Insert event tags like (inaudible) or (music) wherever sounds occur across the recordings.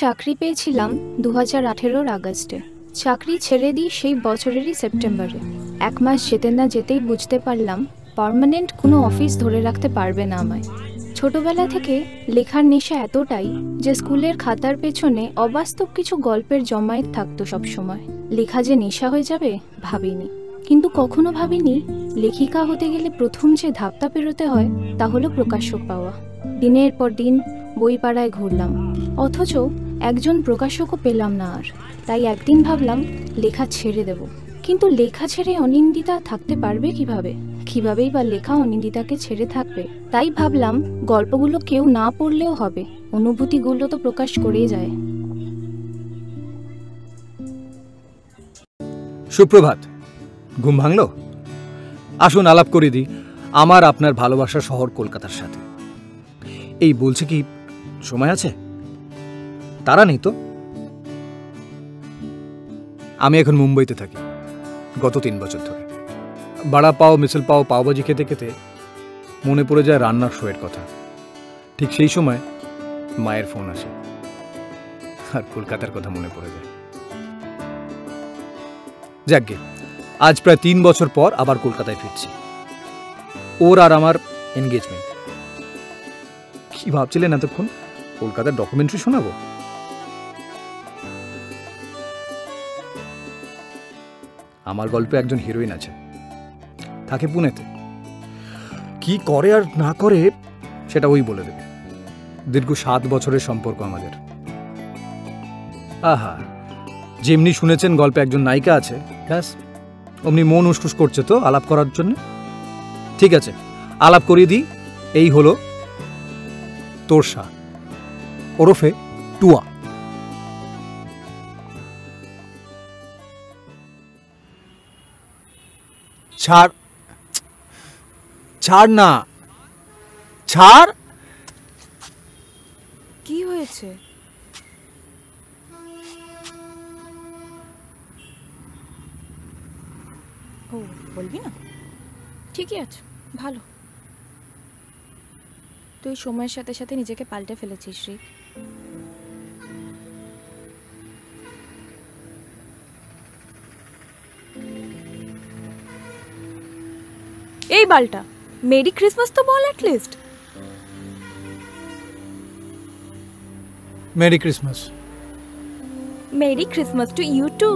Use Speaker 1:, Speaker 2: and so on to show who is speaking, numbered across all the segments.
Speaker 1: চাকরি পেয়েছিলাম দু হাজার আঠেরোর আগস্টে। চাকরি ছেড়ে দিই সেই বছরেরই সেপ্টেম্বরে। এক মাস যেতে না যেতেই বুঝতে পারলাম, পার্মানেন্ট কোনো অফিস ধরে রাখতে পারবে না আমায়। ছোটবেলা থেকে লেখার নেশা এতটাই যে স্কুলের খাতার পেছনে অবাস্তব কিছু গল্পের জমায়েত থাকতো সবসময়। লেখা যে নেশা হয়ে যাবে, ভাবিনি। কিন্তু কখনো ভাবিনি, লেখিকা হতে গেলে প্রথম যে ধাপটা পেরোতে হয়, তা হলো প্রকাশ্য পাওয়া। দিনের পর দিন বই পাড়ায় ঘুরলাম। অথচ একজন প্রকাশকও পেলাম না আর। তাই একদিন ভাবলাম, লেখা ছেড়ে দেব। কিন্তু লেখা ছেড়ে অনিন্দিতা থাকতে পারবে কীভাবে? কিভাবেই বা লেখা অনিন্দিতাকে ছেড়ে থাকবে? তাই ভাবলাম, গল্পগুলো কেউ না পড়লেও হবে। অনুভূতিগুলো তো প্রকাশ করেই যায়।
Speaker 2: সুপ্রভাত। ঘুম ভাঙলো? আসুন আলাপ করে দিই, আমার আপনার ভালোবাসা শহর কলকাতার সাথে। এই বলছে কি, সময় আছে? তারা নেই তো? আমি এখন মুম্বইতে থাকি, গত তিন বছর ধরে। বাড়া পাও, মিসেল পাও, পাওভাজি খেতে খেতে মনে পড়ে যায় রান্নার শোয়ের কথা। ঠিক সেই সময় মায়ের ফোন আসে, আর কলকাতার কথা মনে পড়ে যায়। যাকগে আজ প্রায় তিন বছর পর আবার কলকাতায় ফিরছি। ওর আর আমার এনগেজমেন্ট কি ভাবছিলেন এতক্ষণ? কলকাতার ডকুমেন্টারি শোনাবো? আমার গল্পে একজন হিরোইন আছে। থাকে পুনেতে। কি করে আর না করে, সেটা ওই বলে দেবে। দীর্ঘ সাত বছরের সম্পর্ক আমাদের। আহা, যেমনি শুনেছেন গল্পে একজন নায়িকা আছে, ব্যাস, অমনি মন উসকুস করছে তো আলাপ করার জন্য। ঠিক আছে, আলাপ করিয়ে দিই, এই হলো তোরসা, ওরফে টুয়া। ছাড় ছাড় না। ছাড়?
Speaker 3: কি হয়েছে? ও, বলবি না? ঠিকই আছে, ভালো। তুই সময়ের সাথে সাথে নিজেকে পাল্টে ফেলেছিস রে এই বালটা। মেরি ক্রিসমাস তো বল at least
Speaker 2: merry Christmas.
Speaker 3: Merry Christmas to you too.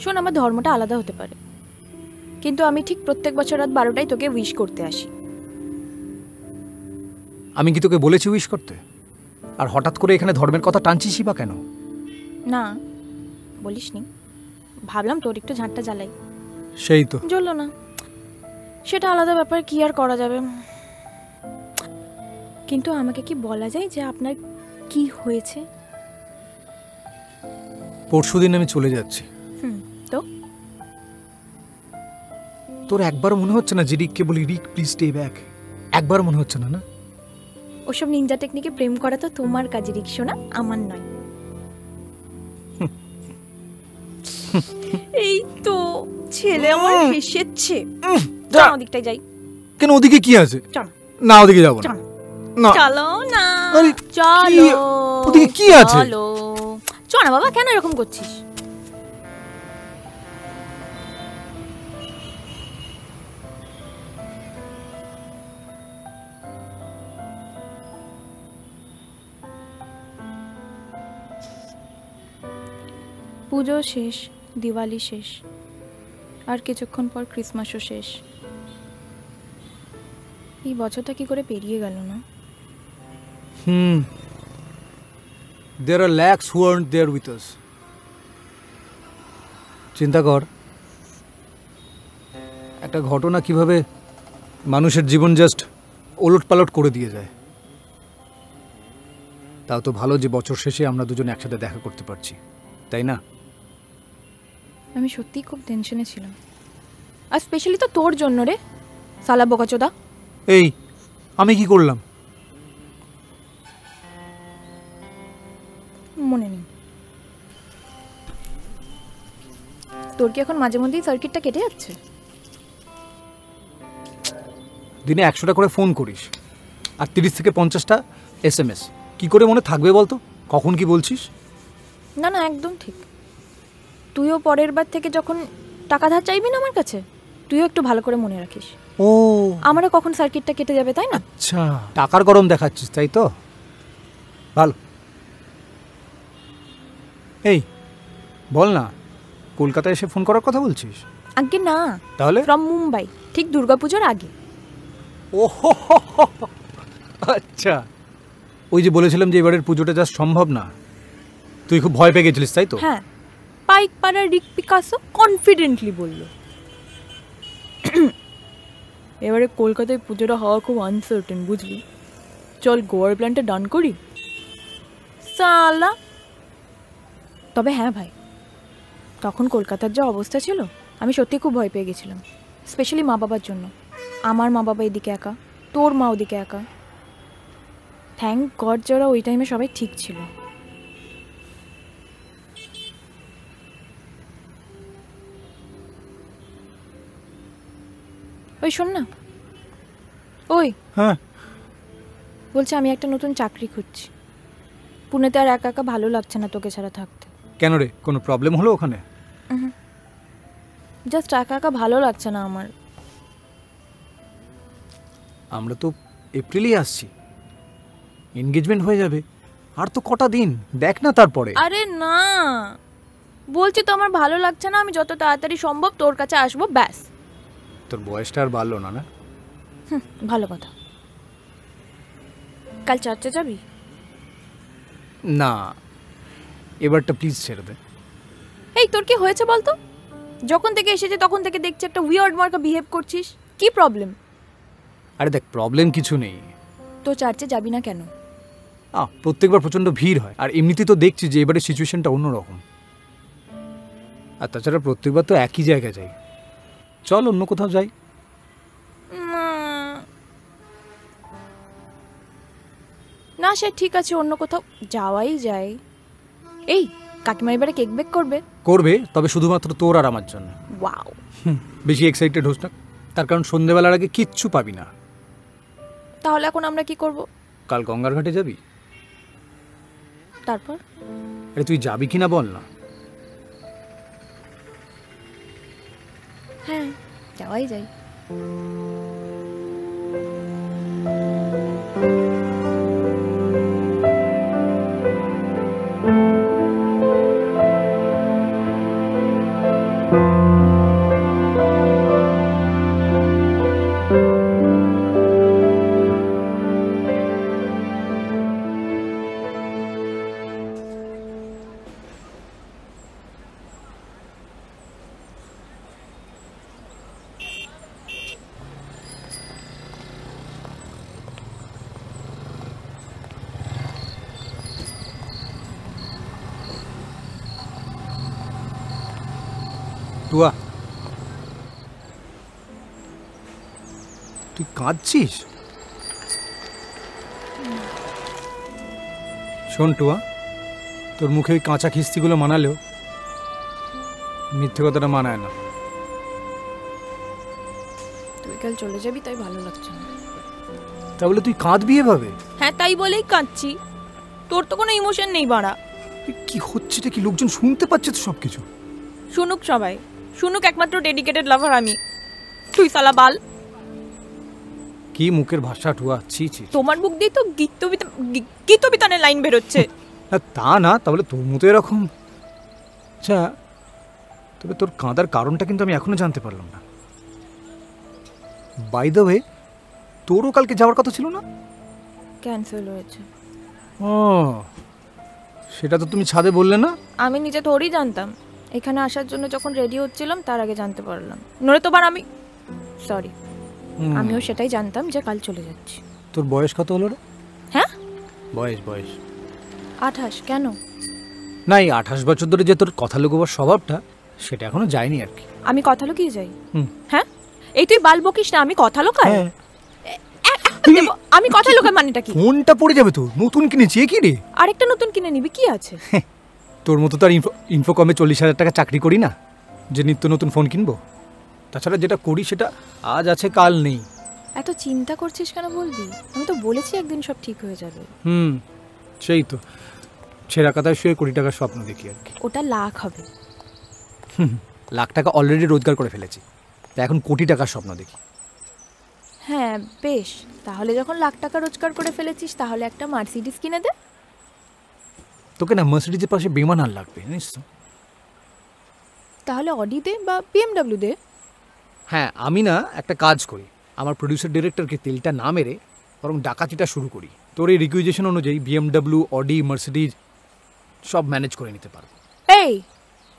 Speaker 3: শোন আমার ধর্মটা আলাদা হতে পারে। কিন্তু আমি ঠিক প্রত্যেক বছর রাত বারোটায় তোকে উইশ করতে আসি।
Speaker 2: আমি কি তোকে বলেছি উইশ করতে? আর হঠাৎ করে এখানে ধর্মের কথা টানছিসই বা কেন?
Speaker 3: না বলিসনি। ভাবলাম তোর একটু ঝাঁটটা জ্বালাই।
Speaker 2: সেই তো।
Speaker 3: জ্বললো না। সেটা আলাদা ব্যাপার কি আর করা যাবে? কিন্তু আমাকে কি বলা যায় যে আপনার কি হয়েছে?
Speaker 2: পরশুদিন আমি চলে যাচ্ছি।
Speaker 3: হুম তো?
Speaker 2: তোর একবার মনে হচ্ছে না যে রিককে বলি রিক প্লিজ স্টে ব্যাক একবার মনে হচ্ছে না না?
Speaker 3: ওসব নিনজা টেকনিকে প্রেম করা তো তোমার কাজে রিক্সো না আমার নয়। এই তো ছেলে আমার হেসেছে। চল। ওদিকটায় যাই।
Speaker 2: কেন ওদিকে কি আছে?
Speaker 3: চল।
Speaker 2: না ওদিকে যাব না। না।
Speaker 3: চলো না।
Speaker 2: আরে,
Speaker 3: চলো।
Speaker 2: ওদিকে কি আছে?
Speaker 3: চলো না বাবা কেন এরকম করছিস? পুজো শেষ দিওয়ালি শেষ আর কিছুক্ষণ পর ক্রিসমাসও শেষ। এই বছরটা কি করে পেরিয়ে গেল না?
Speaker 2: হুম। There are lax who earn there with us চিন্তা কর। একটা ঘটনা কীভাবে মানুষের জীবন জাস্ট ওলট পালট করে দিয়ে যায়। তাও তো ভালো যে বছর শেষে আমরা দুজন একসাথে দেখা করতে পারছি। তাই না?
Speaker 3: আমি সত্যিই খুব টেনশনে ছিলাম। আর স্পেশালি তো তোর জন্য রে সালা বোকাচোদা।
Speaker 2: এই আমি কি করলাম?
Speaker 3: মনে নেই। তোর কি এখন মাঝে মধ্যেই সার্কিটটা কেটে যাচ্ছে?
Speaker 2: দিনে একশোটা করে ফোন করিস। আর তিরিশ থেকে পঞ্চাশটা এস এম এস কী করে মনে থাকবে বলতো? কখন কি বলছিস?
Speaker 3: না না একদম ঠিক। তুইও পরের বার থেকে যখন টাকা ধার চাইবি না আমার কাছে তুইও একটু ভালো করে মনে রাখিস।
Speaker 2: ও।
Speaker 3: আমারও কখন সার্কিটটা কেটে যাবে তাই না?
Speaker 2: আচ্ছা। টাকার গরম দেখাচ্ছিস তাই তো? ভালো। এই বল না কলকাতায় এসে ফোন করার কথা বলছিস?
Speaker 3: আগে না
Speaker 2: তাহলে?
Speaker 3: ফ্রম মুম্বাই ঠিক দুর্গাপুজোর আগে।
Speaker 2: ও। আচ্ছা। ওই যে বলেছিলাম যে এবারের পুজোটা যা সম্ভব না। তুই খুব ভয় পেয়ে গেছিলিস তাই তো?
Speaker 3: হ্যাঁ। পাইক পাড়ার রিক পিকাসো কনফিডেন্টলি বলল। এবারে কলকাতায় পুজোটা হওয়া খুব আনসার্টেন বুঝলি? চল, গোয়ার প্ল্যানটা ডান করি। সালা! তবে হ্যাঁ ভাই, তখন কলকাতার যা অবস্থা ছিল, আমি সত্যি খুব ভয় পেয়ে গেছিলাম স্পেশালি মা বাবার জন্য। আমার মা বাবা এদিকে একা, তোর মা ওদিকে একা। থ্যাংক গড যারা ওই টাইমে সবাই ঠিক ছিল। ওই শোন না। ওই।
Speaker 2: হ্যাঁ।
Speaker 3: বলছে আমি একটা নতুন চাকরি খুঁজছি। পুনেতে আর একা একা ভালো লাগছে না তোকে ছাড়া থাকতে।
Speaker 2: কেন রে? কোনো প্রবলেম হলো ওখানে?
Speaker 3: জাস্ট একা একা ভালো লাগছে না আমার।
Speaker 2: আমরা তো এপ্রিলেই আসছি। এনগেজমেন্ট হয়ে যাবে। আর তো কটা দিন? দেখ না তারপরে।
Speaker 3: আরে না। বলছি তো আমার ভালো লাগছে না আমি যত তাড়াতাড়ি সম্ভব তোর কাছে আসব ব্যাস।
Speaker 2: তোর বয়সটা আর বাড়লো না না?
Speaker 3: ভালো কথা। কাল চার্চে যাবি?
Speaker 2: না এবারটা প্লিজ ছেড়ে দে।
Speaker 3: এই তোর কি হয়েছে বলতো? যখন থেকে এসেছে তখন থেকে দেখছি একটা উইয়ার্ড মার্কা বিহেভ করছিস। কি প্রবলেম
Speaker 2: আরে দেখ প্রবলেম কিছু নেই।
Speaker 3: তো চার্চে যাবি না কেন?
Speaker 2: আহ প্রত্যেকবার প্রচণ্ড ভিড় হয় আর এমনিতেই তো দেখছি যে এবারে সিচুয়েশনটা অন্যরকম। আর তাছাড়া প্রত্যেকবার তো একই জায়গায় যাই। চল অন্য কোথাও যাই।
Speaker 3: না সে ঠিক আছে অন্য কোথাও যাওয়াই যায়। এই কাকিমা এবারে কেক বেক করবে?
Speaker 2: করবে তবে শুধুমাত্র তোর আর আমার জন্য।
Speaker 3: ওয়াও।
Speaker 2: বেশি এক্সাইটেড হোস না। তার কারণ সন্ধেবেলার আগে কিচ্ছু পাবি না।
Speaker 3: তাহলে এখন আমরা কি করব?
Speaker 2: কাল গঙ্গার ঘাটে যাবি?
Speaker 3: তারপর?
Speaker 2: আরে তুই যাবি কি না বল না।
Speaker 3: হ্যাঁ যাওয়াই যায়
Speaker 2: কাঁদছিস? শোন টুয়া তোর মুখে ওই কাঁচা খিস্তিগুলো মানালেও মিথ্যে কথাটা মানায় না।
Speaker 3: তুই কাল চলে যাবি তাই ভালো লাগছে না।
Speaker 2: তাহলে তুই কাঁদবি এভাবে?
Speaker 3: হ্যাঁ তাই বলেই কাঁদছি। তোর তো কোনো ইমোশন নেই বাড়া।
Speaker 2: কি হচ্ছে কি লোকজন শুনতে পাচ্ছে তো সব কিছু
Speaker 3: শুনুক সবাই। শুনুক একমাত্র ডেডিকেটেড লাভার আমি। তুই সালা বাল।
Speaker 2: কি মুখের ভাষা টুয়া ছি ছি।
Speaker 3: তোমার বুক দিয়ে তো গীত গীত বিতানের লাইন বেরোচ্ছে।
Speaker 2: না, (laughs) তা না তাহলে তোর মতো এরকম। আচ্ছা তবে তোর কাঁদার কারণটা কিন্তু আমি এখনও জানতে পারলাম না। বাই দ্য ওয়ে তোরও কালকে যাওয়ার কথা ছিল না?
Speaker 3: ক্যান্সেল হয়েছে।
Speaker 2: ও সেটা তো তুমি ছাদে বললে না?
Speaker 3: আমি নিজে থোড়ই জানতাম। এখানে আসার জন্য যখন রেডি হচ্ছিলাম তার আগে জানতে পারলাম। নড়ে তোবার আমি সরি আমিও সেটাই জানতাম যে কাল চলে যাচ্ছি।
Speaker 2: তোর বয়স কত হলো রে?
Speaker 3: হ্যাঁ?
Speaker 2: বয়স বয়স।
Speaker 3: আঠাশ কেন?
Speaker 2: না এই আঠাশ বছর ধরে যে তোর কথা লুকোবার স্বভাবটা সেটা এখনও যায়নি আর কি।
Speaker 3: আমি কথা লুকিয়ে যাই।
Speaker 2: হুম।
Speaker 3: হ্যাঁ? এই তুই বাল বকিস না আমি কথা লোকাই?
Speaker 2: হ্যাঁ।
Speaker 3: আমি কথা লোকাই মানেটা কি?
Speaker 2: ফোনটা পড়ে যাবে তো নতুন কিনেছি এ কি রে?
Speaker 3: আরেকটা নতুন কিনে নিবি কি আছে?
Speaker 2: তোর মতো তো আর ইনফো ইনফোকমে চল্লিশ হাজার টাকা চাকরি করি না যে নিত্য নতুন ফোন কিনবো। তাছাড়া যেটা করি সেটা আজ আছে কাল নেই।
Speaker 3: এত চিন্তা করছিস কেন বলবি? আমি তো বলেছি একদিন সব ঠিক হয়ে যাবে।
Speaker 2: হুম সেই তো। ছেঁড়া কাতায় শুয়ে কোটি টাকার স্বপ্ন দেখি আর কি।
Speaker 3: ওটা লাখ হবে।
Speaker 2: হুম, লাখ টাকা অলরেডি রোজগার করে ফেলেছি। তা এখন কোটি টাকার স্বপ্ন দেখি।
Speaker 3: হ্যাঁ বেশ। তাহলে যখন লাখ টাকা রোজগার করে ফেলেছিস তাহলে একটা মার্সিডিস কিনে দে।
Speaker 2: তোকে না মার্সিডিজের পাশে বিমান আর লাগবে জানিস তো।
Speaker 3: তাহলে অডি দে বা বিএমডাব্লিউ দে।
Speaker 2: হ্যাঁ আমি না একটা কাজ করি। আমার প্রডিউসার ডিরেক্টরকে তেলটা না মেরে বরং ডাকাতিটা শুরু করি। তোর এই রিকুইজেশন অনুযায়ী বিএমডাব্লিউ অডি মার্সিডিজ সব ম্যানেজ করে নিতে পারব।
Speaker 3: এই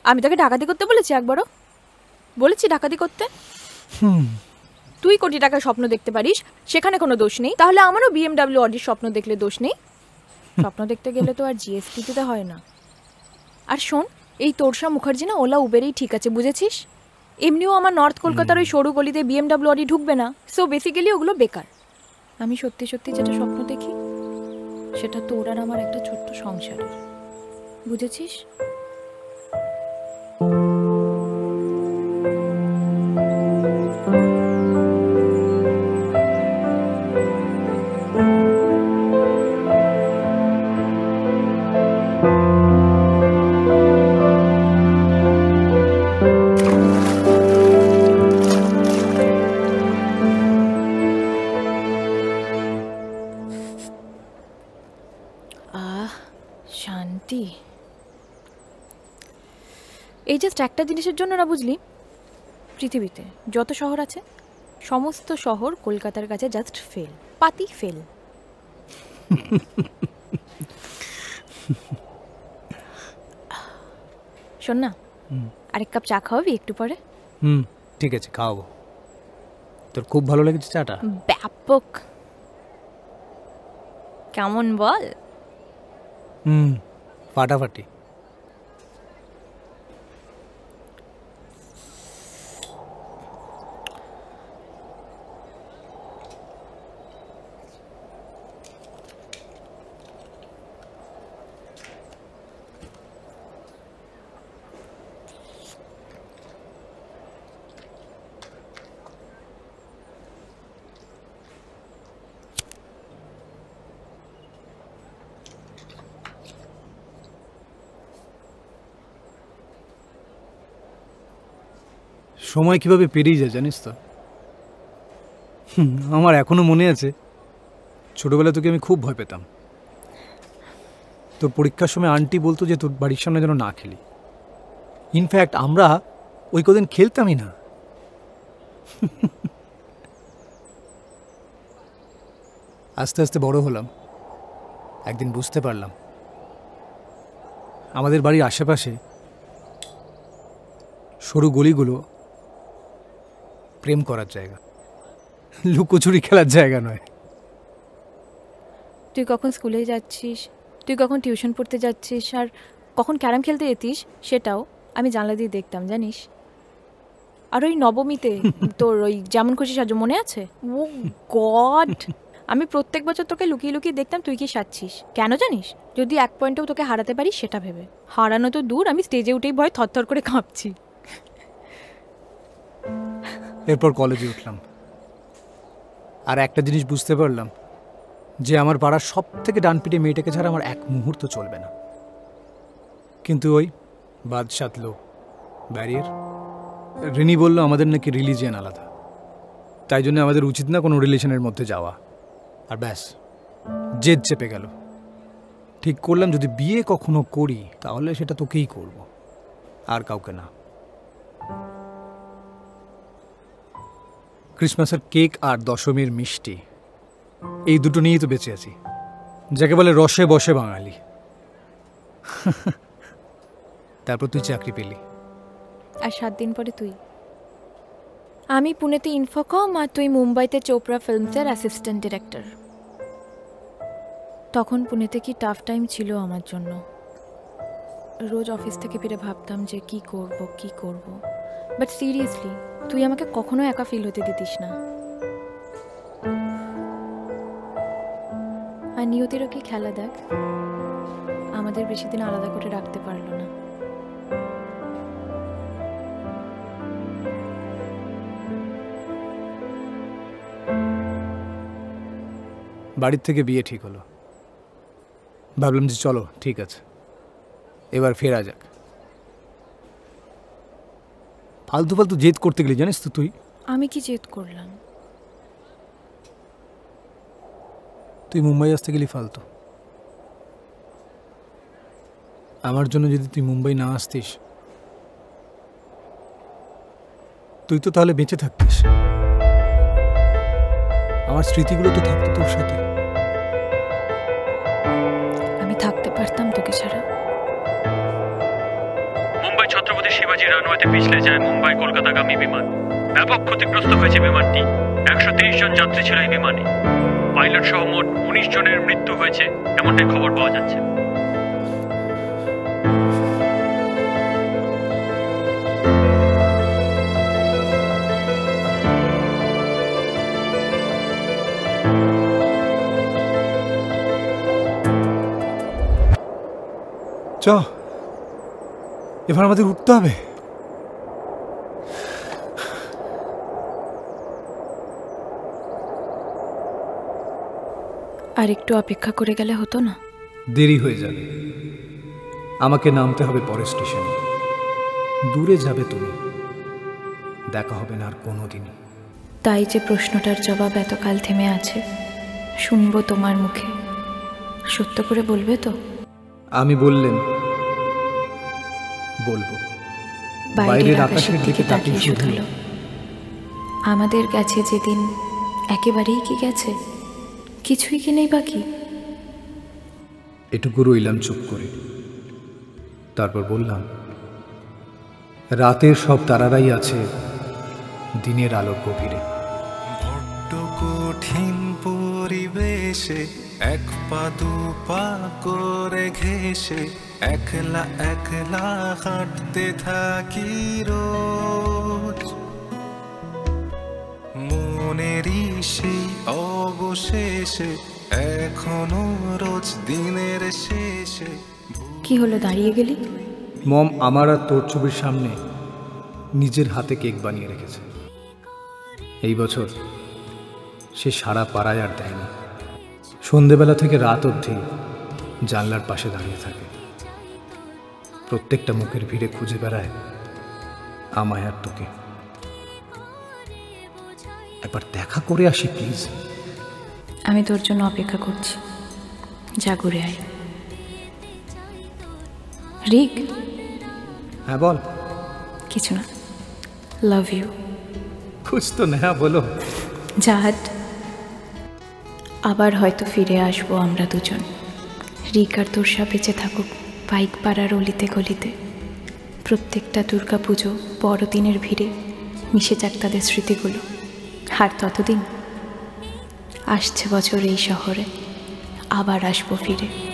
Speaker 3: আমি তোকে ডাকাতি করতে বলেছি একবারও। বলেছি ডাকাতি করতে?
Speaker 2: হুম।
Speaker 3: তুই কোটি টাকার স্বপ্ন দেখতে পারিস সেখানে কোনো দোষ নেই। তাহলে আমারও বিএমডাব্লিউ অডির স্বপ্ন দেখলে দোষ নেই? স্বপ্ন দেখতে গেলে তো আর জিএসটি দিতে হয় না। আর শোন এই তোরসা মুখার্জি না ওলা উবেরেই ঠিক আছে বুঝেছিস? এমনিও আমার নর্থ কলকাতার ওই সরু গলিতে বিএমডাব্লিউ অডি ঢুকবে না। সো বেসিক্যালি ওগুলো বেকার। আমি সত্যি সত্যি যেটা স্বপ্ন দেখি সেটা তোর আর আমার একটা ছোট্ট সংসার বুঝেছিস? জাস্ট একটা জিনিসের জন্য না বুঝলি? পৃথিবীতে যত শহর আছে সমস্ত শহর কলকাতার কাছে জাস্ট ফেল পাতি ফেল শোন না আরেক কাপ চা খাওয়াবি একটু পরে?
Speaker 2: হুম ঠিক আছে খাওয়াবো। তোর খুব ভালো লেগেছে চাটা?
Speaker 3: ব্যাপক। কেমন বল?
Speaker 2: হুম ফাটাফাটি। সময় কীভাবে পেরিয়ে যায় জানিস তো? আমার এখনও মনে আছে ছোটবেলা তোকে আমি খুব ভয় পেতাম। তোর পরীক্ষার সময় আন্টি বলতো যে তোর বাড়ির সামনে যেন না খেলি। ইনফ্যাক্ট আমরা ওই কদিন খেলতামই না। আস্তে আস্তে বড় হলাম। একদিন বুঝতে পারলাম। আমাদের বাড়ির আশেপাশে সরু গলিগুলো প্রেম করার জায়গা। লুকোচুরি খেলার জায়গা নয়।
Speaker 3: তুই কখন স্কুলে যাচ্ছিস? তুই কখন টিউশন পড়তে যাচ্ছিস? আর কখন ক্যারাম খেলতে যেতিস? সেটাও আমি জানলা দিয়ে দেখতাম, জানিস? আর ওই নবমীতে তোর ওই যেমন খুশি সাজো মনে আছে? Oh God! আমি প্রত্যেক বছর তোকে লুকিয়ে লুকিয়ে দেখতাম, তুই কি সাজছিস? কেন জানিস? যদি এক পয়েন্টেও তোকে হারাতে পারি, সেটা ভেবে। হারানো তো দূর, আমি স্টেজে উঠেই ভয় থরথর করে কাঁপছি।
Speaker 2: এরপর কলেজে উঠলাম। আর একটা জিনিস বুঝতে পারলাম, যে আমার পাড়ার সব থেকে ডানপিটে মেয়েটাকে ছাড়া আমার এক মুহূর্ত চলবে না। কিন্তু ওই বাদ সাতলো ব্যারিয়ার, রিনি বলল আমাদের নাকি রিলিজিয়ান আলাদা। তাই জন্য আমাদের উচিত না কোনো রিলেশনের মধ্যে যাওয়া। আর ব্যাস, জেদ চেপে গেল। ঠিক করলাম, যদি বিয়ে কখনো করি, তাহলে সেটা তোকেই করব, আর কাউকে না। ক্রিসমাসের কেক আর দশমীর মিষ্টি। এই দুটো নিয়েই তো বেঁচে আছি। যাকে বলে রসে বসে বাঙালি। (laughs) তারপর তুই চাকরি পেলি।
Speaker 3: আর সাত দিন পরে তুই। আমি পুনেতে ইনফোকম আর তুই মুম্বাইতে চোপড়া ফিল্মসের অ্যাসিস্ট্যান্ট ডিরেক্টর তখন পুনেতে কি টাফ টাইম ছিল আমার জন্য? রোজ অফিস থেকে ফিরে ভাবতাম যে কি করব কি করব। বাট সিরিয়াসলি তুই আমাকে কখনো একা ফিল হতে দিতিস না। আর নিয়তিরও কি খেলা দেখ, আমাদের বেশি দিন আলাদা করে রাখতে পারল না।
Speaker 2: বাড়ির থেকে বিয়ে ঠিক হলো। ভাবলাম যে চলো, ঠিক আছে। এবার ফেরা যাক। ফালতু ফালতু জেদ করতে গেলি জানিস তো তুই?
Speaker 3: আমি কি জেদ করলাম?
Speaker 2: তুই মুম্বাই আসতে গেলি ফালতু। আমার জন্য যদি তুই মুম্বাই না আসতিস তুই তো তাহলে বেঁচে থাকতিস। আমার স্মৃতিগুলো তো থাকতো তোর সাথে।
Speaker 3: আমি থাকতে পারতাম তোকে ছাড়া।
Speaker 4: শিবাজি রানওয়েতে পিছলে যায় মুম্বাই কলকাতাগামী বিমান। ব্যাপক ক্ষতিগ্রস্ত হয়েছে বিমানটি। একশো তেইশ জন যাত্রী ছিল এই বিমানে। পাইলট সহ মোট উনিশ জনের মৃত্যু হয়েছে, এমনটাই খবর পাওয়া যাচ্ছে।
Speaker 2: চ এবার আমাদের উঠতে হবে।
Speaker 3: আর একটু অপেক্ষা করে গেলে হতো না?
Speaker 2: দেরি হয়ে যাবে। আমাকে নামতে হবে পরের স্টেশনে। দূরে যাবে তুমি। দেখা হবে না আর কোনো দিনই
Speaker 3: তাই যে প্রশ্নটার জবাব এতকাল থেমে আছে শুনব তোমার মুখে। সত্য করে বলবে তো?
Speaker 2: আমি বললেন বলব।
Speaker 3: বাইরের আকাশের দিকে তাকিয়ে শুধুলো। আমাদের কাছে যেদিন একেবারেই কি গেছে কিছুই কি নেই বাকি?
Speaker 2: এটুকু রইলাম চুপ করে। তারপর বললাম রাতের সব তারারাই আছে দিনের আলোর গভীরে।
Speaker 5: বড্ড কঠিন পরিবেশে এক পা দু পা করে ঘেসে একলা একলা হাঁটতে থাকি রোজ। মনেরই সেই অবশেষে এখনও রোজ দিনের শেষে।
Speaker 3: কি হলো দাঁড়িয়ে গেলি?
Speaker 2: মম আমার আর তোর ছবির সামনে নিজের হাতে কেক বানিয়ে রেখেছে। এই বছর সে সারা পাড়ায় আর দেয়নি। সন্ধেবেলা থেকে রাত অবধি জানলার পাশে দাঁড়িয়ে থাকে। প্রত্যেকটা মুখের ভিড়ে খুঁজে বেড়ায় আমায় আর তোকে। একবার দেখা করে আসি প্লিজ।
Speaker 3: আমি তোর জন্য অপেক্ষা করছি। যা ঘুরে আয়। রিক?
Speaker 2: হ্যাঁ বল।
Speaker 3: কিছু না। Love you.
Speaker 2: খুঁজ তো নেহা বলো।
Speaker 3: জাহাট আবার হয়তো ফিরে আসব আমরা দুজন। রিক আর তোরসা বেঁচে থাকুক। বাইক পাড়ার অলিতে গলিতে। প্রত্যেকটা দুর্গা পুজো বড়দিনের ভিড়ে মিশে যাক তাদের স্মৃতিগুলো। আর ততদিন আসছে বছর এই শহরে, আবার আসব ফিরে।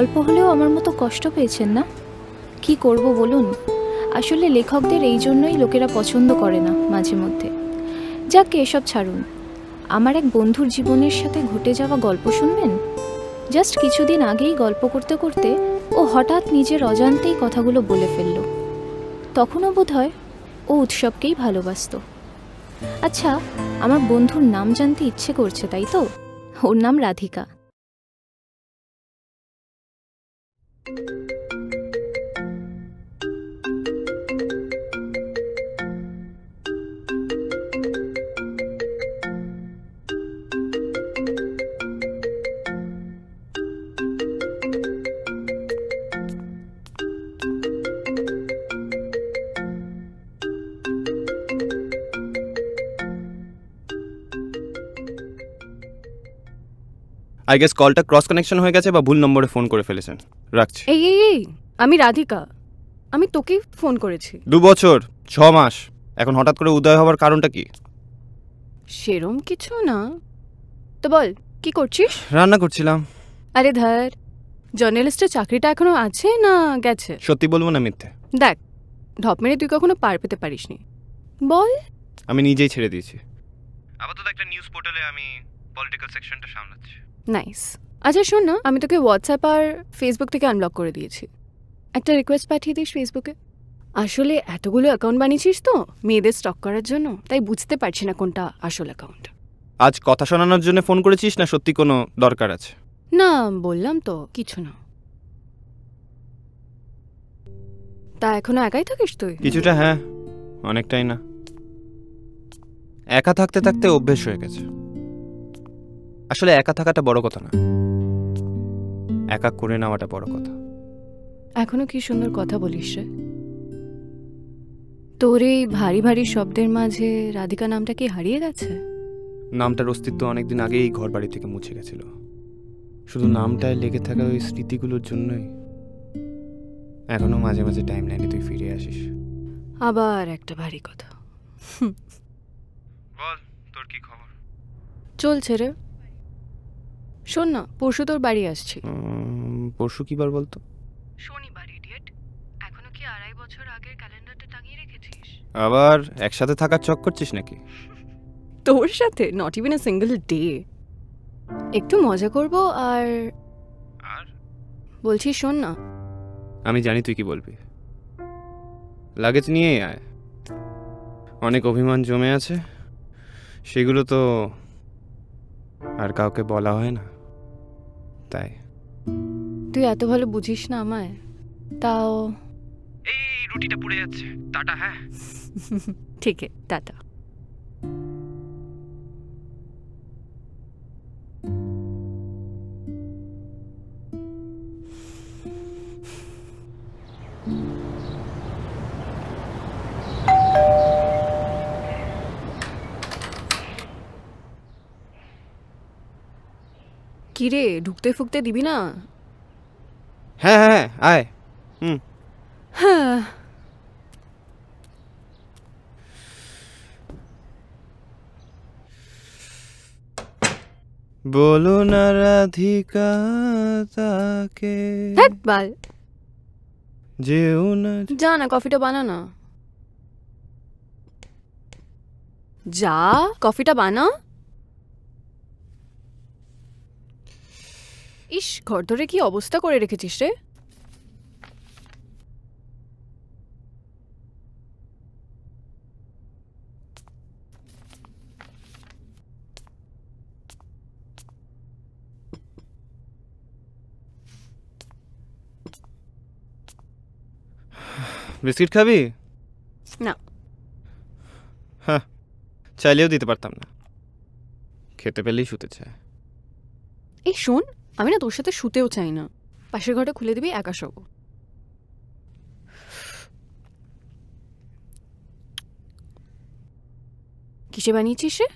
Speaker 1: অল্প হলেও আমার মতো কষ্ট পেয়েছেন না? কি করব বলুন? আসলে লেখকদের এই জন্যই লোকেরা পছন্দ করে না, মাঝে মধ্যে। যাক, এসব ছাড়ুন। আমার এক বন্ধুর জীবনের সাথে ঘটে যাওয়া গল্প শুনবেন? জাস্ট কিছুদিন আগেই গল্প করতে করতে ও হঠাৎ নিজের অজান্তেই কথাগুলো বলে ফেলল। তখনও বোধ হয় ও উৎসবকেই ভালোবাসতো। আচ্ছা আমার বন্ধুর নাম জানতে ইচ্ছে করছে, তাই তো? ওর নাম রাধিকা।
Speaker 6: আই গেস কলটা ক্রস কানেকশন হয়ে গেছে বা ভুল নম্বরে ফোন করে ফেলেছেন। রাখছি।
Speaker 7: এই এই এই আমি রাধিকা। আমি তোকেই ফোন করেছি।
Speaker 6: দু বছর ছ মাস। এখন হঠাৎ করে উদয় হওয়ার কারণটা কি?
Speaker 7: সেরম কিছু না। তো বল কি করছিস?
Speaker 6: রান্না করছিলাম।
Speaker 7: আরে ধর জার্নালিস্টের চাকরিটা এখনও আছে না গেছে?
Speaker 6: সত্যি বলব না মিথ্যে।
Speaker 7: দেখ ঢপ মেরে তুই কখনো পার পেতে পারিসনি। বল।
Speaker 6: আমি নিজেই ছেড়ে দিয়েছি। আপাতত একটা নিউজ পোর্টালে আমি পলিটিক্যাল সেকশনটা সামলাচ্ছি।
Speaker 7: নাইস আচ্ছা শোন না আমি তোকে হোয়াটসঅ্যাপ আর ফেসবুক থেকে আনব্লক করে দিয়েছি। একটা রিকোয়েস্ট পাঠিয়ে দিস ফেসবুকে আসলে এতগুলো অ্যাকাউন্ট বানিয়েছিস তো মেয়েদের স্টক করার জন্য তাই বুঝতে পারছি না কোনটা আসল অ্যাকাউন্ট
Speaker 6: আজ কথা শোনানোর জন্য ফোন করেছিস না সত্যি কোনো দরকার আছে?
Speaker 7: না বললাম তো কিছু না। তা এখনও একাই থাকিস তুই?
Speaker 6: কিছুটা হ্যাঁ অনেকটাই না। একা থাকতে থাকতে অভ্যেস হয়ে গেছে। আসলে একা থাকাটা বড় কথা না। একা করে নেওয়াটা বড় কথা।
Speaker 7: এখনও কি সুন্দর কথা বলিস রে। তোর এই ভারী ভারী শব্দের মাঝে রাধিকা নামটা কি হারিয়ে গেছে?
Speaker 6: নামটার অস্তিত্ব অনেকদিন আগেই ঘর বাড়ি থেকে মুছে গেছিল। শুধু নামটায় লেগে থাকা ওই স্মৃতিগুলোর জন্যই। এখনও মাঝে মাঝে টাইম লাইনে তুই ফিরে আসিস।
Speaker 7: আবার একটা ভারী কথা।
Speaker 6: বল তোর কি খবর?
Speaker 7: চলছে রে। শোন না পরশু তোর বাড়ি আসছি।
Speaker 6: পরশু কি বার বলতো?
Speaker 7: শনিবার ইডিয়েট এখনও কি আড়াই বছর আগের ক্যালেন্ডারটা টাঙিয়ে রেখেছিস?
Speaker 6: আবার একসাথে থাকার চক করছিস নাকি? (laughs)
Speaker 7: তোর সাথে? Not even a single day একটু মজা করব আর
Speaker 6: আর?
Speaker 7: বলছি শোন না।
Speaker 6: আমি জানি তুই কি বলবি। লাগেজ নিয়েই আয়। অনেক অভিমান জমে আছে। সেগুলো তো আর কাউকে বলা হয় না। তাই।
Speaker 7: তুই এত ভালো বুঝিস না আমায়। তাও
Speaker 6: এই রুটিটা পুড়ে যাচ্ছে। টাটা হ্যাঁ? (laughs)
Speaker 7: ঠিক আছে টাটা। কিরে ঢুকতে ফুকতে দিবি না?
Speaker 6: হ্যাঁ হ্যাঁ আয়। হুম।
Speaker 7: হ্যাঁ
Speaker 6: বলো না রাধিকা তাকে।
Speaker 7: হ্যাঁ বাল।
Speaker 6: যেও না।
Speaker 7: যা না কফিটা বানা না। যা কফিটা বানা। ইস ঘর ধরে কি অবস্থা করে রেখেছিস রে?
Speaker 6: বিস্কিট খাবি?
Speaker 7: না।
Speaker 6: হ্যাঁ চাইলেও দিতে পারতাম না। খেতে পেলেই শুতে চায়
Speaker 7: এই শোন আমি না তোর সাথে শুতেও চাই না। পাশের ঘরটা খুলে দিবি একা শোব। কিসে বানিয়েছিস সে?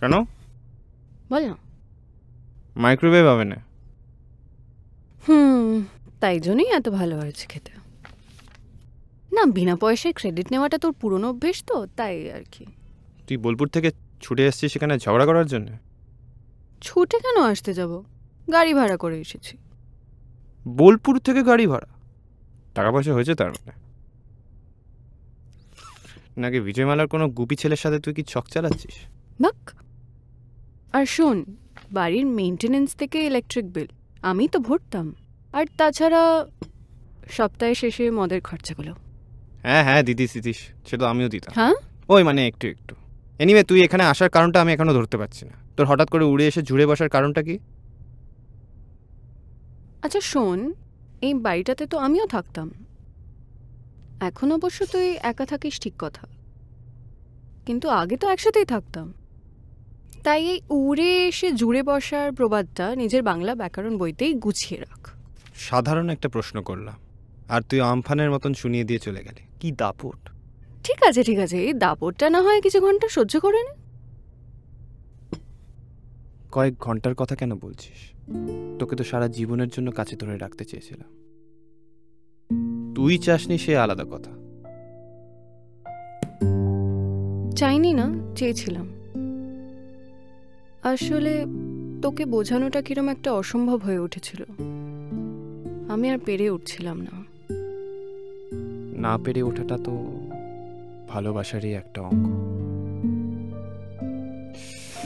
Speaker 6: কেন?
Speaker 7: বল না।
Speaker 6: মাইক্রোওয়েভ হবে না।
Speaker 7: হুম তাই জন্যই এত ভালো হয়েছে খেতে। না বিনা পয়সায় ক্রেডিট নেওয়াটা তোর পুরনো অভ্যেস তো তাই আর কি।
Speaker 6: তুই বোলপুর থেকে ছুটে এসেছিস সেখানে ঝগড়া করার জন্য?
Speaker 7: ছুটে কেন আসতে যাব? গাড়ি ভাড়া করে এসেছি।
Speaker 6: বোলপুর থেকে গাড়ি ভাড়া? টাকা পয়সা হয়েছে তার মানে? নাকি বিজয়মালার কোনো গুপি ছেলের সাথে তুই কি ছক চালাচ্ছিস?
Speaker 7: বাক। আর শোন বাড়ির মেনটেনেন্স থেকে ইলেকট্রিক বিল আমি তো ভরতাম। আর তাছাড়া সপ্তাহে শেষে মদের খরচাগুলো।
Speaker 6: হ্যাঁ হ্যাঁ দিদি দিদিস সে তো আমিও দিতাম।
Speaker 7: হ্যাঁ?
Speaker 6: ওই মানে একটু একটু। এনিওয়ে তুই এখানে আসার কারণটা আমি এখনও ধরতে পারছি না। তোর হঠাৎ করে উড়ে এসে জুড়ে বসার কারণটা কি?
Speaker 7: আচ্ছা শোন এই বাড়িটাতে তো আমিও থাকতাম। এখন অবশ্য তুই একা থাকিস ঠিক কথা। কিন্তু আগে তো একসাথেই থাকতাম। তাই এই উড়ে এসে জুড়ে বসার প্রবাদটা নিজের বাংলা ব্যাকরণ বইতেই গুছিয়ে রাখ।
Speaker 6: সাধারণ একটা প্রশ্ন করলাম আর তুই আমফানের মতন শুনিয়ে দিয়ে চলে গেলি। কি দাপট।
Speaker 7: ঠিক আছে ঠিক আছে এই দাপটটা না হয় কিছু ঘণ্টা সহ্য করে নে।
Speaker 6: কয়েক ঘণ্টার কথা কেন বলছিস? তোকে তো সারা জীবনের জন্য কাছে ধরে রাখতে চেয়েছিলাম। তুই চাসনি সে আলাদা কথা।
Speaker 7: চাইনি না চেয়েছিলাম। আসলে তোকে বোঝানোটা কিরম একটা অসম্ভব হয়ে উঠেছিল। আমি আর পেরে উঠছিলাম না।
Speaker 6: না পেরে ওঠাটা তো ভালোবাসারই একটা অঙ্গ।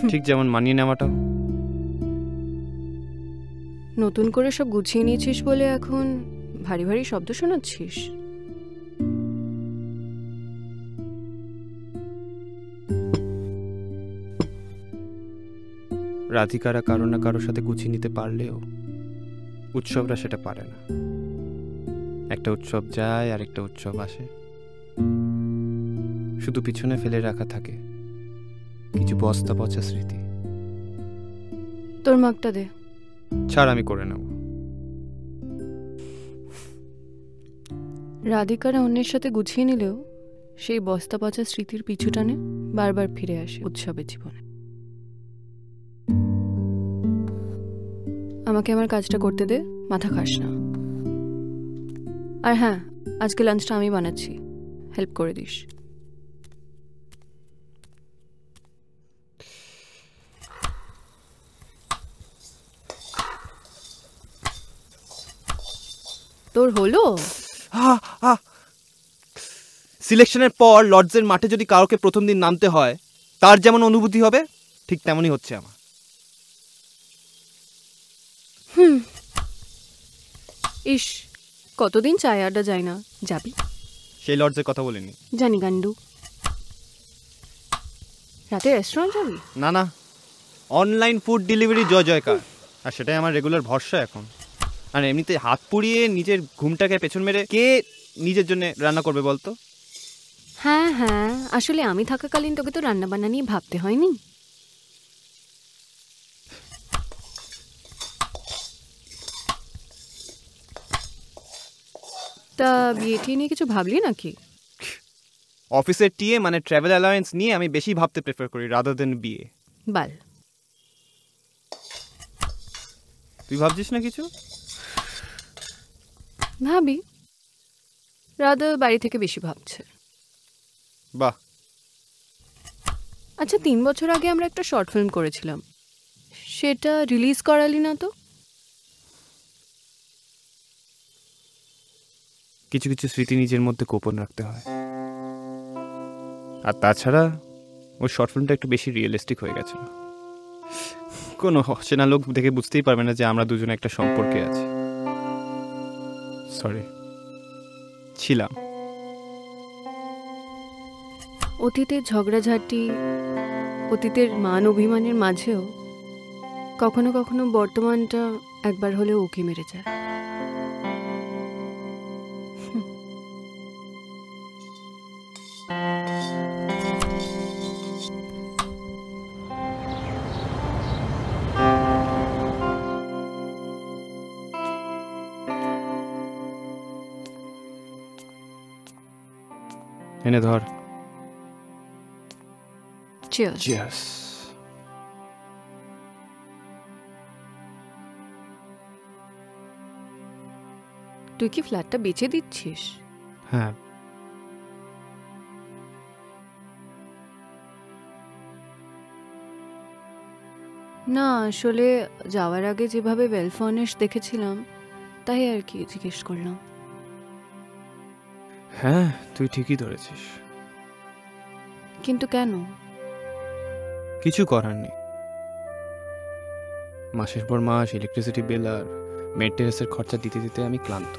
Speaker 6: ঠিক যেমন মানিয়ে নেওয়াটাও।
Speaker 7: নতুন করে সব গুছিয়ে নিয়েছিস বলে এখন ভারী ভারী শব্দ শোনাচ্ছিস?
Speaker 6: রাধিকারা কারও না কারোর সাথে গুছিয়ে নিতে পারলেও উৎসবরা সেটা পারে না। একটা উৎসব যায় আর একটা উৎসব আসে। শুধু পিছনে ফেলে রাখা থাকে। কিছু বস্তা পচা স্মৃতি।
Speaker 7: তোর মাগটা দে।
Speaker 6: ছাড় আমি করে নেব।
Speaker 7: রাধিকারা অন্যের সাথে গুছিয়ে নিলেও সেই বস্তা পচা স্মৃতির পিছু টানে বারবার ফিরে আসে উৎসবের জীবনে। আমাকে আমার কাজটা করতে দে, মাথা খাস না। আর হ্যাঁ আজকে লাঞ্চটা আমি বানাচ্ছি। হেল্প করে দিস। তোর হলো?
Speaker 6: সিলেকশনের পর লর্ডসের মাঠে যদি কাউকে প্রথম দিন নামতে হয় তার যেমন অনুভূতি হবে ঠিক তেমনই হচ্ছে আমার।
Speaker 7: ইস কতদিন চায় আড্ডা যায় না যাবি?
Speaker 6: সেই লর্ডসের কথা বলিনি।
Speaker 7: জানি গান্ডু। রাতে রেস্টুরেন্ট যাবি?
Speaker 6: না না। অনলাইন ফুড ডেলিভারি জয় জয়কার আর সেটাই আমার রেগুলার ভরসা এখন। আর এমনিতে হাত পুড়িয়ে নিজের ঘুমটাকে পেছন মেরে কে নিজের জন্য রান্না করবে বলতো?
Speaker 7: হ্যাঁ হ্যাঁ আসলে আমি থাকাকালীন তোকে তো রান্না বান্না নিয়ে ভাবতে হয়নি। তা বিয়ে টিয়ে নিয়ে কিছু ভাবলি নাকি?
Speaker 6: অফিসের টিএ মানে ট্রাভেল অ্যালায়েন্স নিয়ে আমি বেশি ভাবতে প্রেফার করি রাদার দেন বিয়ে।
Speaker 7: বাল।
Speaker 6: তুই ভাবছিস না কিছু?
Speaker 7: ভাবি রাধা বাড়ি থেকে বেশি ভাবছে।
Speaker 6: বাহ।
Speaker 7: আচ্ছা তিন বছর আগে আমরা একটা শর্ট ফিল্ম করেছিলাম। সেটা রিলিজ করালি না তো?
Speaker 6: কিছু কিছু স্মৃতি নিজের মধ্যে গোপন রাখতে হয়। আর তাছাড়া ওই শর্ট ফিল্মটা একটু বেশি রিয়েলিস্টিক হয়ে গেছিল কোনো চেনা লোক দেখে বুঝতেই পারবে না যে আমরা দুজনে একটা সম্পর্কে আছি। সরি ছিলাম।
Speaker 7: অতীতের ঝগড়াঝাটি অতীতের মান অভিমানের মাঝেও কখনো কখনো বর্তমানটা একবার হলেও উঁকি মেরে যায়।
Speaker 6: এনে ধর।
Speaker 8: চিয়ার্স
Speaker 6: চিয়ার্স
Speaker 8: তুই কি ফ্ল্যাটটা বেচে দিচ্ছিস?
Speaker 6: হ্যাঁ।
Speaker 8: না আসলে যাওয়ার আগে যেভাবে ওয়েল ফার্নিশ দেখেছিলাম তাই আর কি জিজ্ঞেস করলাম।
Speaker 6: হ্যাঁ তুই ঠিকই ধরেছিস।
Speaker 8: কিন্তু কেন?
Speaker 6: কিছু করার নেই। মাসের পর মাস ইলেকট্রিসিটি বিল আর মেনটেন্যান্সের খরচা দিতে দিতে আমি ক্লান্ত।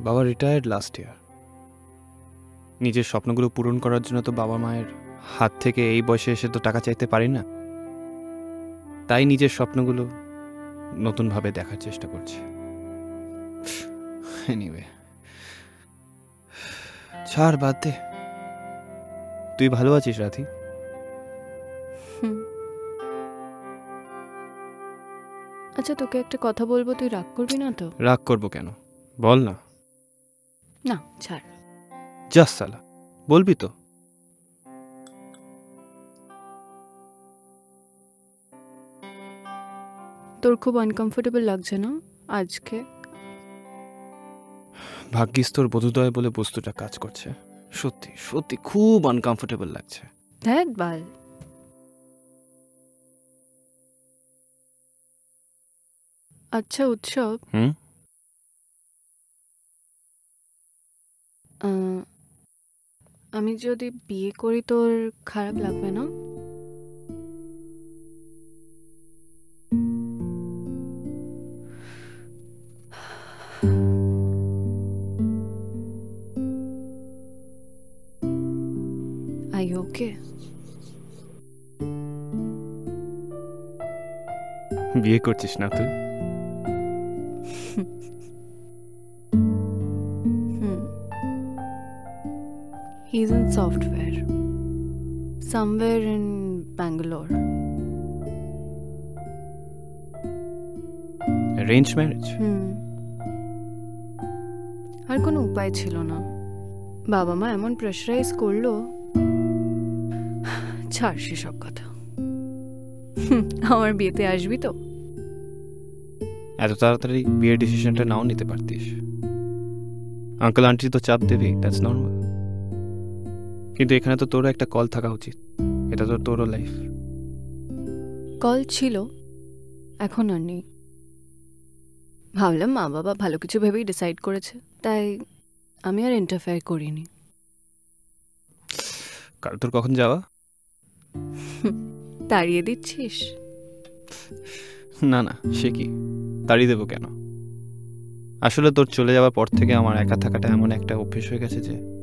Speaker 6: বাবা রিটায়ার্ড লাস্ট ইয়ার নিজের স্বপ্নগুলো পূরণ করার জন্য তো বাবা মায়ের হাত থেকে এই বয়সে এসে তো টাকা চাইতে পারি না। তাই নিজের স্বপ্নগুলো নতুনভাবে দেখার চেষ্টা করছি। এনিওয়ে ছাড় বাদ দে। তুই ভালো আছিস রাধি?
Speaker 8: হুম। আচ্ছা তোকে একটা কথা বলব তুই রাগ করবি না তো?
Speaker 6: রাগ করব কেন? বল না।
Speaker 8: না ছাড়।
Speaker 6: জাস সালা বলবি তো।
Speaker 8: তোর খুব আনকমফোর্টেবল লাগছে না? আজকে
Speaker 6: ভাগ্যিস তোর বোধোদয় বলে বস্তুটা কাজ করছে। সত্যি সত্যি খুব আনকমফোর্টেবল লাগছে।
Speaker 8: বাল আচ্ছা উৎসব।
Speaker 6: হুম?
Speaker 8: আহ, আমি যদি বিয়ে করি তোর খারাপ লাগবে না? ওকে
Speaker 6: বিয়ে করছিস না তুই
Speaker 8: Hmm. He's in software. Somewhere in Bangalore.
Speaker 6: Arrange marriage
Speaker 8: hmm আর কোনো উপায় ছিল না বাবা মা এমন প্রেশারাইজ করল ছাড় সেসব কথা। হুম, আমার বিয়েতে আসবি তো।
Speaker 6: এত তাড়াতাড়ি বিয়ের ডিসিশনটা নাও নিতে পারতিস। আঙ্কেল আন্টি তো চাপ দেবেই দ্যাটস নর্মাল কিন্তু এখানে তো তোরও একটা কল থাকা উচিত। এটা তো তোরও লাইফ
Speaker 8: কল ছিল এখন আর নেই। ভাবলাম মা বাবা ভালো কিছু ভেবেই ডিসাইড করেছে তাই আমি আর ইন্টারফেয়ার করিনি।
Speaker 6: কাল তোর কখন যাওয়া? (laughs)
Speaker 8: তাড়িয়ে দিচ্ছিস?
Speaker 6: না না সে কি? তাড়িয়ে দেবো কেন? আসলে তোর চলে যাওয়ার পর থেকে আমার একা থাকাটা এমন একটা অভ্যেস হয়ে গেছে যে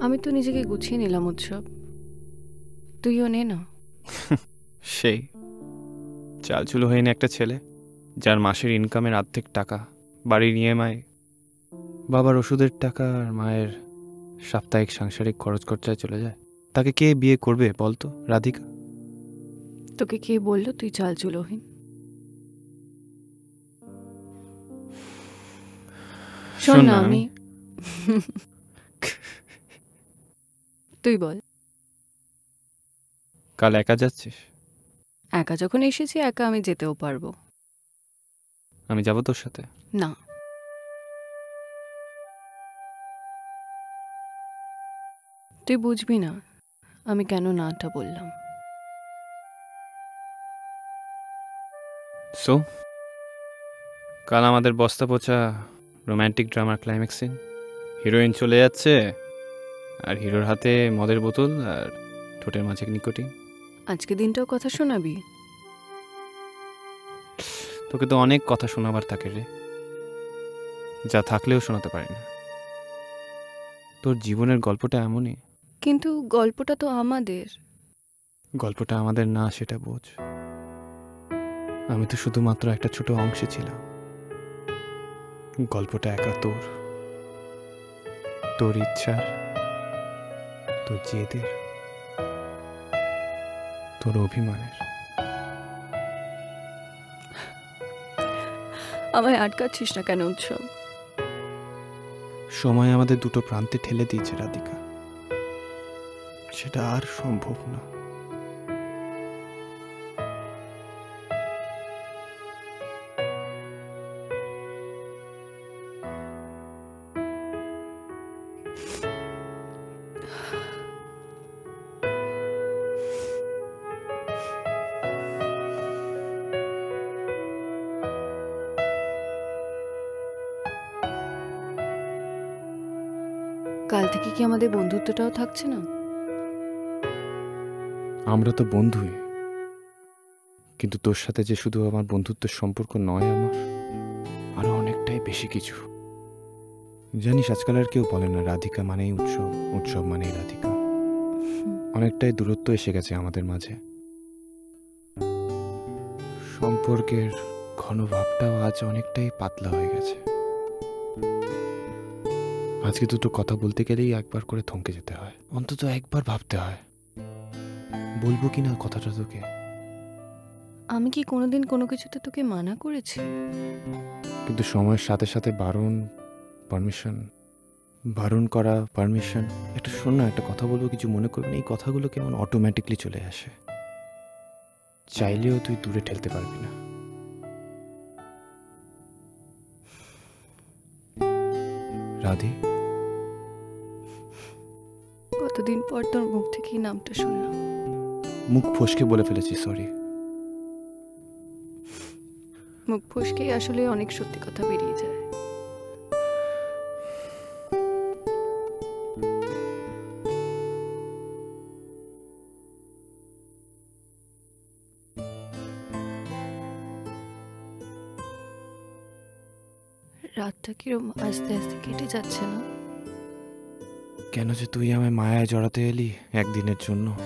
Speaker 8: আমি তো নিজেকে গুছিয়ে নিলাম উৎসব। তুইও নে না। (laughs)
Speaker 6: সেই। চালচুলো হয়ে একটা ছেলে যার মাসের ইনকামের অর্ধেক টাকা বাড়ির ইএমআই বাবার ওষুধের টাকা আর মায়ের সাপ্তাহিক সাংসারিক খরচ খরচায় চলে যায়। তাকে কে বিয়ে করবে বলতো রাধিকা?
Speaker 8: তোকে কে বলল? তুই চাল চুলোহীন শোন না আমি। তুই বল।
Speaker 6: কাল একা যাচ্ছিস?
Speaker 8: একা যখন এসেছি একা আমি যেতেও পারব।
Speaker 6: আমি যাব তোর সাথে?
Speaker 8: না। তুই বুঝবি না আমি কেন নাটা বললাম।
Speaker 6: সো কাল আমাদের বস্তা পচা রোম্যান্টিক ড্রামার ক্লাইম্যাক্স সিন হিরোইন চলে যাচ্ছে আর হিরোর হাতে মদের বোতল আর ঠোঁটের মাঝে নিকোটিন।
Speaker 8: আজকে দিনটাও কথা শোনাবি?
Speaker 6: তোকে তো অনেক কথা শোনাবার থাকে রে। যা থাকলেও শোনাতে পারি না। তোর জীবনের গল্পটা এমনই।
Speaker 8: কিন্তু গল্পটা তো আমাদের।
Speaker 6: গল্পটা আমাদের না সেটা বোঝ। আমি তো শুধুমাত্র একটা ছোট অংশে ছিলাম। গল্পটা একা তোর তোর ইচ্ছার তোর জেদের তোর অভিমানের।
Speaker 8: আমায় আটকাচ্ছিস না কেন উৎসব?
Speaker 6: সময় আমাদের দুটো প্রান্তে ঠেলে দিয়েছে রাধিকা। সেটা আর সম্ভব না।
Speaker 8: কাল থেকে কি আমাদের বন্ধুত্বটাও থাকছে না?
Speaker 6: আমরা তো বন্ধুই। কিন্তু তোর সাথে যে শুধু আমার বন্ধুত্বের সম্পর্ক নয় আমার, আরও অনেকটাই বেশি কিছু। জানিস, আজকাল আর কেউ বলে না, রাধিকা মানেই উৎসব উৎসব মানেই রাধিকা। অনেকটাই দূরত্ব এসে গেছে আমাদের মাঝে। সম্পর্কের ঘনভাবটাও আজ অনেকটাই পাতলা হয়ে গেছে। আজকে দুটো কথা বলতে গেলেই একবার করে থমকে যেতে হয়। অন্তত একবার ভাবতে হয়। বলব কি না কথাটা তোকে?
Speaker 8: আমি কি কোনোদিন কোনো কিছুতে তোকে মানা করেছি?
Speaker 6: কিন্তু সময়ের সাথে সাথে বারণ পারমিশন বারণ করা পারমিশন একটা শোন না একটা কথা বলব কিছু মনে করবি না এই কথাগুলো কেমন অটোমেটিকলি চলে আসে। চাইলেও তুই দূরে ঠেলতে পারবি না। রাধি।
Speaker 8: কতদিন পর তোর মুখ থেকে নামটা শুনলাম।
Speaker 6: মুখ ফসকে বলে ফেলেছি সরি
Speaker 8: মুখ ফসকেই আসলে অনেক সত্যি কথা বেরিয়ে যায়। রাতটা কিরম আস্তে আস্তে কেটে যাচ্ছে না?
Speaker 6: কেন যে তুই আমায় মায়ায় জড়াতে এলি একদিনের জন্য?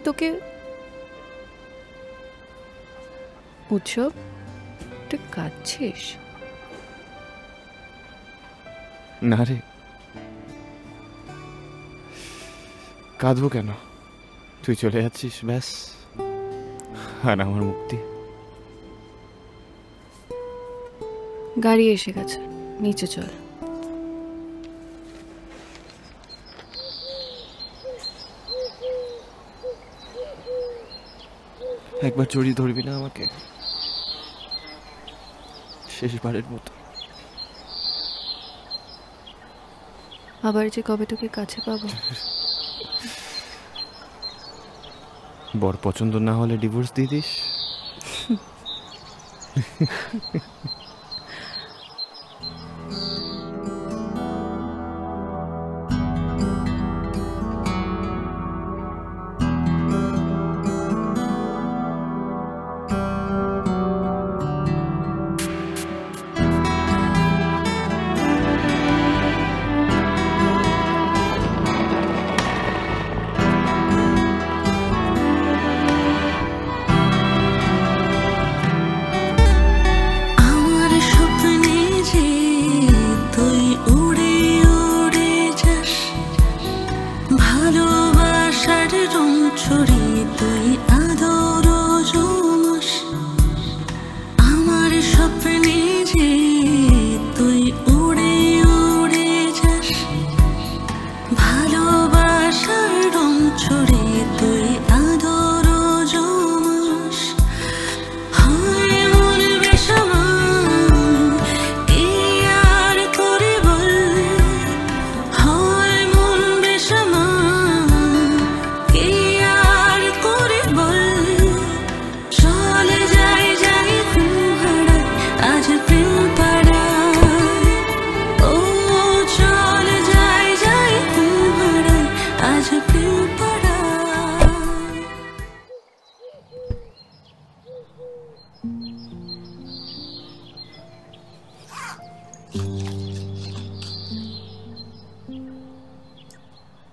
Speaker 8: আমি তোকে উৎসব তুই কাঁদছিস?
Speaker 6: না রে। কাঁদবো কেন? তুই চলে যাচ্ছিস ব্যাস। আর আমার মুক্তি।
Speaker 8: গাড়ি এসে গেছে। নিচে চল।
Speaker 6: একবার জড়িয়ে ধরবি না আমাকে। শেষবারের মতো।
Speaker 8: আবার যে কবে তোকে কাছে পাবো?
Speaker 6: বর পছন্দ না হলে ডিভোর্স দিয়ে দিস। (laughs)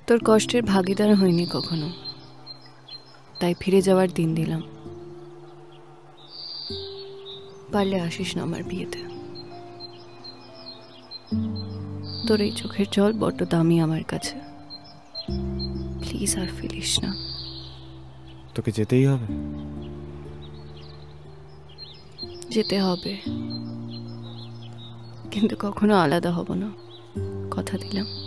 Speaker 8: তোর কষ্টের ভাগিদার হয়নি কখনো। তাই ফিরে যাওয়ার দিন দিলাম। পারলে আসিস না আমার বিয়েতে। তোর এই চোখের জল বড্ড দামি আমার কাছে। প্লিজ আর ফেলিস না।
Speaker 6: তোকে যেতেই হবে।
Speaker 8: যেতে হবে। কিন্তু কখনো আলাদা হব না। কথা দিলাম।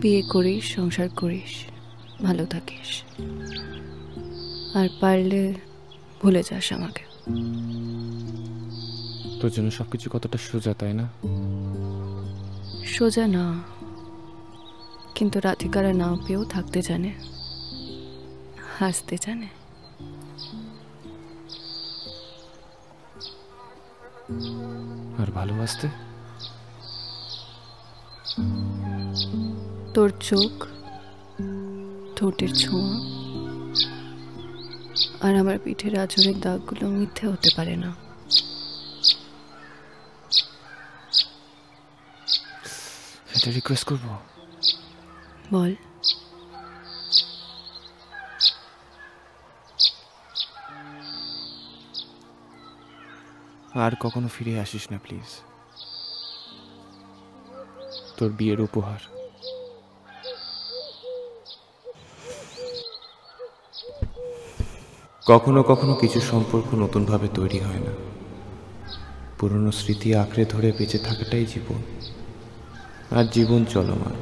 Speaker 8: বিয়ে করিস সংসার করিস ভালো থাকিস। আর পারলে ভুলে যাস আমাকে।
Speaker 6: তোর জন্য সবকিছু কতটা সোজা তাই না?
Speaker 8: সোজা না। কিন্তু রাধিকারা না পেয়েও থাকতে জানে হাসতে জানে।
Speaker 6: আর ভালোবাসতে?
Speaker 8: তোর চোখ ঠোঁটের ছোঁয়া আর আমার পিঠের আচরের দাগগুলো মিথ্যে হতে পারে না।
Speaker 6: এটা রিকোয়েস্ট করব?
Speaker 8: বল।
Speaker 6: আর কখনো ফিরে আসিস না প্লিজ তোর বিয়ের উপহার। কখনো কখনো কিছু সম্পর্ক নতুনভাবে তৈরি হয় না। পুরনো স্মৃতি আঁকড়ে ধরে বেঁচে থাকাটাই জীবন। আর জীবন চলমান।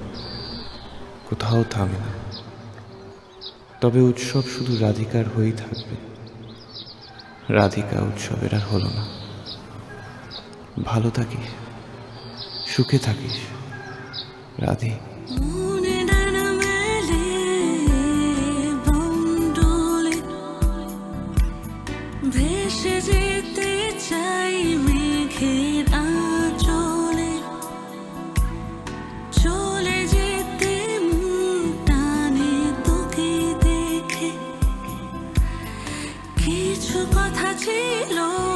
Speaker 6: কোথাও থামে না। তবে উৎসব শুধু রাধিকার হয়েই থাকবে। রাধিকা উৎসবের আর হলো না। ভালো থাকিস, সুখে থাকিস, রাধে।
Speaker 9: ছিল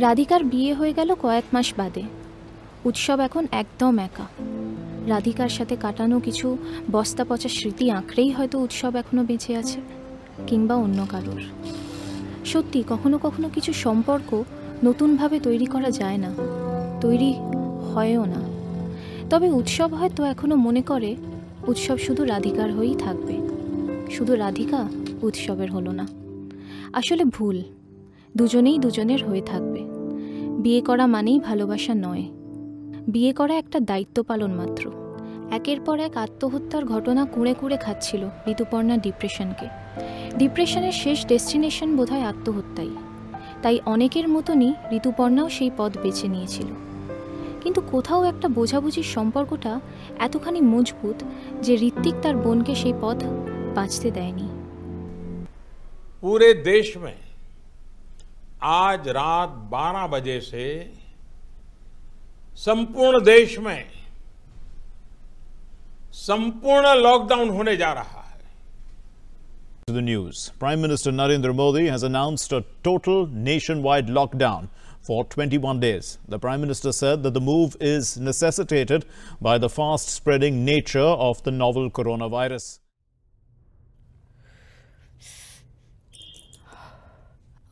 Speaker 1: রাধিকার বিয়ে হয়ে গেল কয়েক মাস বাদে। উৎসব এখন একদম একা। রাধিকার সাথে কাটানো কিছু বস্তা পচা স্মৃতি আঁকড়েই হয়তো উৎসব এখনও বেঁচে আছে, কিংবা অন্য কারোর। সত্যি, কখনো কখনো কিছু সম্পর্ক নতুনভাবে তৈরি করা যায় না, তৈরি হয়ও না। তবে উৎসব হয়তো এখনও মনে করে, উৎসব শুধু রাধিকার হয়েই থাকবে। শুধু রাধিকা উৎসবের হলো না। আসলে ভুল। দুজনেই দুজনের হয়ে থাকবে। বিয়ে করা মানেই ভালোবাসা নয়। বিয়ে করা একটা দায়িত্ব পালন মাত্র। একের পর এক আত্মহত্যার ঘটনা কুঁড়ে কুঁড়ে খাচ্ছিল ঋতুপর্ণা ডিপ্রেশনকে। ডিপ্রেশনের শেষ ডেস্টিনেশন বোধহয় আত্মহত্যাই। তাই অনেকের মতনই ঋতুপর্ণাও সেই পথ বেছে নিয়েছিল। কিন্তু কোথাও একটা বোঝাবুঝির সম্পর্কটা এতখানি মজবুত যে ঋত্বিক তার বোনকে সেই পথ বাঁচতে দেয়নি।
Speaker 10: পুরে দেশ মে आज रात 12 बजे से संपूर्ण देश में संपूर्ण लॉकडाउन होने जा रहा है
Speaker 11: To the news. Prime Minister Narendra Modi has announced a total nationwide lockdown for 21 days. The Prime Minister said that the move is necessitated by the fast spreading nature of the novel coronavirus.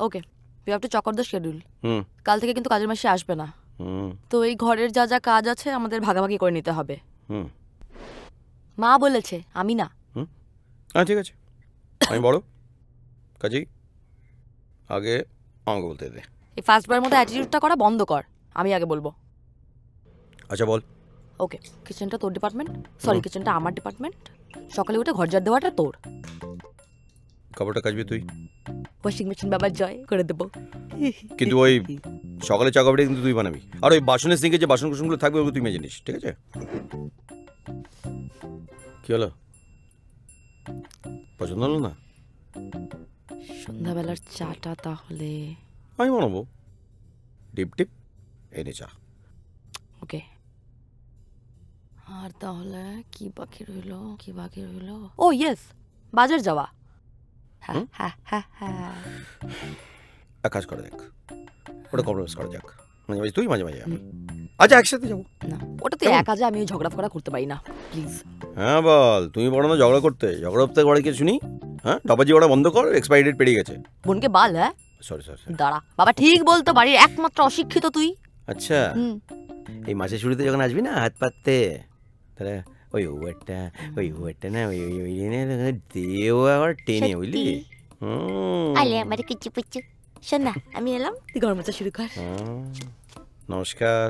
Speaker 12: Okay you have to চকর the schedule
Speaker 6: hmm.
Speaker 12: কাল থেকে কিন্তু কাজের মাসে আসবে না।
Speaker 6: হুম।
Speaker 12: তো এই ঘরের যা যা কাজ আছে আমাদের ভাগাভাগি করে নিতে হবে।
Speaker 6: হুম।
Speaker 12: মা বলেছে আমি না।
Speaker 6: হ্যাঁ ঠিক আছে। আমি বড়।
Speaker 13: কাজেই আগে আমাকে বলতে দে।
Speaker 12: এই ফার্স্টবার মধ্যে অ্যাটিটিউডটা করা বন্ধ কর। আমি আগে বলব।
Speaker 13: আচ্ছা বল।
Speaker 12: ওকে কিচেনটা তোর ডিপার্টমেন্ট সরি কিচেনটা আমার ডিপার্টমেন্ট সকালে উঠে ঘর ঝাড় দেওয়াটা তোর।
Speaker 13: কাপড়টা কাচবি তুই?
Speaker 12: ওয়াশিং মেশিন বাবার জয় করে দেবো।
Speaker 13: কিন্তু ওই সকালে চা কাপড়টা কিন্তু তুই বানাবি। আর ওই বাসনের সিঙ্কে যে বাসন কুসনগুলো থাকবে ওগুলো তুই মেজে নিস ঠিক আছে? কি হলো? পছন্দ হলো না?
Speaker 12: সন্ধ্যাবেলার চাটা তাহলে
Speaker 13: আমি বানাবো। ডিপ ডিপ এনে চা।
Speaker 12: ওকে। আর তাহলে কি বাকি রইল? কি বাকি রইল? ও ইয়েস বাজার যাওয়া।
Speaker 13: এক কাজ করা যাক ওটা কম্প্রোমাইজ করা যাক। মাঝে মাঝে তুই মাঝে মাঝে আমি। আচ্ছা একসাথে যাব।
Speaker 12: না ওটা তুই একা যা আমি ঝগড়া ফগড়া করতে পারি না প্লিজ
Speaker 13: হ্যাঁ বল। তুমি বড় না ঝগড়া করতে। ঝগড়া করতে বাড়ি কে শুনি হ্যাঁ ডবাজি ওটা বন্ধ কর এক্সপায়ারি ডেট পেরিয়ে গেছে।
Speaker 12: বোনকে বাল হ্যাঁ?
Speaker 13: সরি সরি
Speaker 12: দাঁড়া বাবা ঠিক বলতো বাড়ির একমাত্র অশিক্ষিত তুই।
Speaker 13: আচ্ছা। এই মাসের শুরুতে যখন আসবি না হাত পাততে তাহলে ওই ওয়ারটা ওই ওয়ারটা না ওই ওই ওই এনে দেও আবার টেনে বুঝলি?
Speaker 12: আলে আমার কিছু পিছু শোন না (laughs) আমি এলাম তুই গরম চা শুরু কর।
Speaker 13: নমস্কার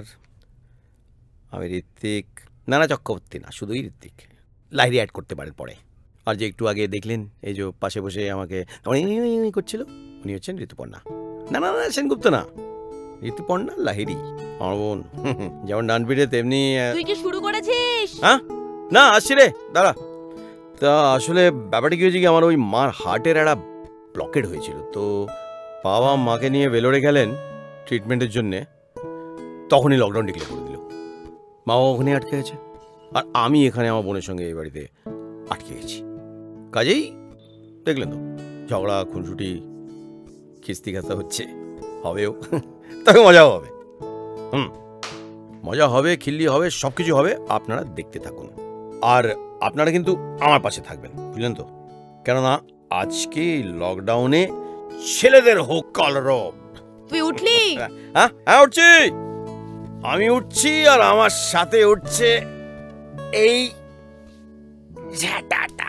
Speaker 13: আমি ঋত্বিক। না না চক্রবর্তী না শুধুই ঋত্বিক। লাইরি অ্যাড করতে পারেন পরে। আর যে একটু আগে দেখলেন এই যে পাশে বসে আমাকে করছিল উনি হচ্ছেন ঋতুপর্ণা। না না না সেনগুপ্ত না। ঋতুপর্ণা লাহিরি আমার বোন। (laughs) যেমন ডান পিঠে তেমনি
Speaker 12: তুই কি শুরু করেছিস?
Speaker 13: হ্যাঁ? না, আসছি রে, দাঁড়া। তা আসলে ব্যাপারটা কি হয়েছে কি, আমার ওই মার হার্টের একটা ব্লকেট হয়েছিল। তো বাবা মাকে নিয়ে ভেলোরে গেলেন ট্রিটমেন্টের জন্যে। তখনই লকডাউন ডিক্লেয়ার করে দিল। মা বাবা ওখানে আটকে গেছে। আর আমি এখানে আমার বোনের সঙ্গে এই বাড়িতে আটকে গেছি। কাজেই দেখলেন তো, ঝগড়া, খুনসুটি কিস্তি খাস্তা হচ্ছে। হবেও, তবে মজাও হবে। হুম, মজা হবে, খিল্লি হবে সব কিছু হবে, আপনারা দেখতে থাকুন। আর আপনারা কিন্তু আমার পাশে থাকবেন বুঝলেন তো? কেননা আজকে লকডাউনে ছেলেদের হোক কলরব
Speaker 12: তুই উঠলি? (laughs)
Speaker 13: হ্যাঁ হ্যাঁ উঠছি। আমি উঠছি আর আমার সাথে উঠছে এই ঝ্যাটাটা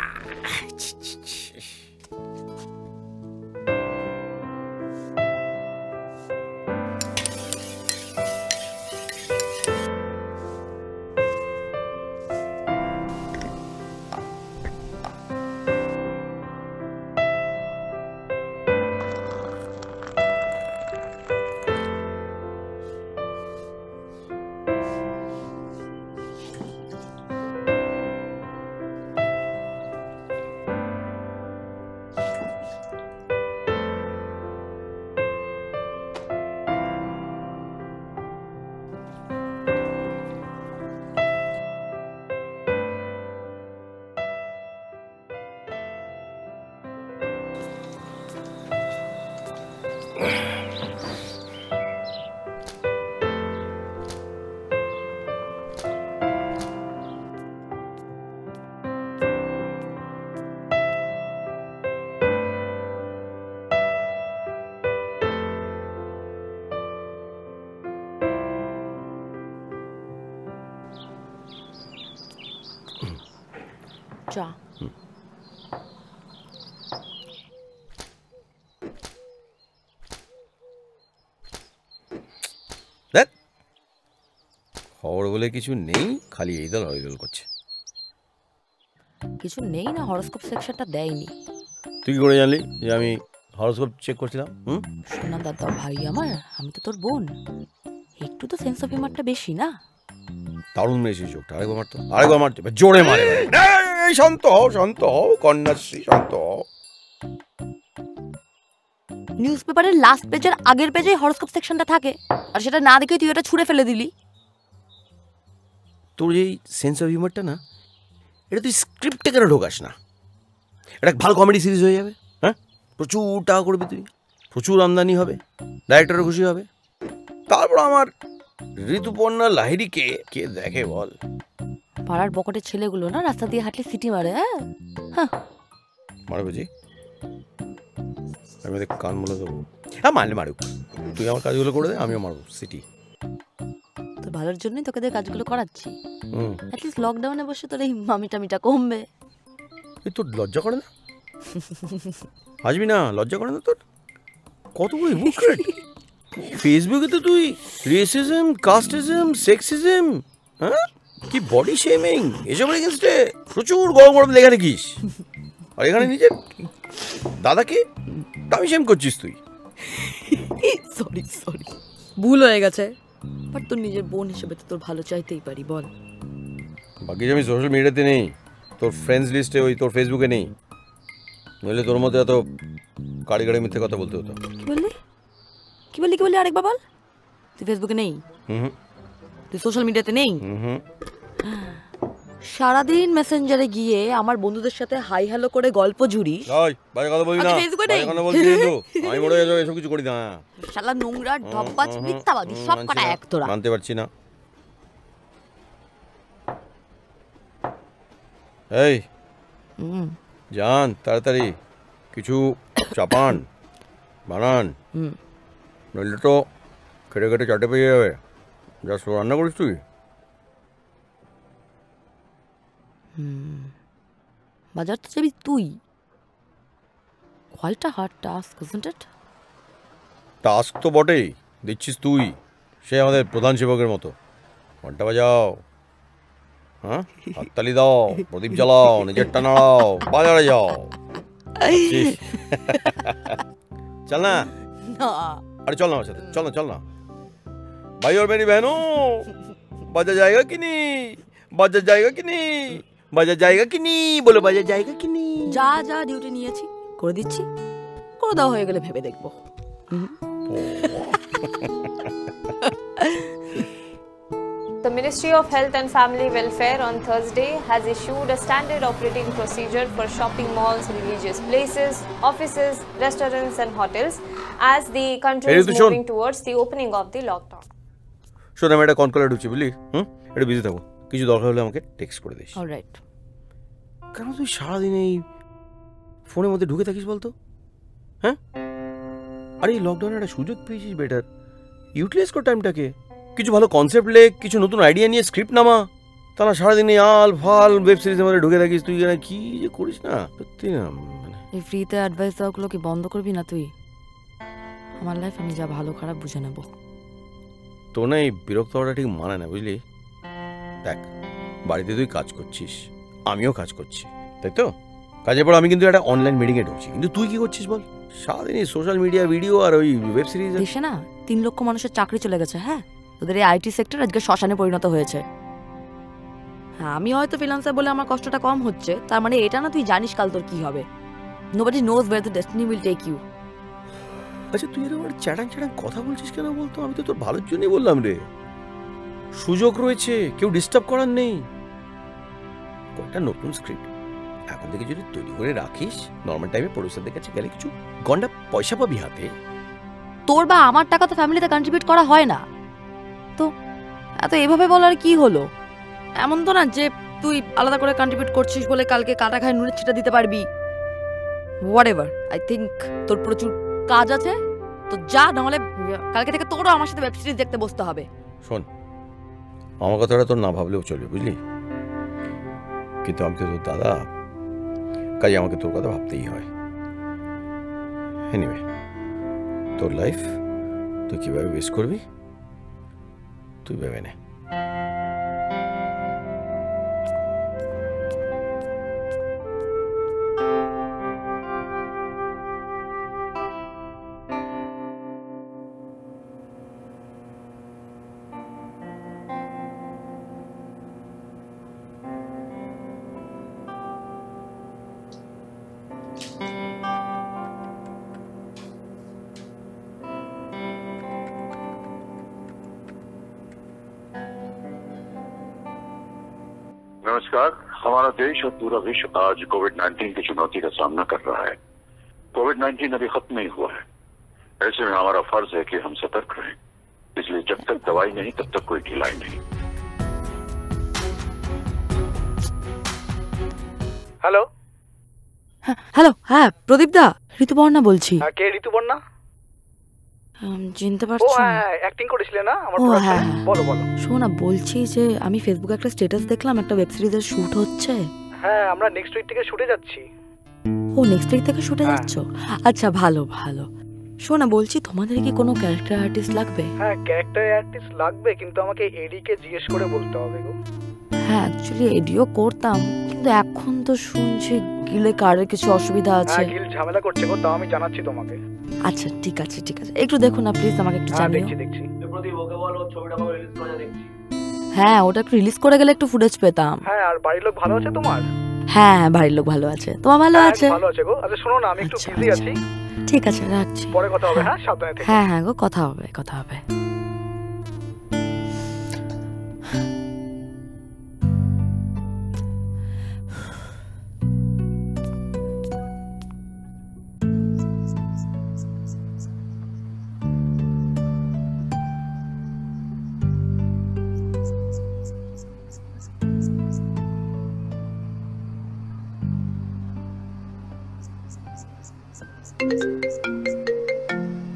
Speaker 13: বলে কিছু নেই খালি এই দল ওই দল করছে।
Speaker 12: কিছু নেই না হরোস্কোপ সেকশনটা দেয়নি।
Speaker 13: তুই কি করে জানলি যে আমি হরস্কোপ চেক করছিলাম? হুম?
Speaker 12: শোনা দাদা ভাই আমার আমি তো তোর বোন। একটু তো সেন্স অফ হিউমারটা বেশি না?
Speaker 13: দারুণ মেরেছি চোখটা আরেকবার মারতো আরেকবার মারতে জোরে মারে এই, শান্ত হও শান্ত হও কন্যাশ্রী শান্ত হও।
Speaker 12: নিউজ পেপারের লাস্ট পেজের আগের পেজে হরোস্কোপ সেকশনটা থাকে আর সেটা না দেখে তুই ওটা ছুঁড়ে ফেলে দিলি।
Speaker 13: তোর এই সেন্স অফ হিউমারটা না এটা তুই স্ক্রিপ্টে কেন ঢোকাস না? এটা ভালো কমেডি সিরিজ হয়ে যাবে হ্যাঁ? প্রচুর টাকা করবি তুই প্রচুর আমদানি হবে ডাইরেক্টরও খুশি হবে। তারপর আমার ঋতুপর্ণা লাহিড়িকে কে দেখে বল?
Speaker 12: পাড়ার বকটের ছেলেগুলো না রাস্তা দিয়ে হাঁটলে সিটি মারে হ্যাঁ?
Speaker 13: মারো বুঝি? আমি কান বলে দেবো। হ্যাঁ মারলে মারুক। তুই আমার কাজগুলো করে দে আমিও মারবো সিটি।
Speaker 12: তোর ভালোর জন্যই তোকে দিয়ে কাজগুলো করাচ্ছি।
Speaker 13: হুম।
Speaker 12: অ্যাটলিস্ট লকডাউনে বসে তোর এই মামিটা মিটা কমবে।
Speaker 13: এই তোর লজ্জা করে না? আসবি না? লজ্জা করে না তোর? কত বড় হিপোক্রেট ফেসবুকে তো তুই রেসিজম কাস্টিজম সেক্সিজম হ্যাঁ? কি বডি শেমিং এসবের এগেনস্টে প্রচুর গরম গরম লেখা রেখিস আর এখানে নিজের দাদাকে দামি শেম করছিস তুই। (laughs)
Speaker 12: সরি সরি ভুল হয়ে গেছে। বাট তোর নিজের বোন হিসেবে তো তোর ভালো চাইতেই পারি বল।
Speaker 13: বাকি যে আমি সোশ্যাল মিডিয়াতে নেই তোর ফ্রেন্ডস লিস্টে ওই তোর ফেসবুকে নেই নইলে তোর মধ্যে এত কাড়ি গাড়ি মিথ্যে কথা বলতে হতো।
Speaker 12: কি বললি? কি বললি কি বললি আরেকবার বল? তুই ফেসবুকে নেই?
Speaker 13: হুম
Speaker 12: তুই সোশ্যাল মিডিয়াতে নেই?
Speaker 13: হুম
Speaker 12: সারাদিন মেসেঞ্জারে গিয়ে আমার বন্ধুদের সাথে হাই হ্যালো করে গল্প জুড়ি
Speaker 13: ওই বাজে কথা বলবি না।
Speaker 12: আচ্ছা,
Speaker 13: বাজে
Speaker 12: নেই।
Speaker 13: কথা বলছি কিন্তু। আমি বড় এসব এসব কিছু করি না।
Speaker 12: শালা নোংরা ঢপবাজ মিথ্যাবাদী সব কটা এক তোরা।
Speaker 13: মানতে পারছি না। এই জান তাড়াতাড়ি। কিছু চাপান বানান। নইলে তো খেটে খেটে চাটে পেয়ে যাবে। যা সব রান্না করিস তুই
Speaker 12: হুম বাজার তো যাবি তুই quite a hard task isn't it
Speaker 13: task তো বটেই দিচ্ছিস তুই সে আমাদের প্রধান সেবকের মতো ঘন্টা বাজাও হ্যাঁ হাততালি দাও প্রদীপ জ্বালাও নিজেরটা নাড়াও বাজারে যাও বুঝছিস? চল না
Speaker 12: না
Speaker 13: अरे चल ना हमारे साथ चल ना चल ना भाई और मेरी बहनों बाजा जाएगा कि नहीं बाजा जाएगा कि नहीं বাজার জায়গা কিনি বলে বাজার জায়গা কিনি
Speaker 12: যা যা ডিউটি নিয়েছি করে দিচ্ছি করে দেওয়া হয়ে গেলে ভেবে দেখব
Speaker 14: The Ministry of Health and Family Welfare on Thursday has issued a standard operating procedure for shopping malls, religious places, offices, restaurants and hotels as the country is moving towards the opening of the lockdown.
Speaker 13: শোন আমি একটা কনকলে ঢুকছি বুঝলি হুম একটু busy থাকো কিছু দরকার হলে আমাকে টেক্সট করে দিস
Speaker 12: অলরাইট
Speaker 13: কেন তুই সারাদিন এই ফোনের মধ্যে ঢুকে থাকিস বলতো? হ্যাঁ? আরে এই লকডাউনে একটা সুযোগ পেয়েছিস বেটার ইউটিলাইজ কর টাইমটাকে কিছু ভালো কনসেপ্ট লেখ কিছু নতুন আইডিয়া নিয়ে স্ক্রিপ্ট নামা। তা না সারাদিন এই আল ফাল ওয়েব সিরিজের মধ্যে ঢুকে থাকিস। তুই এখানে কি যে করিস না? সত্যি না মানে।
Speaker 12: এই ফ্রিতে অ্যাডভাইস দেওয়াগুলো কি বন্ধ করবি না তুই? আমার লাইফ আমি যা ভালো খারাপ বুঝে নেব।
Speaker 13: তোর না এই বিরক্ত হওয়াটা ঠিক মানায় না বুঝলি? দেখ বাড়িতে তুই কাজ করছিস। আমিও কাজ করছি তাই তো? কাজের পর আমি কিন্তু একটা অনলাইন মিটিংয়ে ঢুকছি। কিন্তু তুই কি করছিস বল? সারাদিন এই সোশ্যাল মিডিয়া ভিডিও আর ওই ওয়েব সিরিজ
Speaker 12: দেশে না তিন লক্ষ মানুষের চাকরি চলে গেছে হ্যাঁ? তোদের এই আইটি সেক্টর আজকে শ্মশানে পরিণত হয়েছে। হ্যাঁ আমি হয়তো ফ্রিল্যান্সার বলে আমার কষ্টটা কম হচ্ছে তার মানে এটা না তুই জানিস কাল তোর কি হবে। Nobody knows where the destiny will take you
Speaker 13: আচ্ছা তুই এরকম চ্যাটাং চ্যাটাং কথা বলছিস কেন বলতো? আমি তো তোর ভালোর জন্যই বললাম রে। সুযোগ রয়েছে কেউ ডিস্টার্ব করার নেই। কয়েকটা নতুন স্ক্রিপ্ট এখন থেকে যদি তৈরি করে রাখিস নর্মাল টাইমে প্রডিউসারদের কাছে গেলে কিছু গন্ডা পয়সা পাবি হাতে।
Speaker 12: তোর বা আমার টাকা তো ফ্যামিলিতে কন্ট্রিবিউট করা হয় না। তো এত এভাবে বলার কি হলো? এমন তো না যে তুই আলাদা করে কন্ট্রিবিউট করছিস বলে কালকে কাটা খায় নুনের ছিটা দিতে পারবি। হোয়াট এভার আই থিঙ্ক তোর প্রচুর কাজ আছে। তো যা নাহলে কালকে থেকে তোরও আমার সাথে ওয়েব সিরিজ দেখতে বসতে হবে।
Speaker 13: শোন আমার কথাটা তোর না ভাবলেও চলবে বুঝলি? কিন্তু আমি তো দাদা, কাজে আমাকে তোর কথা ভাবতেই হয়। এনিওয়ে তোর লাইফ তুই কীভাবে বেস করবি? তুই ভেবে নে।
Speaker 15: पूरा विश्व आज कोविड 19 की चुनौती का सामना कर रहा है कोविड 19 अभी खत्म नहीं हुआ है ऐसे में हमारा फर्ज है कि हम सतर्क रहें इसलिए जब तक दवाई नहीं तब तक कोई ढिलाई नहीं
Speaker 16: হ্যালো
Speaker 12: হ্যালো হ্যাঁ প্রদীপ দা ঋতুপর্ণা বলছি
Speaker 16: হ্যাঁ কে ঋতুপর্ণা
Speaker 12: উম, চিনতে
Speaker 16: ও
Speaker 12: পারছো
Speaker 16: হ্যাঁ অ্যাক্টিং করেছিলে না আমার
Speaker 12: ও
Speaker 16: production
Speaker 12: হ্যাঁ
Speaker 16: এ?
Speaker 12: হ্যাঁ।
Speaker 16: বলো বলো
Speaker 12: শোনা বলছি যে আমি ফেসবুকে একটা স্ট্যাটাস দেখলাম একটা ওয়েব সিরিজের শুট হচ্ছে
Speaker 16: হ্যাঁ আমরা নেক্সট উইক থেকে শুটে যাচ্ছি।
Speaker 12: ও নেক্সট উইক থেকে শুটে যাচ্ছ? আচ্ছা ভালো ভালো। শোনা বলছি তোমাদের কি কোনো ক্যারেক্টার আর্টিস্ট লাগবে?
Speaker 16: হ্যাঁ ক্যারেক্টার আর্টিস্ট লাগবে কিন্তু আমাকে এডিকে জিজ্ঞেস করে বলতে হবে গো।
Speaker 12: হ্যাঁ অ্যাকচুয়ালি এডিও করতাম কিন্তু এখন তো শুনছি গিলে কারের কিছু অসুবিধা আছে।
Speaker 16: হ্যাঁ গিল ঝামেলা করছে গো তাও আমি জানাচ্ছি তোমাকে।
Speaker 12: আচ্ছা ঠিক আছে ঠিক আছে। একটু দেখো না প্লিজ আমাকে একটু
Speaker 16: হ্যাঁ
Speaker 12: জানিও।
Speaker 16: দেখছি দেখছি। প্রদীপ ওকে বলো ছবিটা কবে রিলিজ করে দেখছি।
Speaker 12: হ্যাঁ ওটা একটু রিলিজ করে গেলে একটু ফুটেজ পেতাম।
Speaker 16: হ্যাঁ আর বাড়ির লোক ভালো আছে তোমার?
Speaker 12: হ্যাঁ হ্যাঁ বাড়ির লোক ভালো আছে। তোমার ভালো
Speaker 16: হ্যাঁ,
Speaker 12: আছে?
Speaker 16: ভালো আছে গো। আচ্ছা শোনো না আমি একটু বিজি আছি।
Speaker 12: ঠিক আছে রাখছি।
Speaker 16: পরে কথা হবে হ্যাঁ? সাবধানে থেকো।
Speaker 12: হ্যাঁ হ্যাঁ গো কথা হবে কথা হবে।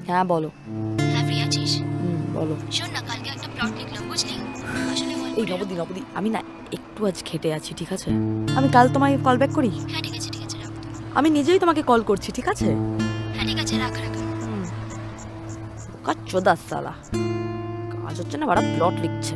Speaker 12: হ্যাঁ বলো।
Speaker 17: হ্যাঁ ফ্রি আছিস?
Speaker 12: হুম বলো।
Speaker 17: শোন না কালকে একটা প্লট লিখলাম বুঝলি? আসলে
Speaker 12: এই নবদি নবদি আমি না একটু আজ খেটে আছি ঠিক আছে? আমি কাল তোমাকে কল ব্যাক করি?
Speaker 17: হ্যাঁ ঠিক আছে ঠিক আছে রাখ
Speaker 12: আমি নিজেই তোমাকে কল করছি ঠিক আছে?
Speaker 17: হ্যাঁ ঠিক আছে রাখ রাখ।
Speaker 12: সালা। কাজ হচ্ছে না বাড়া প্লট লিখছে।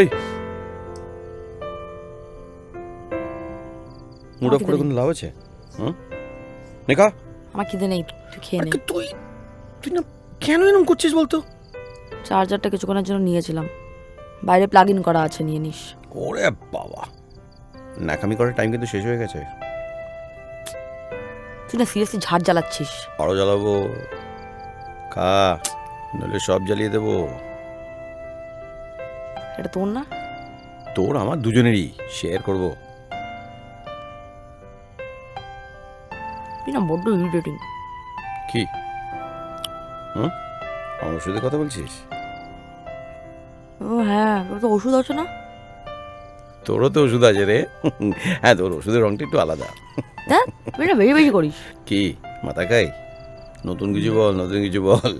Speaker 13: এই। মুড অফ করে কোনো লাভ আছে? হুম? নেকা?
Speaker 12: আমার খিদে নেই তুই খেয়ে নে।
Speaker 13: তুই তুই না কেন এরকম করছিস বলতো?
Speaker 12: চার্জারটা কিছুক্ষণের জন্য নিয়েছিলাম। বাইরে প্লাগ ইন করা আছে নিয়ে নিস।
Speaker 13: ওরে বাবা। ন্যাকামি করার টাইম কিন্তু শেষ হয়ে গেছে।
Speaker 12: তুই না সিরিয়াসলি ঝাড় জ্বালাচ্ছিস।
Speaker 13: আরও জ্বালাবো। খা নইলে সব জ্বালিয়ে দেবো।
Speaker 12: এটা তোর না?
Speaker 13: তোর আমার দুজনেরই। শেয়ার করব।
Speaker 12: তুই না বড্ড ইরিটেটিং
Speaker 13: কি? হুম? আমার ওষুধের কথা বলছিস?
Speaker 12: ও হ্যাঁ তোর তো ওষুধ আছে না?
Speaker 13: তোরও তো ওষুধ আছে রে। হ্যাঁ তোর ওষুধের রংটা একটু আলাদা।
Speaker 12: হ্যাঁ তুই না বেশি বেশি করিস।
Speaker 13: কি? মাথা খাই? নতুন কিছু বল নতুন কিছু বল।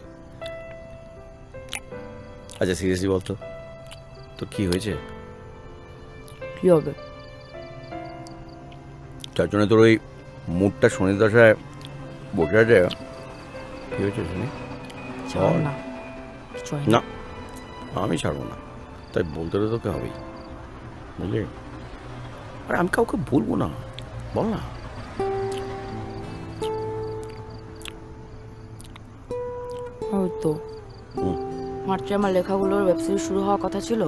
Speaker 13: আচ্ছা সিরিয়াসলি বল তো তোর কি হয়েছে?
Speaker 12: কি হবে?
Speaker 13: যার জন্য তোর ওই মুডটা শনি দশায় বসে আছে? কি হয়েছে শুনি?
Speaker 12: না
Speaker 13: আমি ছাড়বো না। তাই বলতে তো তোকে হবেই বুঝলি? আরে আমি কাউকে বলব না বল না।
Speaker 12: ওই তো। মার্চে আমার লেখাগুলোর ওয়েব সিরিজ শুরু হওয়ার কথা ছিল।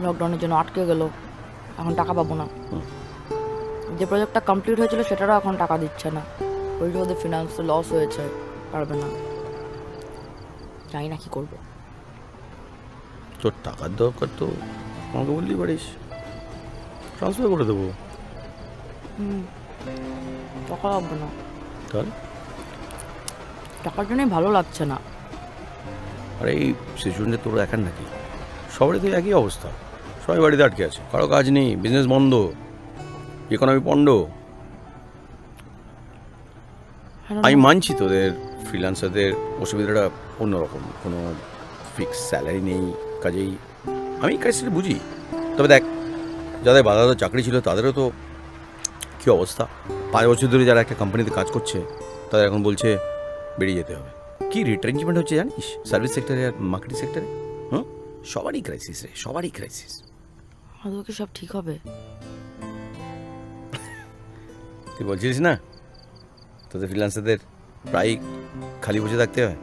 Speaker 12: লকডাউনের জন্য আটকে গেল। এখন টাকা পাবো না। যে প্রজেক্টটা কমপ্লিট হয়েছিল সেটারও এখন টাকা দিচ্ছে না। ওই যে ওদের ফিনান্স লস হয়েছে পারবে না। জানি না কি করব।
Speaker 13: তোর টাকার দরকার তো আমাকে বলতেই পারিস। ট্রান্সফার করে দেবো।
Speaker 12: টাকা লাগবে না।
Speaker 13: তাহলে
Speaker 12: টাকার জন্যই ভালো লাগছে না।
Speaker 13: আর এই সিচুয়েশনে তোর একার নাকি? সবারই তো একই অবস্থা। সবাই বাড়িতে আটকে আছে। কারও কাজ নেই বিজনেস বন্ধ ইকোনমি পণ্ড। আমি মানছি তোদের ফ্রিল্যান্সারদের অসুবিধাটা অন্যরকম। কোনো ফিক্স স্যালারি নেই কাজেই। আমি কাজটা বুঝি। তবে দেখ যাদের বাধা চাকরি ছিল তাদেরও তো কী অবস্থা? পাঁচ বছর ধরে যারা একটা কোম্পানিতে কাজ করছে তাদের এখন বলছে বেরিয়ে যেতে হবে। কি রিট্রেঞ্চমেন্ট হচ্ছে জানিস? সার্ভিস সেক্টরে আর মার্কেটিং সেক্টরে সবারই ক্রাইসিস রে সবারই ক্রাইসিস
Speaker 12: আদৌ সব ঠিক হবে?
Speaker 13: তুই বলছিস না? তোদের ফ্রিল্যান্সারদের প্রায় খালি বসে থাকতে হয়।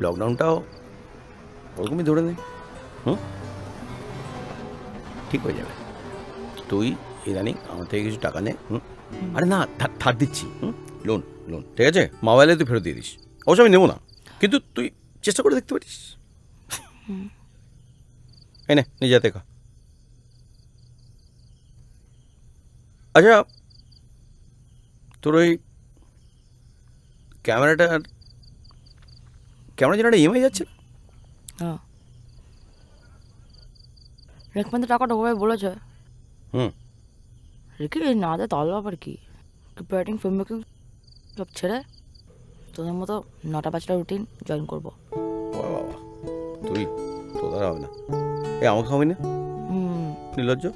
Speaker 13: লকডাউনটাও ওরকমই ধরে নে। হুম? ঠিক হয়ে যাবে। তুই ইদানিং আমার থেকে কিছু টাকা নে হুম? আরে না ধার- ধার দিচ্ছি হুম? লোন লোন ঠিক আছে? মোবাইলে তুই ফেরত দিয়ে দিস। অবশ্য আমি নেব না। কিন্তু তুই চেষ্টা করে দেখতে পারিস। এই એને ની જાते का अच्छा তোরই ক্যামেরাটা ক্যামেরা যেটা ইএমআই যাচ্ছে
Speaker 12: হ্যাঁ রেখমান তো টাকাটা ওভাবে বলেছে
Speaker 13: হুম
Speaker 12: রেখে না দেয় তাহলে আবার কি ব্যাটিং ফিল্ম মেকিং সব ছেড়ে তোদের মতো নটা পাঁচটা রুটিন জয়েন করবো
Speaker 13: তুই তো দ্বারা হবে না। এ আমাকে খাওয়াবি না নির্লজ্জ?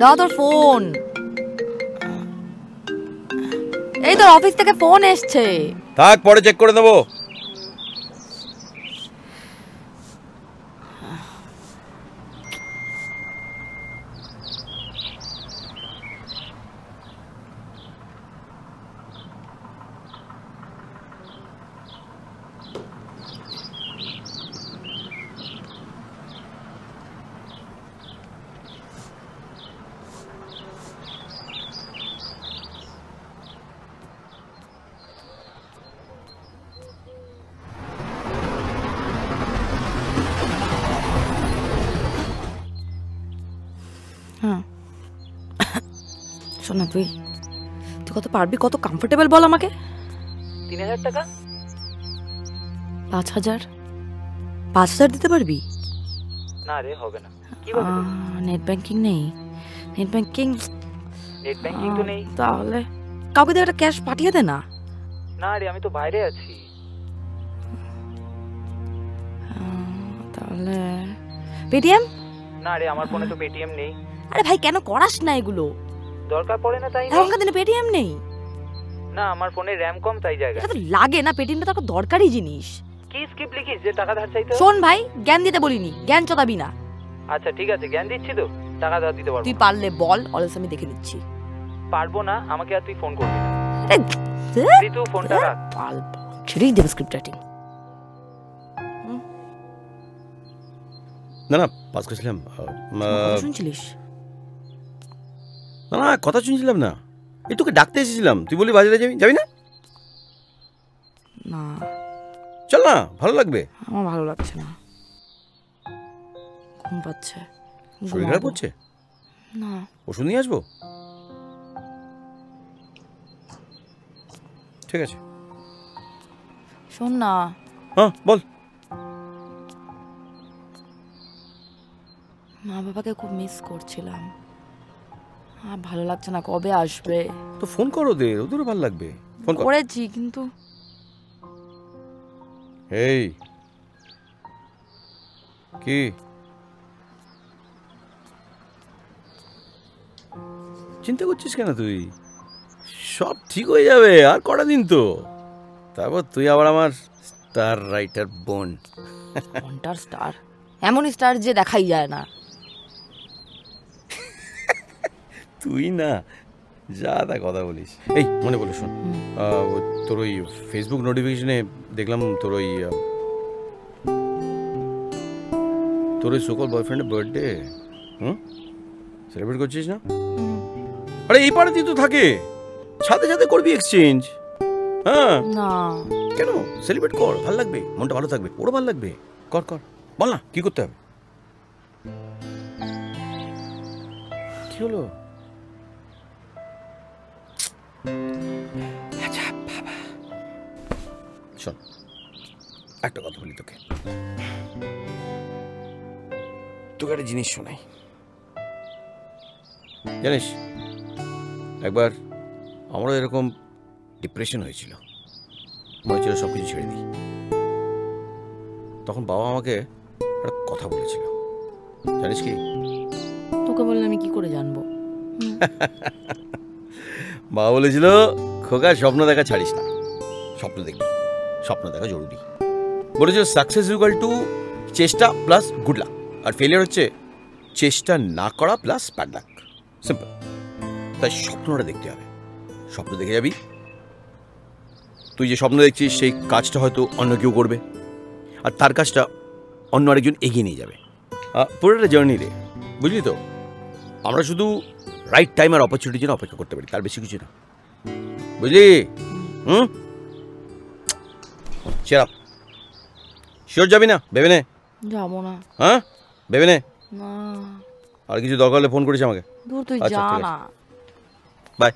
Speaker 12: দাও তোর ফোন। তোর অফিস থেকে ফোন এসছে।
Speaker 13: থাক পরে চেক করে দেবো
Speaker 12: হ্যাঁ শোন না তুই তুই কত পারবি? কত কমফোর্টেবল বল আমাকে।
Speaker 16: তিন হাজার টাকা?
Speaker 12: পাঁচ হাজার? পাঁচ হাজার দিতে পারবি?
Speaker 16: না রে হবে না।
Speaker 12: নেট ব্যাংকিং নেই। নেট ব্যাংকিং
Speaker 16: নেট ব্যাংকিং তো নেই।
Speaker 12: তাহলে কাউকে দিয়ে একটা ক্যাশ পাঠিয়ে দে না।
Speaker 16: না রে আমি তো বাইরে আছি।
Speaker 12: তাহলে পেটিএম
Speaker 16: না রে আমার ফোনে তো পেটিএম নেই।
Speaker 12: আরে ভাই কেন করাস না এগুলো?
Speaker 16: দরকার পড়ে না তাই।
Speaker 12: এখনকার দিনে পেটিএম নেই?
Speaker 16: না আমার ফোনে র্যাম কম তাই জায়গা।
Speaker 12: এটা তো লাগে না পেটিএমটা তো একটা দরকারি জিনিস।
Speaker 16: কি স্কিপ লিখিস? যে টাকা ধার চাইতে?
Speaker 12: শোন ভাই জ্ঞান দিতে বলিনি জ্ঞান চোদাবি না।
Speaker 16: আচ্ছা ঠিক আছে জ্ঞান দিচ্ছি তো। টাকা ধার দিতে পারব।
Speaker 12: তুই পারলে বল অলস আমি দেখে নিচ্ছি।
Speaker 16: পারব না আমাকে আর তুই ফোন করবি তুই ফোনটা রাখ।
Speaker 12: পাল ছেড়েই দেবে স্ক্রিপ্ট রাইটিং
Speaker 13: না না পাস করছিলাম।
Speaker 12: শুনছিলিস?
Speaker 13: না না কথা শুনছিলাম না। এই তোকে ডাকতে এসেছিলাম। তুই বলি বাজারে যাবি? যাবি না?
Speaker 12: না।
Speaker 13: চল না ভালো লাগবে।
Speaker 12: আমার ভালো লাগছে না। ঘুম পাচ্ছে।
Speaker 13: শরীর খারাপ। হচ্ছে
Speaker 12: না।
Speaker 13: ওষুধ নিয়ে আসব? ঠিক আছে।
Speaker 12: শোন না।
Speaker 13: হ্যাঁ বল।
Speaker 12: মা বাবাকে খুব মিস করছিলাম। আর ভালো লাগছে না কবে আসবে।
Speaker 13: তো ফোন কর ওদের ওদেরও ভালো লাগবে। ফোন কর।
Speaker 12: করেছি কিন্তু
Speaker 13: এই কি? চিন্তা করছিস কেন তুই? সব ঠিক হয়ে যাবে আর কটা দিন তো? তারপর তুই আবার আমার স্টার রাইটার বোন।
Speaker 12: স্টার এমন স্টার যে দেখাই যায় না।
Speaker 13: তুই না যা তা কথা বলিস। এই মনে বলে শোন। তোর ওই ফেসবুক নোটিফিকেশনে দেখলাম তোর ওই তোর ওই সকল বয়ফ্রেন্ডের বার্থডে হুম? সেলিব্রেট করছিস না? আরে এই পাড়াতেই তো থাকে। সাথে সাথে করবি এক্সচেঞ্জ হ্যাঁ?
Speaker 12: না।
Speaker 13: কেন? সেলিব্রেট কর ভালো লাগবে। মনটা ভালো থাকবে ওরও ভালো লাগবে। কর কর। বল না কি করতে হবে? কি হলো। শোন একটা কথা বলি তোকে। তোকে একটা জিনিস শোনাই। জানিস একবার আমারও এরকম ডিপ্রেশন হয়েছিল। মনে হচ্ছিল সব কিছু ছেড়ে দিই। তখন বাবা আমাকে একটা কথা বলেছিল। জানিস কি?
Speaker 12: তোকে বললে আমি কি করে জানব? (laughs)
Speaker 13: বাবা বলেছিল, খোকা, স্বপ্ন দেখা ছাড়িস না। স্বপ্ন দেখবি, স্বপ্ন দেখা জরুরি। বলেছিল সাকসেস ইকুয়াল টু চেষ্টা প্লাস গুড লাক আর ফেলিয়ার হচ্ছে, চেষ্টা না করা প্লাস ব্যাড লাক সিম্পল তাই স্বপ্নটা দেখতে হবে। স্বপ্ন দেখে যাবি। তুই যে স্বপ্ন দেখছিস, সেই কাজটা হয়তো অন্য কেউ করবে। আর তার কাজটা অন্য আরেকজন এগিয়ে নিয়ে যাবে। পুরোটা জার্নি রে, বুঝলি তো? আমরা শুধু রাইট টাইম আর অপরচুনিটির জন্য অপেক্ষা করতে পারি তার বেশি কিছু না। বুঝলি? হুম? চেরাপ শিওর যাবি না? ভেবে নে।
Speaker 12: যাব না।
Speaker 13: হ্যাঁ? ভেবে নে।
Speaker 12: না।
Speaker 13: আর কিছু দরকার হলে ফোন করিস আমাকে।
Speaker 12: দূর তুই
Speaker 13: আচ্ছা,
Speaker 12: যা। না।
Speaker 13: Bye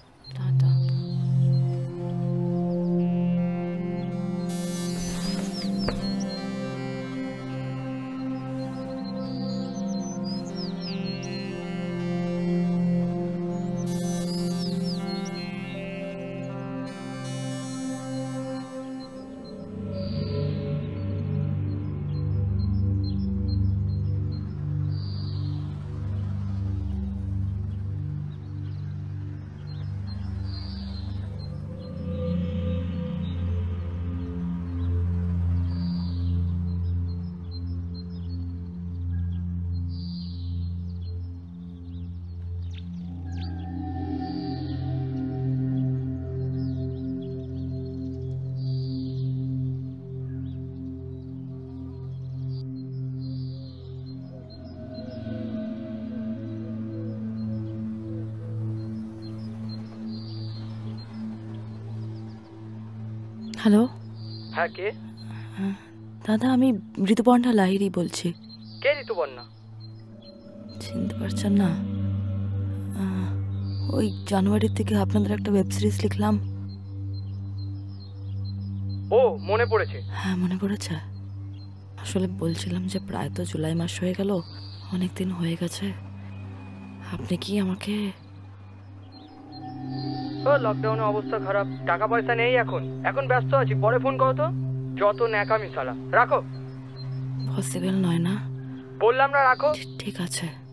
Speaker 12: hello?
Speaker 16: হ্যাঁ কে?
Speaker 12: দাদা আমি ঋতুপর্ণা লাহিরি বলছি।
Speaker 16: কে ঋতুপর্ণা?
Speaker 12: চিনতে পারছেন না। ওই জানুয়ারির থেকে আপনাদের একটা ওয়েব সিরিজ লিখলাম।
Speaker 16: ও মনে পড়েছে।
Speaker 12: হ্যাঁ মনে পড়েছে। আসলে বলছিলাম যে প্রায় তো জুলাই মাস হয়ে গেল অনেক দিন হয়ে গেছে। আপনি কি আমাকে
Speaker 16: লকডাউনে অবস্থা খারাপ। টাকা পয়সা নেই এখন। এখন ব্যস্ত আছি। পরে ফোন করো তো। যত ন্যাকামি সালা রাখো।
Speaker 12: পসিবল নয় না?
Speaker 16: বললাম না রাখো।
Speaker 12: ঠিক আছে।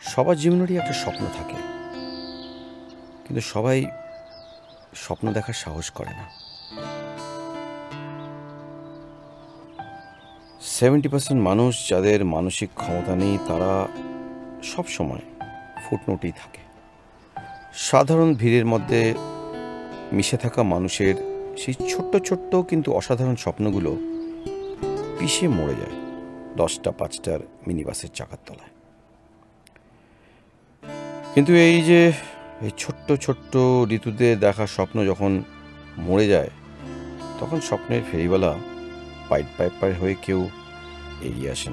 Speaker 13: সবার জীবনেরই একটা স্বপ্ন থাকে। কিন্তু সবাই স্বপ্ন দেখার সাহস করে না। সেভেন্টি পার্সেন্ট মানুষ যাদের মানসিক ক্ষমতা নেই, তারা সব সময় ফুটনোটেই থাকে। সাধারণ ভিড়ের মধ্যে মিশে থাকা মানুষের সেই ছোট্ট ছোট্ট কিন্তু অসাধারণ স্বপ্নগুলো পিষে মরে যায় দশটা, পাঁচটার মিনি বাসের চাকার তলায়। কিন্তু এই যে এই ছোট্ট ছোট্ট ঋতুতে দেখা স্বপ্ন যখন মরে যায়, তখন স্বপ্নের ফেরিওয়ালা পাইট পাইপার হয়ে কেউ এগিয়ে আসে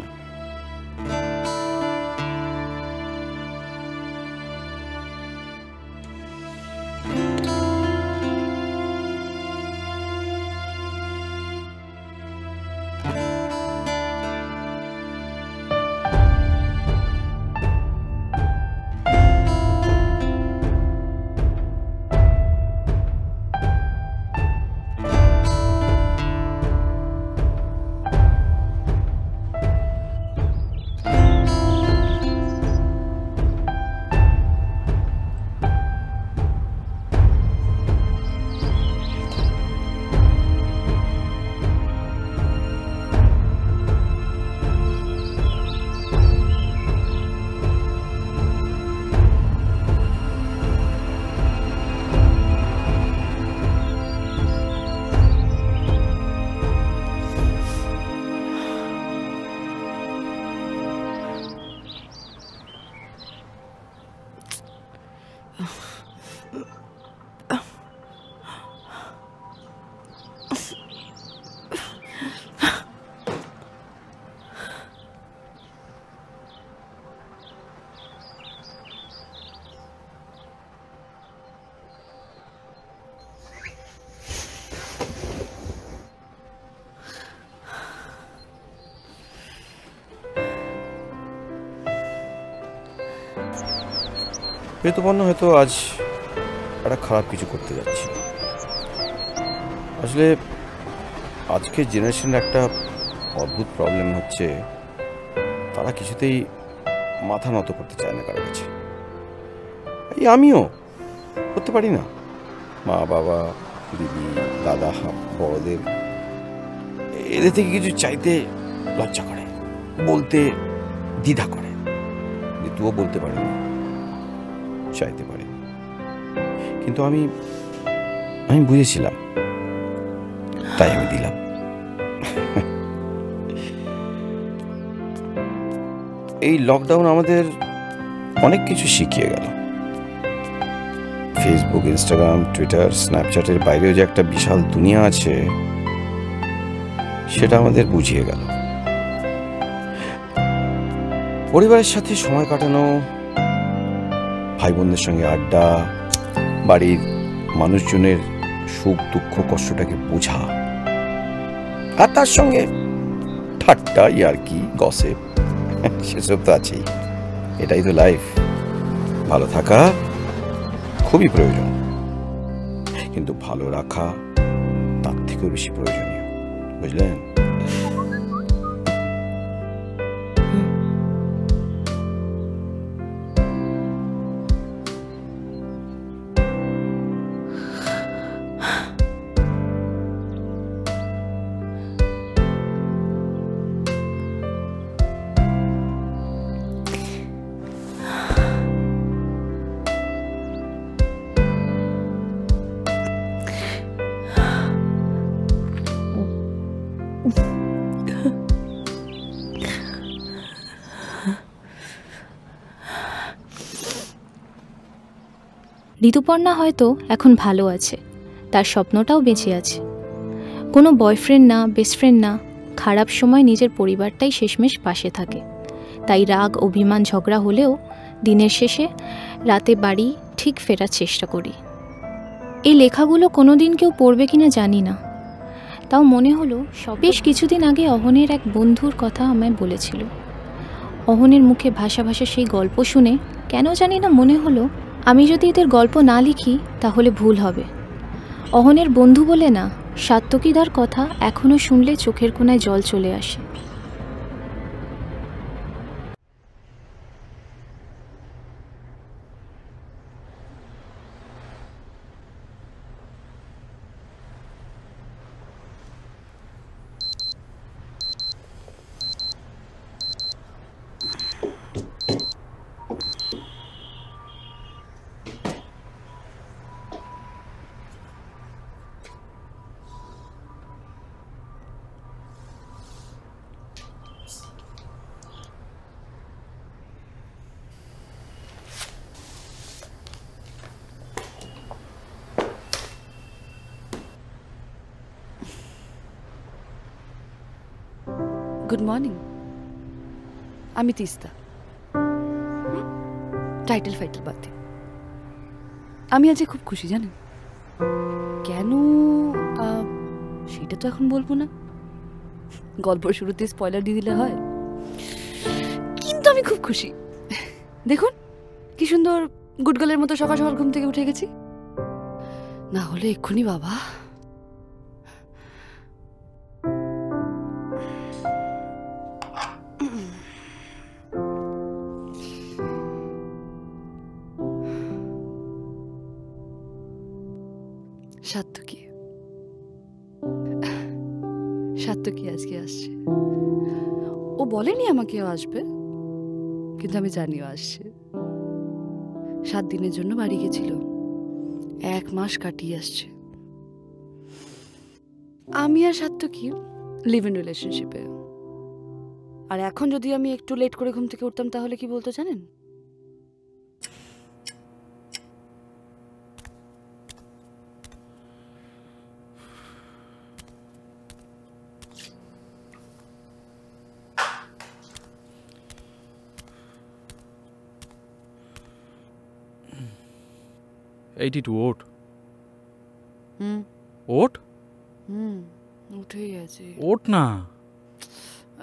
Speaker 13: ঋতুপর্ণ হয়তো আজ একটা খারাপ কিছু করতে যাচ্ছে। আসলে আজকের জেনারেশনের একটা অদ্ভুত প্রবলেম হচ্ছে, তারা কিছুতেই মাথা নত করতে চায় না কারও কাছে। এই আমিও করতে পারি না। মা, বাবা, দিদি, দাদা, বড়দের, এদের থেকে কিছু চাইতে লজ্জা করে, বলতে দ্বিধা করে। ঋতুও বলতে পারে না। চাইতে পারে। কিন্তু আমি আমি বুঝেছিলাম। তাই আমি দিলাম। এই লকডাউন আমাদের অনেক কিছু শিখিয়ে গেল। ফেসবুক ইনস্টাগ্রাম টুইটার স্ন্যাপচ্যাটের বাইরেও যে একটা বিশাল দুনিয়া আছে, সেটা আমাদের বুঝিয়ে গেল। পরিবারের সাথে সময় কাটানো ভাই বোনদের সঙ্গে আড্ডা, বাড়ির মানুষজনের সুখ, দুঃখ, কষ্টটাকে বোঝা আর তার সঙ্গে ঠাট্টা ইয়ার্কি গসেপ সেসব তো আছেই। এটাই তো লাইফ ভালো থাকা খুবই প্রয়োজন। কিন্তু ভালো রাখা তার থেকেও বেশি প্রয়োজনীয়। বুঝলেন?
Speaker 1: ঋতুপর্ণা হয়তো এখন ভালো আছে, তার স্বপ্নটাও বেঁচে আছে। কোনো বয়ফ্রেন্ড না, বেস্ট ফ্রেন্ড না, খারাপ সময় নিজের পরিবারটাই শেষমেশ পাশে থাকে। তাই রাগ, অভিমান, ঝগড়া হলেও দিনের শেষে রাতে বাড়ি ঠিক ফেরার চেষ্টা করি। এই লেখাগুলো কোনো দিন কেউ পড়বে কিনা জানি না। তাও মনে হলো বেশ কিছুদিন আগে অহনের এক বন্ধুর কথা আমায় বলেছিল। অহনের মুখে ভাষা ভাষা সেই গল্প শুনে কেন জানি না মনে হলো আমি যদি এদের গল্প না লিখি, তাহলে ভুল হবে। অহনের বন্ধু বলে না সাত্তকীদার কথা এখনও শুনলে চোখের কোনায় জল চলে আসে।
Speaker 8: আমি তিস্তা টাইটেল ফাইটেল বাদ দিন। আমি আজকে খুব খুশি, জানেন? কেন? সেটা তো এখন বলব না। গল্প শুরুতে স্পয়লার দিয়ে দিলে হয়। কিন্তু আমি খুব খুশি। দেখুন, কি সুন্দর গুডগালের মতো সকাল সকাল ঘুম থেকে উঠে গেছি। না হলে এক্ষুনি বাবা। ও বলেনি আমাকেও আসবে? কিন্তু আমি জানিও আসছে। সাত দিনের জন্য বাড়ি গেছিল। এক মাস কাটিয়ে আসছে। আমি আর সাত্তকী লিভ ইন রিলেশনশিপে আর এখন যদি আমি একটু লেট করে ঘুম থেকে উঠতাম তাহলে কি বলতো জানেন?
Speaker 18: এইটি টু ওট
Speaker 8: হুম
Speaker 18: ওট
Speaker 8: হুম উঠেই আছি।
Speaker 18: ওট না।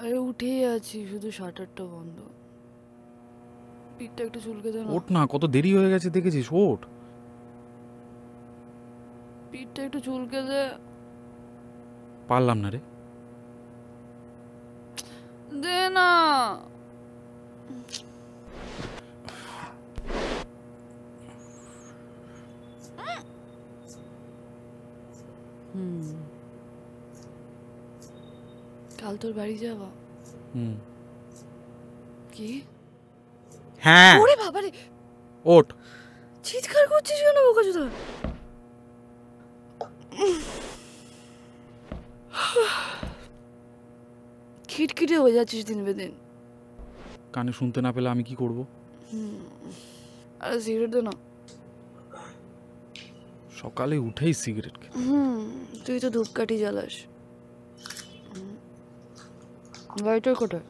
Speaker 8: আরে উঠেই আছি শুধু শাটারটা বন্ধ। পিঠটা একটু চুলকে দে
Speaker 18: ওট না কত দেরি হয়ে গেছে দেখেছিস ওট
Speaker 8: পিঠটা একটু চুলকে দে।
Speaker 18: পারলাম না রে।
Speaker 8: দে না। হুম। কাল তোর বাড়ি যাবা
Speaker 18: হুম।
Speaker 8: কি?
Speaker 18: হ্যাঁ।
Speaker 8: ওরে বাবারে!
Speaker 18: ওট
Speaker 8: চিৎকার করছিস কেন বোকাচোদা? খিটখিটে হয়ে যাচ্ছিস দিন বেদিন
Speaker 18: কানে শুনতে না পেলে আমি কি করব?
Speaker 8: আরে সিগারেট দে না।
Speaker 18: সকালে উঠেই সিগারেট খেয়ে
Speaker 8: হুম তুই তো ধূপকাঠি জ্বালাস। লাইটার কোথায়?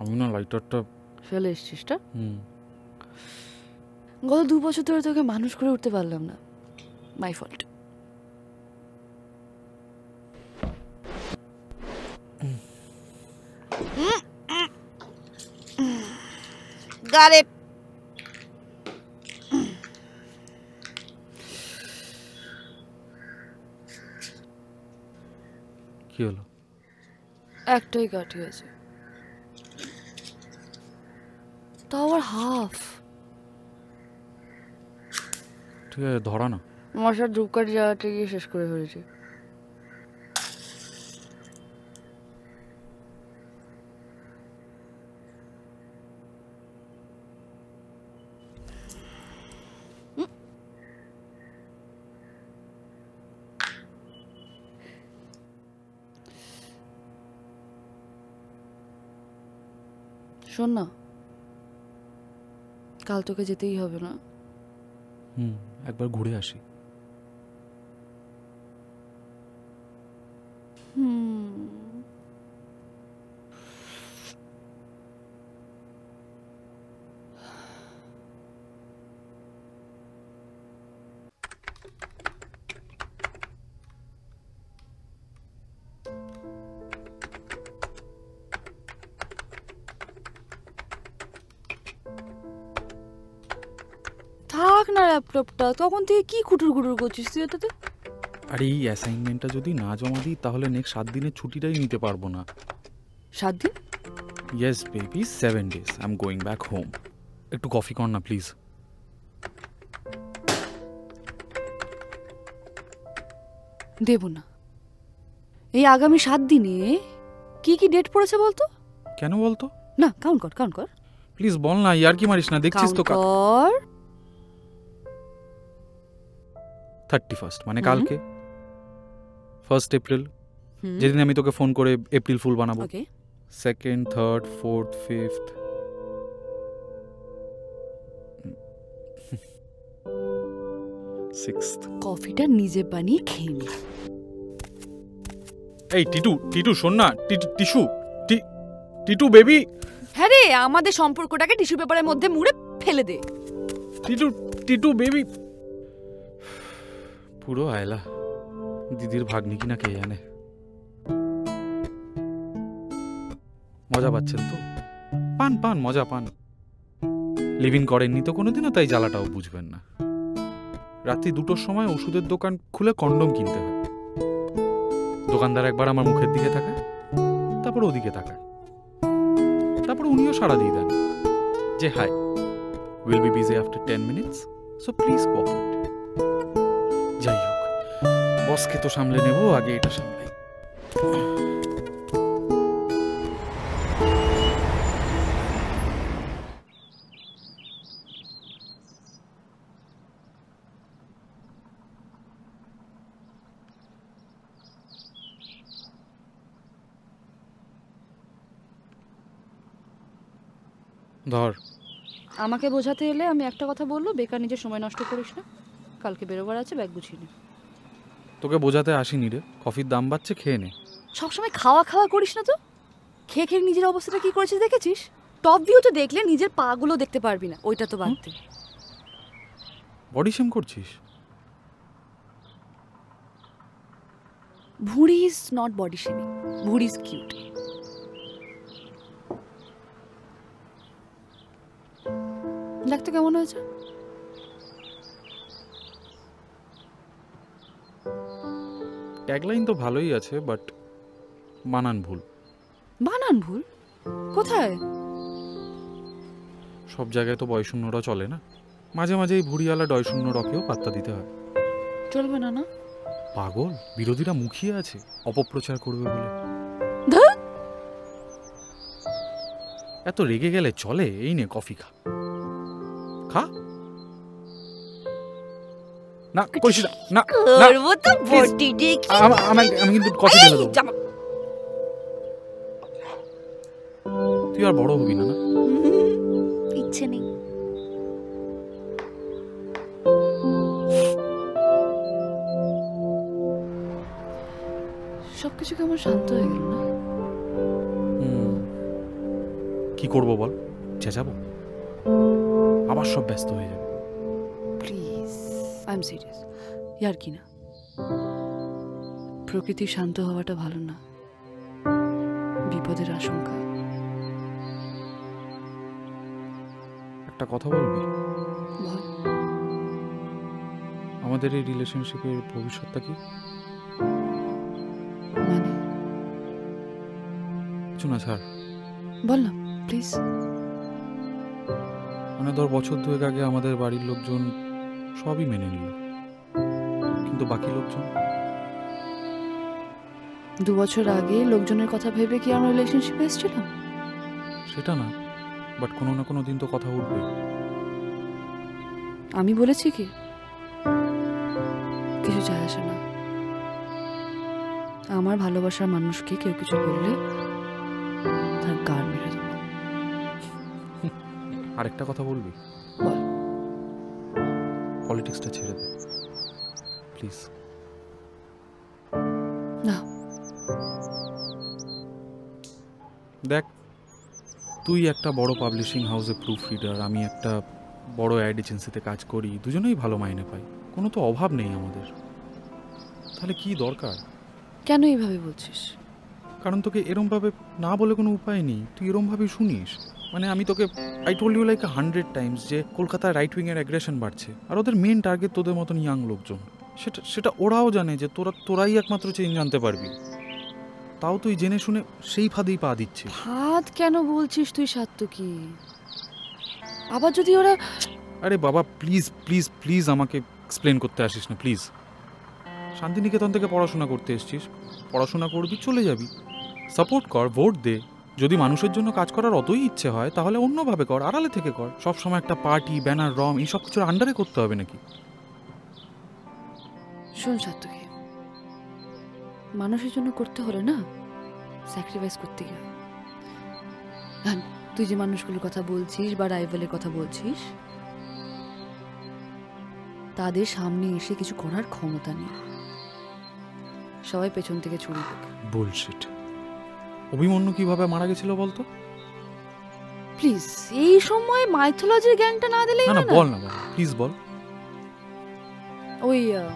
Speaker 18: আমি না লাইটারটা
Speaker 8: ফেলে এসছিস টা?
Speaker 18: হুম।
Speaker 8: গত দু বছর ধরে তোকে মানুষ করে উঠতে পারলাম না। My fault Got it.
Speaker 18: কি হলো?
Speaker 8: একটাই কাটি আছে তাও আবার হাফ।
Speaker 18: ঠিক আছে ধরা না।
Speaker 8: মশার ধূপকাঠি জায়গাটা গিয়ে শেষ করে ফেলেছি শোন না কাল তোকে যেতেই হবে না।
Speaker 18: হুম একবার ঘুরে আসি।
Speaker 8: ল্যাপটপটা তখন থেকে কি খুটুর খুটুর করছিস তুই এটাতে?
Speaker 18: আর এই অ্যাসাইনমেন্টটা যদি না জমা দিই তাহলে নেক্সট সাত দিনের ছুটিটাই নিতে পারব না।
Speaker 8: সাত দিন?
Speaker 18: Yes baby seven days I am going back home একটু কফি কর না প্লিজ
Speaker 8: দেব না। এই আগামী সাত দিনে কি কি ডেট পড়েছে বলতো?
Speaker 18: কেন বলতো?
Speaker 8: না কাউন্ট কর কাউন্ট কর।
Speaker 18: প্লিজ বল না ইয়ার কি মারিস না দেখছিস তো
Speaker 8: কর।
Speaker 18: থার্টি ফার্স্ট মানে কালকে। ফার্স্ট এপ্রিল যেদিন আমি তোকে ফোন করে এপ্রিল ফুল বানাবো। Second third fourth fifth sixth
Speaker 8: কফিটা নিজে বানিয়ে খেয়ে নে।
Speaker 18: এই টিটু টিটু শোন না টিটু টিটু বেবি।
Speaker 8: হ্যাঁ রে আমাদের সম্পর্কটাকে টিস্যু পেপারের মধ্যে মুড়ে ফেলে দে।
Speaker 18: টিটু টিটু বেবি পুরো আয়লা। দিদির ভাগ্নি কিনা কে জানে? মজা পাচ্ছেন তো? পান পান, মজা পান। লিভিং করেননি তো কোনোদিনও, তাই জ্বালাটাও বুঝবেন না। রাত্রি দুটোর সময় ওষুধের দোকান খুলে কন্ডম কিনতে হয়। দোকানদার একবার আমার মুখের দিকে তাকায়, তারপর ওদিকে তাকায়। তারপর উনিও সাড়া দিয়ে দেন। যে he will be busy after ten minutes so please cooperate বসকে তো সামলে নেব, আগে এটা সামলাই। ধর।
Speaker 8: আমাকে বোঝাতে এলে আমি একটা কথা বলল বেকার নিজের সময় নষ্ট করিস না। কালকে বেরোবার আছে, ব্যাগ গুছিয়ে নে।
Speaker 18: তোকে বোঝাতে আসিনি রে। কফির দাম বাড়ছে খেয়ে নে।
Speaker 8: সবসময় খাওয়া খাওয়া করিস না তো? খেয়ে খেয়ে নিজের অবস্থাটা কি করেছিস দেখেছিস? টপ ভিউ তো দেখলে নিজের পাগুলো দেখতে পারবি না ওইটা তো বাদ দে।
Speaker 18: বডি শেম করছিস?
Speaker 8: ভুড়ি ইজ নট বডি শেমিং ভুড়ি ইজ কিউট। দেখ তো কেমন হয়েছে।
Speaker 18: ট্যাগলাইন তো ভালোই আছে বাট বানান ভুল।
Speaker 8: বানান ভুল? কোথায়?
Speaker 18: সব জায়গায় তো বয়শূন্যরা চলে না। মাঝে মাঝে এই ভুড়িওয়ালা ডয়শূন্য রকেও পাত্তা দিতে হয়।
Speaker 8: চলবে না না?
Speaker 18: পাগল বিরোধীরা মুখিয়ে আছে অপপ্রচার করবে বলে। এত রেগে গেলে চলে এই নে কফি খা। খা। না করিস না না। না
Speaker 12: করব তো। বটি দেখি।
Speaker 18: আমা- আমি কিন্তু কফি ঢেলে দেবো। তুই আর বড় হবি না না?
Speaker 12: ইচ্ছে নেই।
Speaker 8: সবকিছু কেমন শান্ত হয়ে গেল না?
Speaker 18: হুম। কি করব বল? চেঁচাবো আবার সব ব্যস্ত হয়ে যাবে।
Speaker 8: আই এম সিরিয়াস ইয়ার কি না প্রকৃতি শান্ত হওয়াটা ভালো না বিপদের আশঙ্কা
Speaker 18: একটা কথা বলবি
Speaker 8: বল
Speaker 18: আমাদের এই রিলেশনশিপের ভবিষ্যৎটা কি
Speaker 8: মানে
Speaker 18: কিছু না ছাড়
Speaker 8: বল না প্লিজ
Speaker 18: মানে ধর বছর দুয়েক আগে আমাদের বাড়ির লোকজন সবই মেনে নিল। কিন্তু বাকি লোকজন?
Speaker 8: দু বছর আগে লোকজনের কথা ভেবে কি আমরা রিলেশনশিপে এসেছিলাম?
Speaker 18: সেটা না বাট কোনো না কোনো দিন তো কথা উঠবে
Speaker 8: আমি বলেছি কি? কিছু যায় আসে না। আমার ভালোবাসার মানুষকে কেউ কিছু বললে তার গার মেরে দেবো।
Speaker 18: আরেকটা কথা বলবি?
Speaker 8: বল
Speaker 18: পলিটিক্সটা ছেড়ে দে। প্লিজ
Speaker 8: না।
Speaker 18: দেখ তুই একটা বড় পাবলিশিং হাউসে প্রুফ রিডার আমি একটা বড় অ্যাড এজেন্সিতে কাজ করি দুজনেই ভালো মাইনে পাই। কোনো তো অভাব নেই আমাদের। তাহলে কি দরকার?
Speaker 8: কেন এইভাবে বলছিস?
Speaker 18: কারণ তোকে এরমভাবে না বলে কোনো উপায় নেই। তুই এরমভাবেই শুনিস। মানে আমি তোকে I told you like hundred times যে কলকাতায় রাইট উইংয়ের অ্যাগ্রেশন বাড়ছে। আর ওদের মেন টার্গেট তোদের মতন ইয়াং লোকজন। সেটা সেটা ওরাও জানে যে তোরা তোরাই একমাত্র চেঞ্জ আনতে পারবি। তাও তুই জেনে শুনে সেই ফাঁদেই পা দিচ্ছিস।
Speaker 8: হাত কেন বলছিস তুই সাত্তু কি আবার যদি ওরা
Speaker 18: আরে বাবা প্লিজ প্লিজ প্লিজ আমাকে এক্সপ্লেন করতে আসিস না প্লিজ শান্তিনিকেতন থেকে পড়াশোনা করতে এসছিস। পড়াশোনা করবি চলে যাবি। সাপোর্ট কর ভোট দে। যদি মানুষের জন্য কাজ করার অতই ইচ্ছে হয় তাহলে অন্যভাবে কর আড়ালে থেকে কর। সব সময় একটা পার্টি ব্যানার রম এইসব কিছুর আন্ডারে করতে হবে নাকি?
Speaker 8: শোন সাত্তুকি মানুষের জন্য করতে হলে না স্যাক্রিফাইস করতে হয়। তুই যে মানুষগুলোর কথা বলছিস বা রাইভেলের কথা বলছিস তাদের সামনে এসে কিছু করার ক্ষমতা নেই। সবাই পেছন থেকে ছুরি
Speaker 18: বুলশিট অভিমন্যু কীভাবে মারা গেছিল বলতো?
Speaker 8: প্লিজ এই সময় মাইথোলজির জ্ঞানটা না দিলেই
Speaker 18: না বল না প্লিজ বল।
Speaker 8: ওই আহ,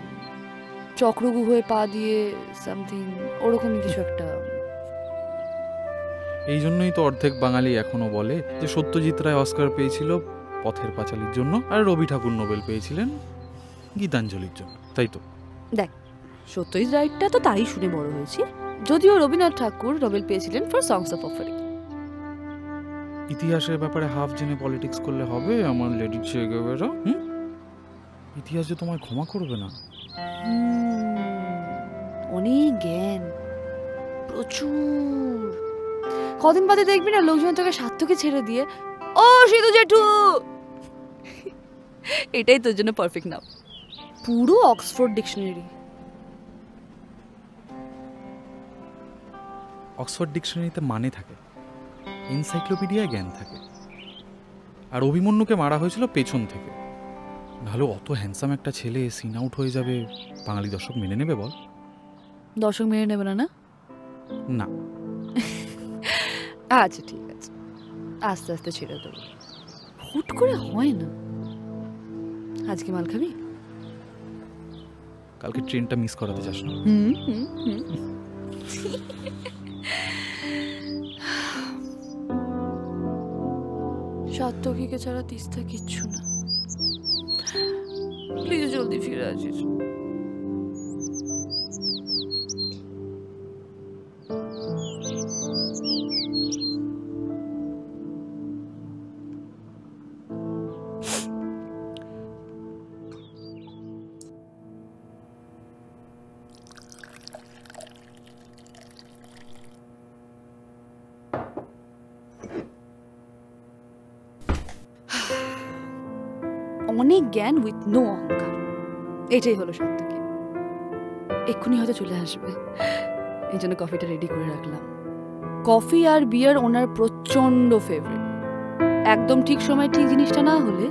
Speaker 8: চক্রগুহয়ে পা দিয়ে সামথিং ওরকমই কিছু একটা।
Speaker 18: এই জন্যই তো অর্ধেক বাঙালি এখনও বলে যে সত্যজিৎ রায় অস্কার পেয়েছিল পথের পাঁচালীর জন্য আর রবি ঠাকুর নোবেল পেয়েছিলেন গীতাঞ্জলির জন্য তাই তো?
Speaker 8: দেখ সত্যজিৎ রাইটটা তো তাই শুনে বড় হয়েছি। যদিও রবীন্দ্রনাথ ঠাকুর নোবেল পেয়েছিলেন ফর সংস অফ অফারিং
Speaker 18: ইতিহাসের ব্যাপারে হাফ জেনে পলিটিক্স করলে হবে আমার লেডি চেগেবেরা হুম? ইতিহাস যে তোমায় ক্ষমা করবে না।
Speaker 8: অনেক জ্ঞান প্রচুর। কদিন বাদে দেখবি না লোকজন তোকে সার্থকে ছেড়ে দিয়ে ও সিধু জেঠু! এটাই তোর জন্য পারফেক্ট নাম। পুরো অক্সফোর্ড ডিকশনারি
Speaker 18: অক্সফোর্ড ডিকশনারিতে মানে থাকে। এনসাইক্লোপিডিয়ায় জ্ঞান থাকে। আর অভিমন্যুকে মারা হয়েছিল পেছন থেকে। নাহলে অত হ্যান্ডসাম একটা ছেলে সিন আউট হয়ে যাবে বাঙালি দর্শক মেনে নেবে বল?
Speaker 8: দর্শক মেনে নেবে না না?
Speaker 18: না। (laughs)
Speaker 8: আচ্ছা ঠিক আছে। আস্তে আস্তে ছেড়ে দেবো। হুট করে হয় না। আজকে মাল খাবি?
Speaker 18: কালকে ট্রেনটা মিস করাতে চাস না।
Speaker 8: হুম হুম হুম। (laughs) সাত্তকীকে ছাড়া তিস্তা কিচ্ছু না। প্লিজ জলদি ফিরে আসিস। নো অহংকার। এটাই হলো সত্যকি। এক্ষুনি হয়তো চলে আসবে। এই জন্য কফিটা রেডি করে রাখলাম। কফি আর বিয়ার ওনার প্রচণ্ড ফেভারিট একদম ঠিক সময় ঠিক জিনিসটা না হলে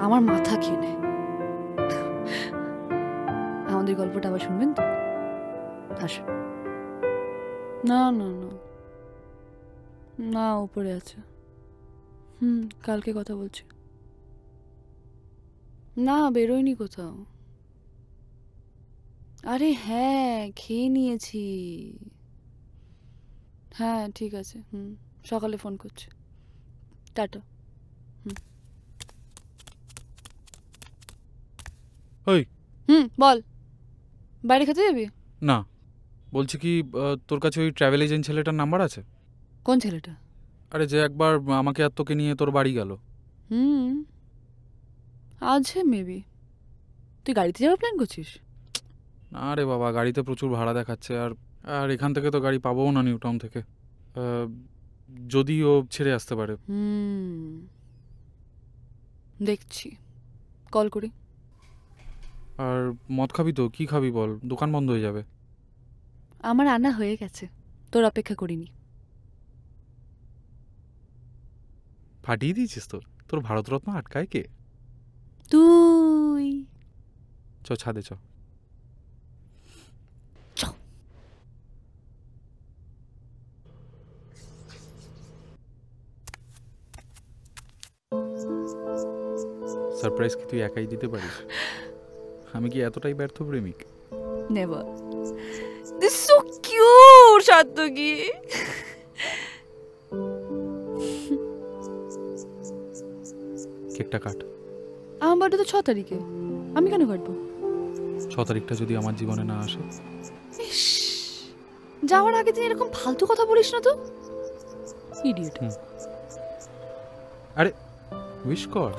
Speaker 8: আমার মাথা খেয়ে নেয় আমাদের গল্পটা আবার শুনবেন তো? আসুন। না না না। না, উপরে আছে। হুম, কালকে কথা বলছি। না বেরোয়নি কোথাও। আরে হ্যাঁ খেয়ে নিয়েছি। হ্যাঁ ঠিক আছে হুম সকালে ফোন করছি। টাটা
Speaker 18: ওই।
Speaker 8: হুম বল। বাইরে খেতে যাবি?
Speaker 18: না বলছি কি তোর কাছে ওই ট্রাভেল এজেন্ট ছেলেটার নাম্বার আছে?
Speaker 8: কোন ছেলেটা?
Speaker 18: আরে যে একবার আমাকে আর তোকে নিয়ে তোর বাড়ি গেল।
Speaker 8: হুম। আছে মেবি। তুই গাড়িতে যাওয়ার প্ল্যান করছিস?
Speaker 18: না রে বাবা গাড়িতে প্রচুর ভাড়া দেখাচ্ছে আর আর এখান থেকে তো গাড়ি পাবোও না নিউ টাউন থেকে। যদি ও ছেড়ে আসতে পারে।
Speaker 8: দেখছি। কল করি।
Speaker 18: আর মদ খাবি তো? কি খাবি বল? দোকান বন্ধ হয়ে যাবে।
Speaker 8: আমার আনা হয়ে গেছে। তোর অপেক্ষা করিনি।
Speaker 18: ফাটিয়ে দিয়েছিস তোর? তোর ভারতরত্ন আটকায় কে?
Speaker 8: তুই
Speaker 18: চ ছাদে চ। সারপ্রাইজ কি তুই একাই দিতে পারিস? আমি কি এতটাই ব্যর্থ প্রেমিক?
Speaker 8: Never this so cute Sattaki.
Speaker 18: কেকটা কাট।
Speaker 8: আমার বার্থডে তো ছ তারিখে। আমি কেন কাটবো?
Speaker 18: ছ তারিখটা যদি আমার জীবনে না আসে।
Speaker 8: ইস, যাওয়ার আগে তুই এরকম ফালতু কথা বলিস না তো। ইডিয়েট
Speaker 18: আরে উইশ কর।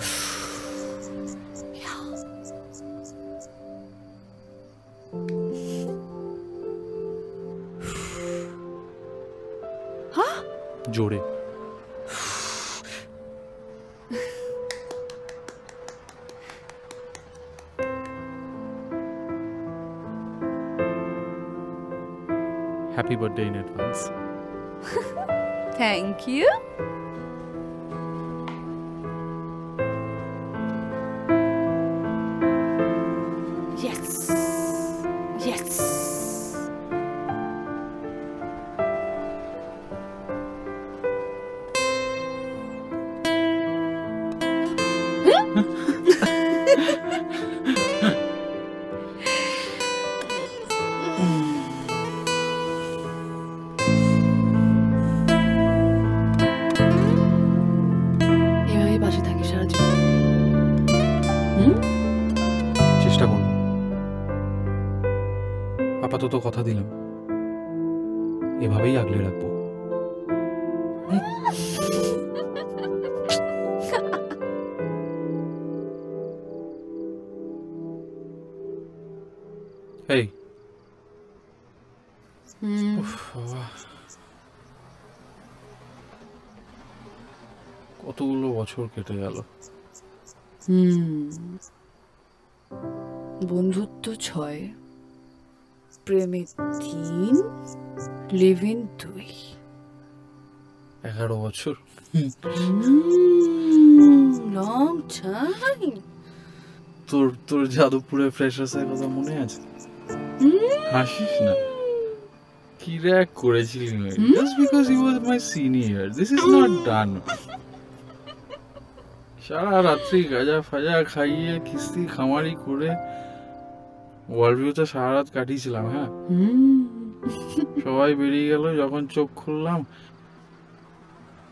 Speaker 18: বছর কেটে গেল।
Speaker 8: হুম। বন্ধুত্ব ছয়। প্রেমে তিন। লিভ ইন দুই।
Speaker 18: এগারো বছর।
Speaker 8: লং টাইম
Speaker 18: তোর তোর যাদবপুরে ফ্রেশার্সের কথা মনে আছে? হাসিস না? কি র্যাক করেছিলি? Just because he was my senior this is not done সারা রাত্রি গাজা ফাজা খাইয়ে কিস্তি খামারি করে ওয়ার্ল্ড সারা রাত কাটিয়েছিলাম হ্যাঁ? সবাই বেরিয়ে গেল যখন চোখ খুললাম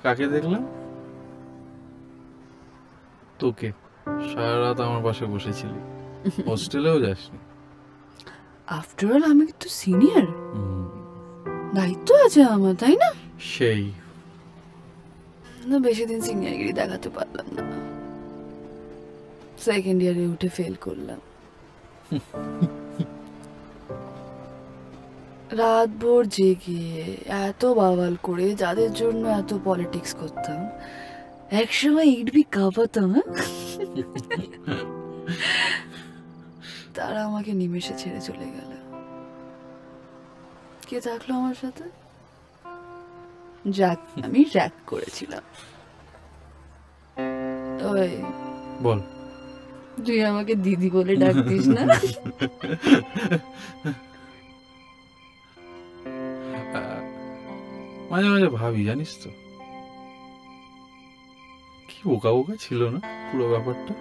Speaker 18: কাকে দেখলাম? তোকে। সারা রাত আমার পাশে বসেছিলি। হোস্টেলেও যাসনি।
Speaker 8: আফটার অল আমি তো সিনিয়র দায়িত্ব আছে আমার তাই না?
Speaker 18: সেই।
Speaker 8: না, বেশি দিন সিনিয়রগিরি দেখাতে পারলাম না। সেকেন্ড ইয়ারে উঠে ফেল করলাম। রাত ভোর জেগে এত বাওয়াল করে যাদের জন্য এত পলিটিক্স করতাম, একসময় ইট বি কাঁপাতাম হ্যাঁ? তারা আমাকে নিমেষে ছেড়ে চলে গেল। কে থাকল আমার সাথে? যাক আমি র্যাক করেছিলাম। ওই
Speaker 18: বল।
Speaker 8: তুই আমাকে দিদি বলে ডাকতিস না?
Speaker 18: মাঝে মাঝে ভাবি জানিস তো। কি বোকা বোকা ছিল না পুরো ব্যাপারটা?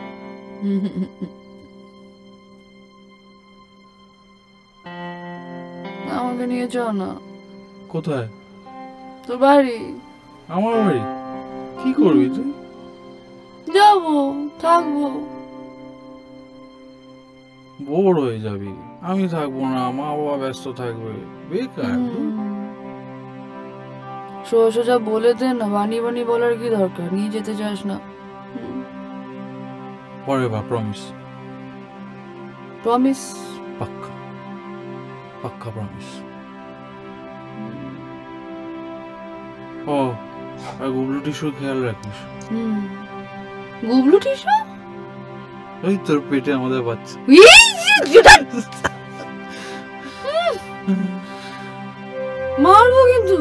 Speaker 8: আমাকে নিয়ে যাও না।
Speaker 18: কোথায়?
Speaker 8: তোর বাড়ি?
Speaker 18: আমার বাড়ি? কি করবি তুই?
Speaker 8: যাব থাকব।
Speaker 18: বোর হয়ে যাবি। আমি থাকব না মা বাবা ব্যস্ত থাকবে। বেকার
Speaker 8: সোজা সোজা বলে দে না বানিয়ে বানিয়ে বলার কি দরকার? নিয়ে যেতে চাস না।
Speaker 18: পরে বা প্রমিস
Speaker 8: প্রমিস
Speaker 18: পাক্কা। পাক্কা প্রমিস ও আর গুবলু টিস্যুর খেয়াল রাখিস।
Speaker 8: হুম। গুবলু টিসু
Speaker 18: ওই তোর পেটে আমাদের বাচ্চা।
Speaker 8: মারবো কিন্তু।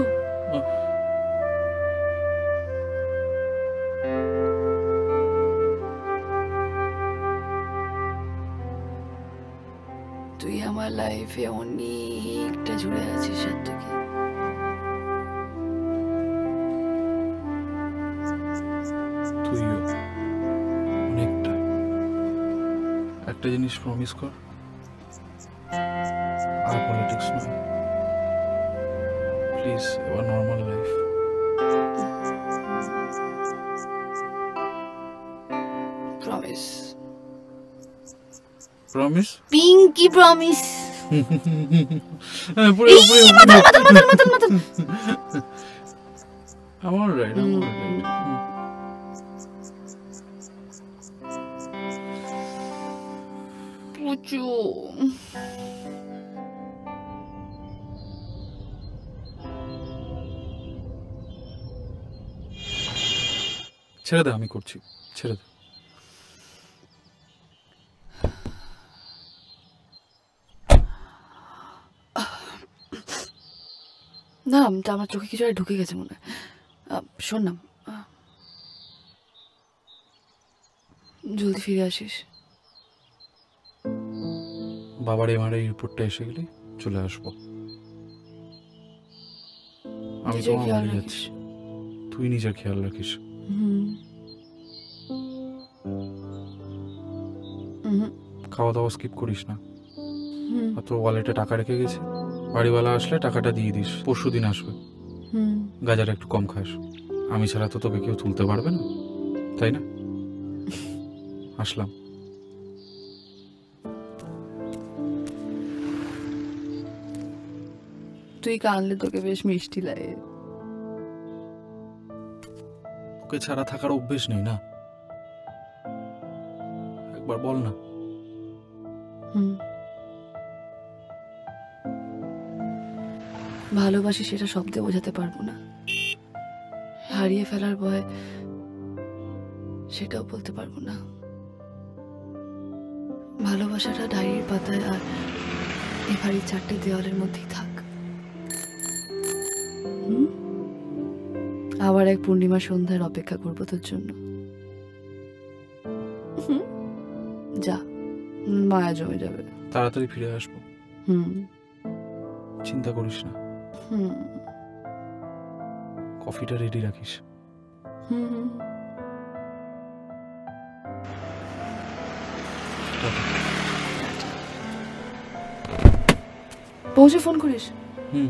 Speaker 8: তুই আমার লাইফে অনেকটা জুড়ে আছিস সাত্তকে
Speaker 18: তুইও একটা জিনিস প্রমিস কর। আর পলিটিক্স নয়। প্লিজ এবার normal life
Speaker 8: promise
Speaker 18: promise
Speaker 8: pinky promise
Speaker 18: পুরো
Speaker 8: এই,
Speaker 18: পুরো
Speaker 8: মাতাল, মাতাল, মাতাল, মাতাল, মাতাল। (laughs)
Speaker 18: আমার রাইট আমার রাইট ছেড়ে দে আমি করছি। ছেড়ে দে।
Speaker 8: না আমার চোখে কিছু ঢুকে গেছে মনে শোন না। জলদি ফিরে আসিস।
Speaker 18: বাবার এমআরআই রিপোর্টটা এসে গেলে চলে আসব। আমি তো
Speaker 8: নিজের খেয়াল
Speaker 18: বাড়ি যাচ্ছি। তুই নিজের খেয়াল রাখিস। খাওয়া দাওয়া স্কিপ করিস না।
Speaker 8: হুম
Speaker 18: আর তোর ওয়ালেটে টাকা রেখে গেছে? বাড়িওয়ালা আসলে টাকাটা দিয়ে দিস পরশু দিন আসবে।
Speaker 8: হুম
Speaker 18: গাজার একটু কম খাস। আমি ছাড়া তো তোকে কেউ তুলতে পারবে না। তাই না? (laughs) আসলাম।
Speaker 8: তুই কানলে তোকে বেশ মিষ্টি লাগে।
Speaker 18: তোকে ছাড়া থাকার অভ্যেস নেই না? একবার বল না।
Speaker 8: ভালোবাসি সেটা শব্দে বোঝাতে পারব না। হারিয়ে ফেলার ভয় সেটাও বলতে পারব না। ভালোবাসাটা ডায়ের পাতায় আর এ বাড়ির চারটে দেওয়ালের মধ্যেই থাক। আবার এক পূর্ণিমা সন্ধ্যার অপেক্ষা করব তোর জন্য। হুম? যা মায়া জমে যাবে।
Speaker 18: তাড়াতাড়ি ফিরে আসব।
Speaker 8: হুম।
Speaker 18: চিন্তা করিস না।
Speaker 8: হুম।
Speaker 18: কফিটা রেডি রাখিস।
Speaker 8: হুম পৌঁছে ফোন করিস?
Speaker 18: হুম।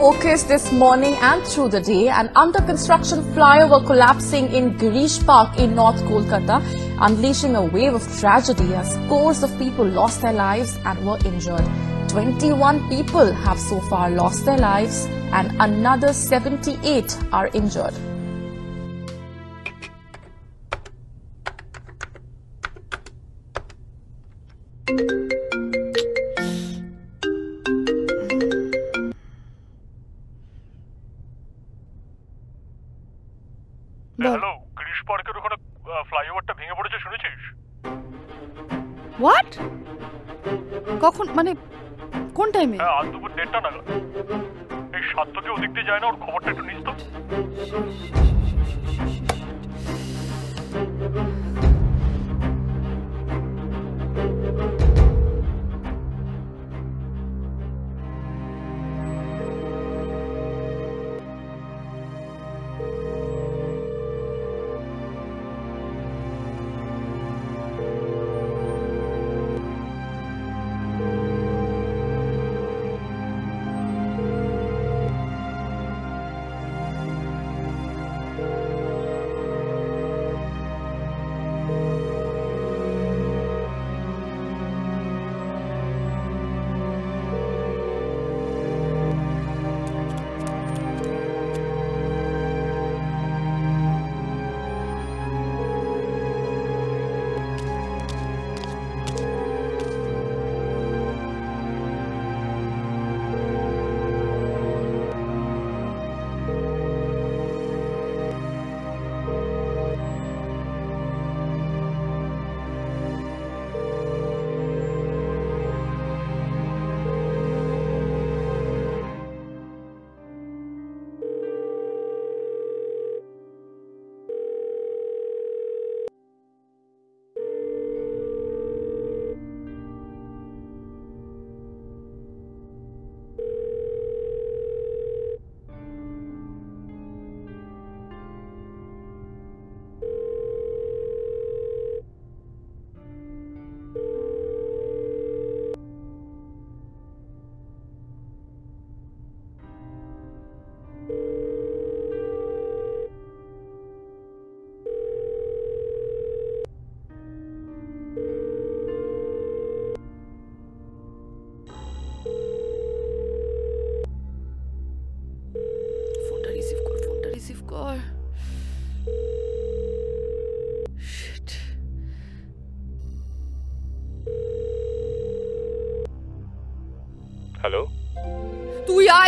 Speaker 19: Focus this morning and through the day. An under construction flyover collapsing in Girish Park in North Kolkata, unleashing a wave of tragedy as scores of people lost their lives and were injured. 21 people have so far lost their lives and another 78 are injured.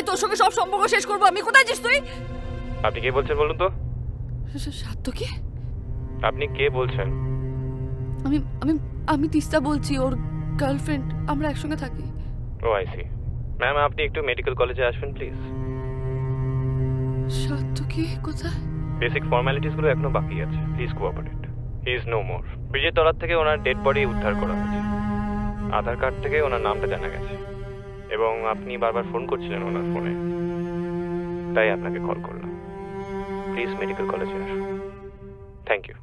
Speaker 8: আয় তোর সঙ্গে সব সম্পর্ক শেষ করব। আমি কোথায় আছিস তুই?
Speaker 20: আপনি কে বলছেন বলুন তো?
Speaker 8: সাত্য কি?
Speaker 20: আপনি কে বলছেন?
Speaker 8: আমি আমি আমি তিস্তা বলছি ওর গার্লফ্রেন্ড আমরা একসঙ্গে থাকি।
Speaker 20: ও আই সি ম্যাম আপনি একটু মেডিকেল কলেজে আসবেন প্লিজ
Speaker 8: সাত্য কি? কোথায়?
Speaker 20: বেসিক ফর্মালিটিসগুলো এখনও বাকি আছে। Please cooperate he is no more ব্রিজের তলার থেকে ওনার ডেড বডি উদ্ধার করা হয়েছে। আধার কার্ড থেকে ওনার নামটা জানা গেছে। এবং আপনি বারবার ফোন করছিলেন ওনার ফোনে। তাই আপনাকে কল করলাম। প্লিজ মেডিকেল কলেজে আসুন। Thank you.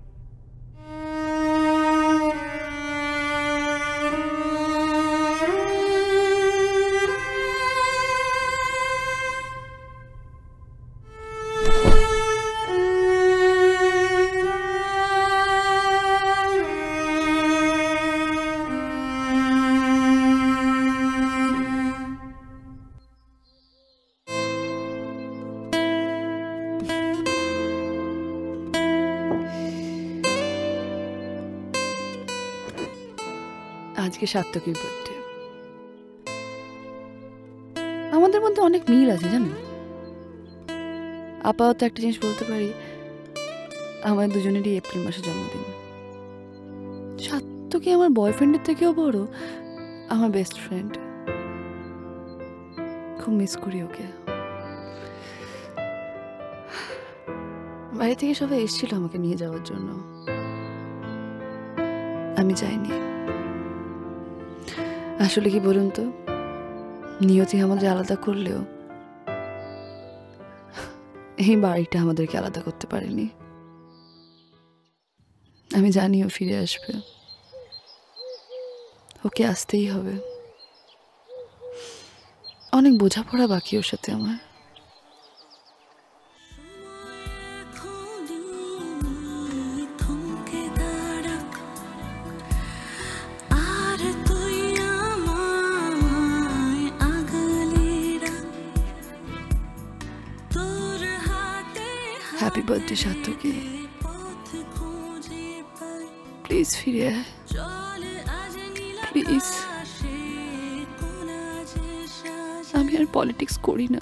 Speaker 8: আজকে সাত্তকীর বার্থডে আমাদের মধ্যে অনেক মিল আছে, জানো? আপাতত একটা জিনিস বলতে পারি, আমার দুজনেরই এপ্রিল মাসে জন্মদিন। সাত্তকী আমার বয়ফ্রেন্ডের থেকেও বড়, আমার বেস্ট ফ্রেন্ড খুব মিস করি ওকে। বাড়ি থেকে সবাই এসেছিল আমাকে নিয়ে যাওয়ার জন্য। আমি যাইনি। আসলে কি বলুন তো? নিয়তি আমাদের আলাদা করলেও এই বাড়িটা আমাদেরকে আলাদা করতে পারেনি। আমি জানি ও ফিরে আসবে। ওকে আসতেই হবে। অনেক বোঝাপড়া বাকি ওর সাথে আমার।
Speaker 9: সার্থকী প্লিজ ফিরে আয় প্লিজ আমি আর পলিটিক্স করি না।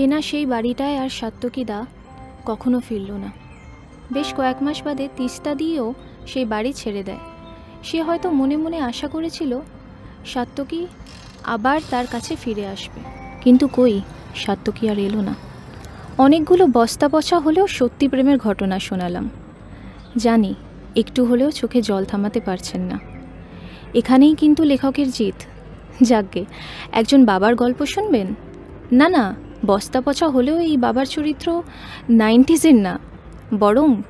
Speaker 1: চেনা সেই বাড়িটায় আর সাত্তকীদা কখনো ফিরল না। বেশ কয়েক মাস বাদে তিস্তা দিয়েও সেই বাড়ি ছেড়ে দেয়। সে হয়তো মনে মনে আশা করেছিল সাত্তকী আবার তার কাছে ফিরে আসবে। কিন্তু কই সাত্তকী আর এলো না। অনেকগুলো বস্তা পচা হলেও সত্যি প্রেমের ঘটনা শোনালাম। জানি, একটু হলেও চোখে জল থামাতে পারছেন না। এখানেই কিন্তু লেখকের জিত। যাকগে একজন বাবার গল্প শুনবেন? না না বস্তা পচা হলেও এই বাবার চরিত্র নাইনটিজের না, বরং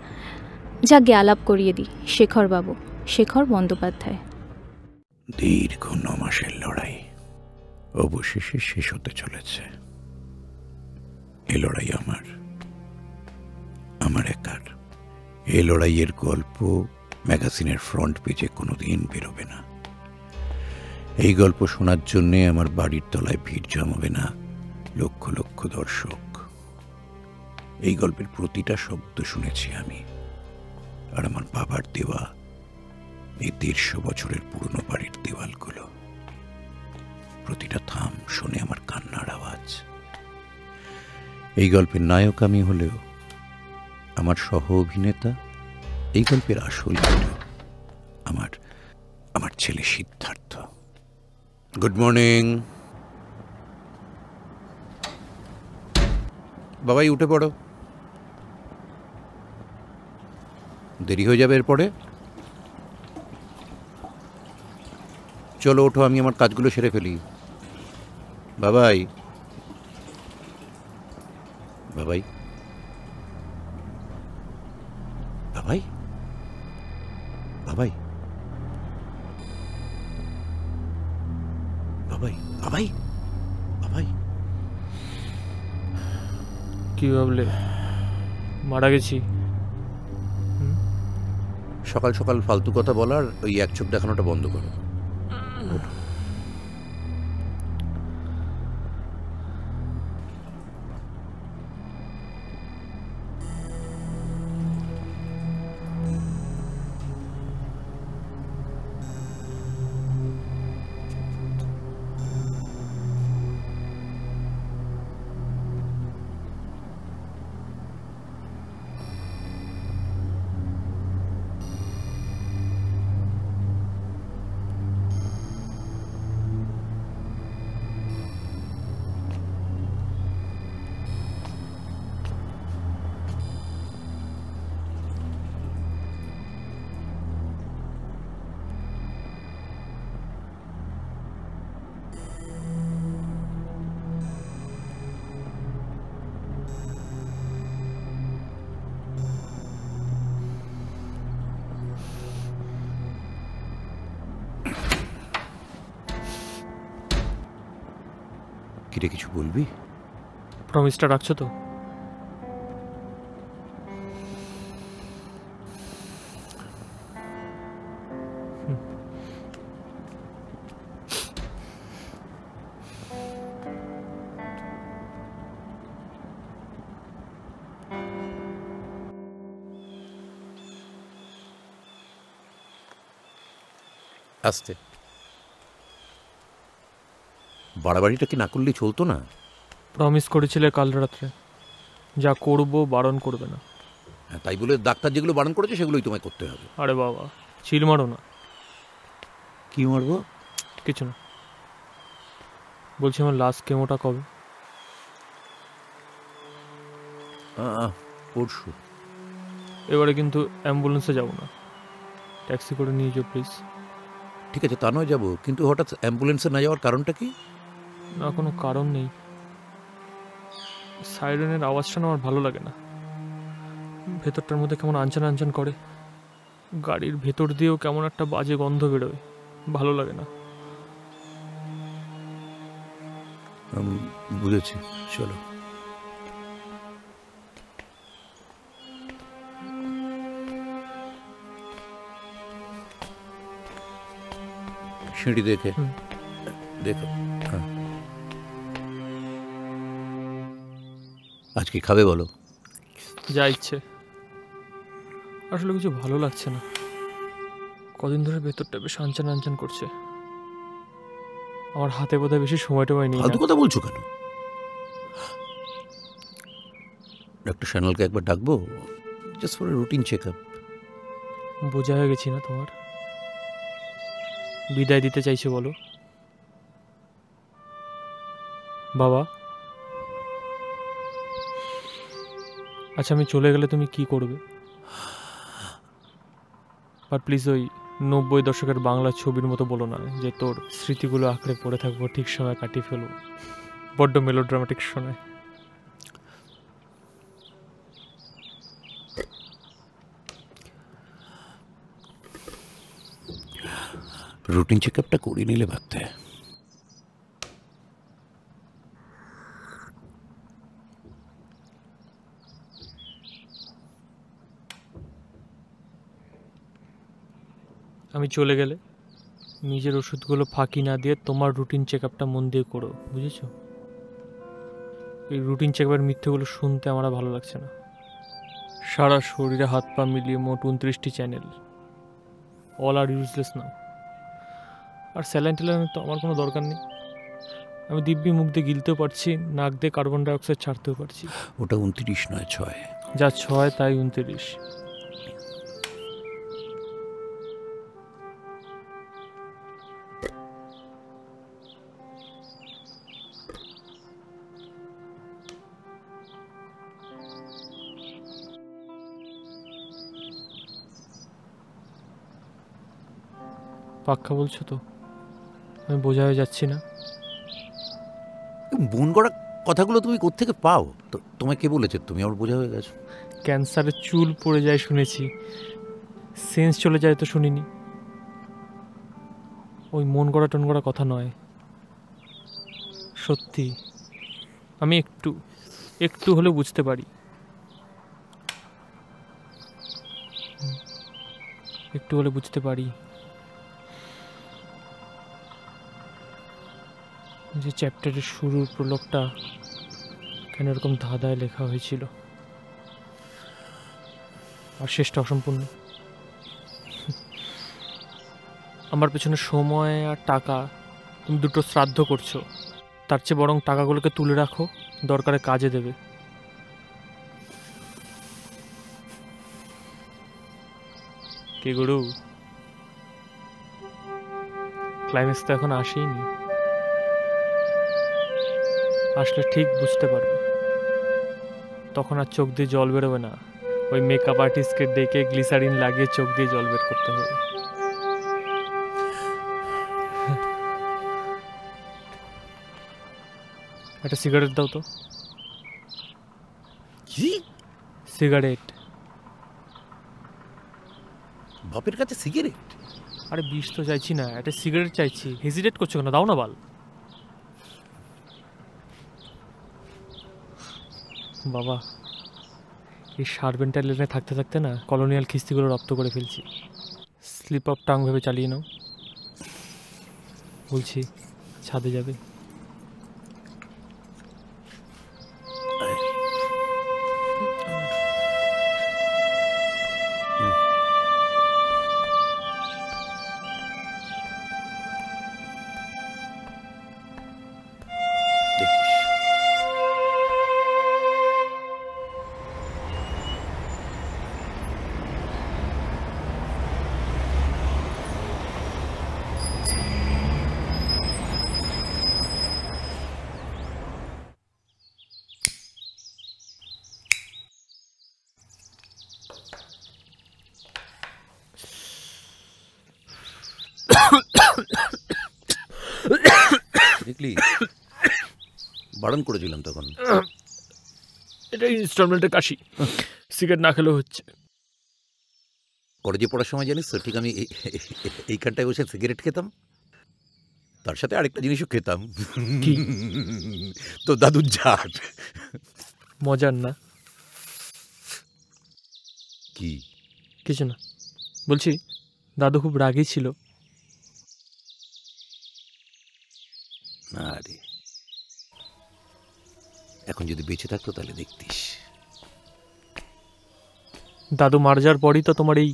Speaker 1: যাকে আলাপ করিয়ে দিই, শেখরবাবু, শেখর বন্দ্যোপাধ্যায়।
Speaker 13: দীর্ঘ ন মাসের লড়াই অবশেষে শেষ হতে চলেছে। এ লড়াই আমার আমার একার। এ লড়াইয়ের গল্প ম্যাগাজিনের ফ্রন্ট পেজে কোনোদিন বেরোবে না। এই গল্প শোনার জন্যে আমার বাড়ির তলায় ভিড় জমাবে না। লক্ষ লক্ষ দর্শক। এই গল্পের প্রতিটা শব্দ শুনেছি আমি। আর আমার বাবার দেওয়া এই দেড়শো বছরের পুরনো বাড়ির দেওয়ালগুলো। প্রতিটা থাম শুনে আমার কান্নার আওয়াজ। এই গল্পের নায়ক আমি হলেও আমার সহ অভিনেতা এই গল্পের আসল আমার আমার ছেলে সিদ্ধার্থ। Good morning. বাবাই, উঠে পড়ো। দেরি হয়ে যাবে এরপরে? চলো, ওঠো, আমি আমার কাজগুলো সেরে ফেলি। বাবাই। বাবাই। বাবাই? বাবাই। বাবাই বাবাই।
Speaker 21: কি ভাবলে মারা গেছি?
Speaker 13: সকাল সকাল ফালতু কথা বলার ওই এক চোখ দেখানোটা বন্ধ করো। বলবি?
Speaker 21: প্রমিসটা রাখছো তো?
Speaker 13: আসতে। বাড়াবাড়িটা কি না করলে চলতো না?
Speaker 21: প্রমিস করেছিলে কাল রাত্রে। যা করব বারণ করবে না।
Speaker 13: হ্যাঁ তাই বলে ডাক্তার যেগুলো বারণ করেছে সেগুলোই তোমায় করতে হবে।
Speaker 21: আরে বাবা চিল মারো না।
Speaker 13: কি মারবো?
Speaker 21: কিছু না। বলছি আমার লাস্ট কেমোটা কবে?
Speaker 13: পরশু।
Speaker 21: এবারে কিন্তু অ্যাম্বুলেন্সে যাব না। ট্যাক্সি করে নিয়ে যাও প্লিজ
Speaker 13: ঠিক আছে তা নয় যাব। কিন্তু হঠাৎ অ্যাম্বুলেন্সে না যাওয়ার কারণটা কি?
Speaker 21: না কোনো কারণ নেই। সাইরেনের আওয়াজটা আমার ভালো লাগে না। ভেতরটার মধ্যে কেমন আনচান আনচান করে। গাড়ির ভেতর দিয়েও কেমন একটা বাজে গন্ধ বেরোয়। ভালো লাগে না।
Speaker 13: বুঝেছি চলো। সিঁড়ি দেখে। দেখো। হ্যাঁ আজ কি খাবে বলো।
Speaker 21: যা ইচ্ছে। আসলে কিছু ভালো লাগছে না। কদিন ধরে ভেতরটা বেশ আনচান আনচান করছে। আমার হাতে বোধহয় বেশি সময় টময় নেই
Speaker 13: ফালতু। কথা বলছো কেন? ডক্টর শ্যানলকে একবার ডাকবো? Just for routine check up
Speaker 21: বোঝা হয়ে গেছি না তোমার। বিদায় দিতে চাইছো বলো। বাবা আচ্ছা আমি চলে গেলে তুমি কি করবে? আর প্লিজ ওই নব্বই দশকের বাংলা ছবির মতো বলো না, যে তোর স্মৃতিগুলো আঁকড়ে পড়ে থাকব, ঠিক সময় কাটিয়ে ফেলব। বড্ড মেলোড্রামাটিক শোনায়।
Speaker 13: রুটিন চেক আপটা করিয়ে নিলে ভাবতে।
Speaker 21: আমি চলে গেলে। নিজের ওষুধগুলো ফাঁকি না দিয়ে তোমার রুটিন চেক আপটা মন দিয়ে করো বুঝেছ? এই রুটিন চেক আপের মিথ্যেগুলো শুনতে আমার ভালো লাগছে না। সারা শরীরে হাত পা মিলিয়ে মোট উনত্রিশটি চ্যানেল অল আর ইউজলেস না আর স্যালাইন ট্যালাইনের তো আমার কোনো দরকার নেই। আমি দিব্যি মুখ দিয়ে গিলতেও পারছি নাক দিয়ে কার্বন ডাইঅক্সাইড ছাড়তেও পারছি।
Speaker 13: ওটা উনত্রিশ নয় ছয়।
Speaker 21: যা ছয় তাই উনত্রিশ। পাক্কা বলছো তো? আমি বোঝা হয়ে যাচ্ছি না।
Speaker 13: মন গড়া কথাগুলো তুমি কোত্থেকে পাও? তো তোমায় কে বলেছে? তুমি আমার বোঝা হয়ে গেছো।
Speaker 21: ক্যান্সারের চুল পড়ে যায় শুনেছি। সেন্স চলে যায় তো শুনিনি। ওই মন গড়া টন গড়া কথা নয়। সত্যি আমি একটু একটু হলেও বুঝতে পারি। একটু হলে বুঝতে পারি। যে চ্যাপ্টারের শুরুর প্রলোকটা কেন এরকম ধাঁধায় লেখা হয়েছিল? আর শেষটা অসম্পূর্ণ। আমার পেছনে সময় আর টাকা, তুমি দুটো শ্রাদ্ধ করছ। তার চেয়ে বরং টাকাগুলোকে তুলে রাখো, দরকারে কাজে দেবে। কে গুরু? ক্লাইম্যাক্স তো এখন আসেইনি আসলে ঠিক বুঝতে পারবে। তখন আর চোখ দিয়ে জল বেরোবে না। ওই মেকআপ আর্টিস্টকে ডেকে গ্লিসারিন লাগিয়ে চোখ দিয়ে জল বের করতে হবে। একটা সিগারেট দাও তো।
Speaker 13: কি?
Speaker 21: সিগারেট
Speaker 13: বাপের কাছে সিগারেট
Speaker 21: আরে বিষ তো চাইছি না একটা সিগারেট চাইছি। হেজিটেট করছ কেন? দাও না বাল। বাবা, এই সার্ভেন্টার লেনে থাকতে থাকতে না কলোনিয়াল খিস্তিগুলো রপ্ত করে ফেলছি। স্লিপ অফ টাং ভেবে চালিয়ে নাও। বলছি, ছাদে যাবে।
Speaker 13: বারণ করেছিলাম তখন।
Speaker 21: এটা ইনস্টলমেন্টে কাশি। সিগারেট না খেলেও হচ্ছে।
Speaker 13: কলেজে পড়ার সময় জানিস তো ঠিক আমি এই- এইখানটায় বসে সিগারেট খেতাম। তার সাথে আরেকটা জিনিসও খেতাম। তো দাদুর ঝাট।
Speaker 21: মজার না?
Speaker 13: কি?
Speaker 21: কিছু না। বলছি দাদু খুব রাগী ছিল
Speaker 13: না রে এখন যদি বেঁচে থাকতো তাহলে দেখতিস।
Speaker 21: দাদু মারা যাওয়ার পরই তো তোমার এই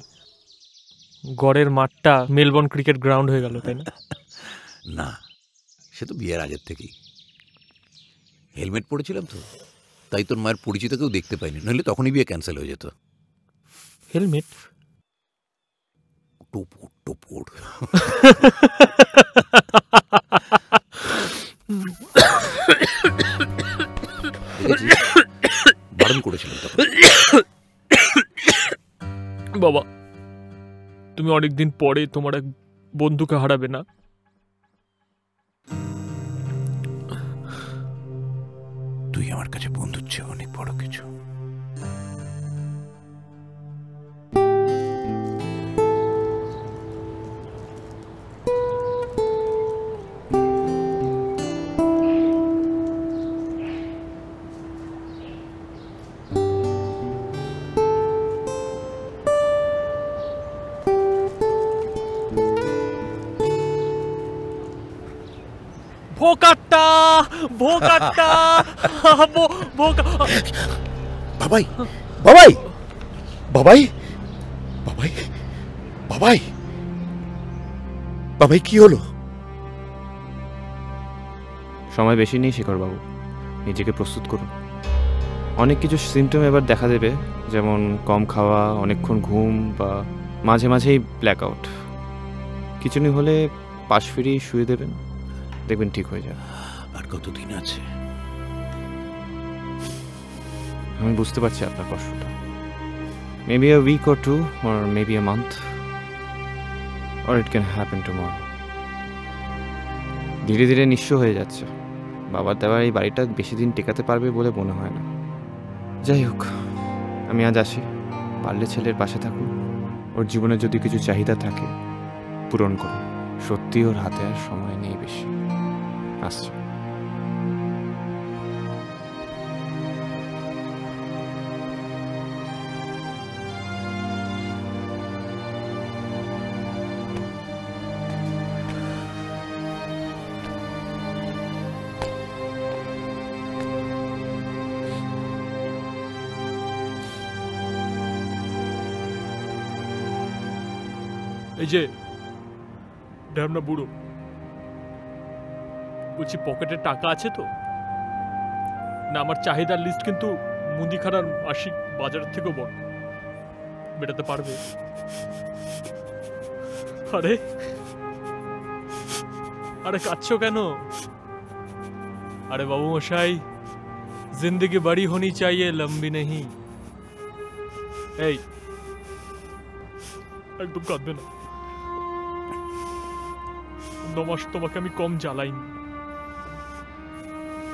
Speaker 21: গড়ের মাঠটা মেলবোর্ন ক্রিকেট গ্রাউন্ড হয়ে গেল তাই না? (laughs)
Speaker 13: না সে তো বিয়ের আগের থেকেই। হেলমেট পরেছিলাম তো তাই তোর মায়ের পরিচিত কেউ দেখতে পাইনি নইলে তখনই বিয়ে ক্যান্সেল হয়ে যেত।
Speaker 21: হেলমেট?
Speaker 13: টোপর টোপর। (laughs) দেখেছিস? বারণ করেছিলাম
Speaker 21: বাবা তুমি অনেকদিন পরে তোমার এক বন্ধুকে হারাবে না?
Speaker 13: তুই আমার কাছে বন্ধুর চেয়ে অনেক বড় কিছু। বাবাই কি হলো?
Speaker 6: সময় বেশি নেই শেখর বাবু নিজেকে প্রস্তুত করুন। অনেক কিছু সিমটম এবার দেখা দেবে যেমন কম খাওয়া অনেকক্ষণ ঘুম বা মাঝে মাঝেই ব্ল্যাক আউট কিছুদিন হলে পাশ ফিরিয়ে শুয়ে দেবেন। দেখবেন ঠিক হয়ে যাবে।
Speaker 13: কতদিন আছে?
Speaker 6: আমি বুঝতে পারছি আপনার কষ্টটা। Maybe a week or two or maybe a month or it can happen tomorrow ধীরে ধীরে নিঃস্ব হয়ে যাচ্ছে। বাবার দেওয়ার এই বাড়িটা বেশি দিন টেকাতে পারবে বলে মনে হয় না। যাই হোক, আমি আজ আসি। পারলে ছেলের পাশে থাকুন। ওর জীবনে যদি কিছু চাহিদা থাকে, পূরণ করুন। সত্যি ওর হাতে আর সময় নেই বেশি। আসছে।
Speaker 21: এই যে ড্যামনা বুড়ো। বলছি, পকেটে টাকা আছে তো? না, আমার চাহিদার লিস্ট কিন্তু মুদিখানার মাসিক বাজারের থেকেও বড়। মেটাতে পারবে? আরে আরে কাঁদছ কেন? আরে বাবু মশাই, জিন্দগি বাড়ি হনি চাই লম্বি নেই এই, একদম কাঁদবে না। নমাস তোমাকে আমি কম জ্বালাইনি।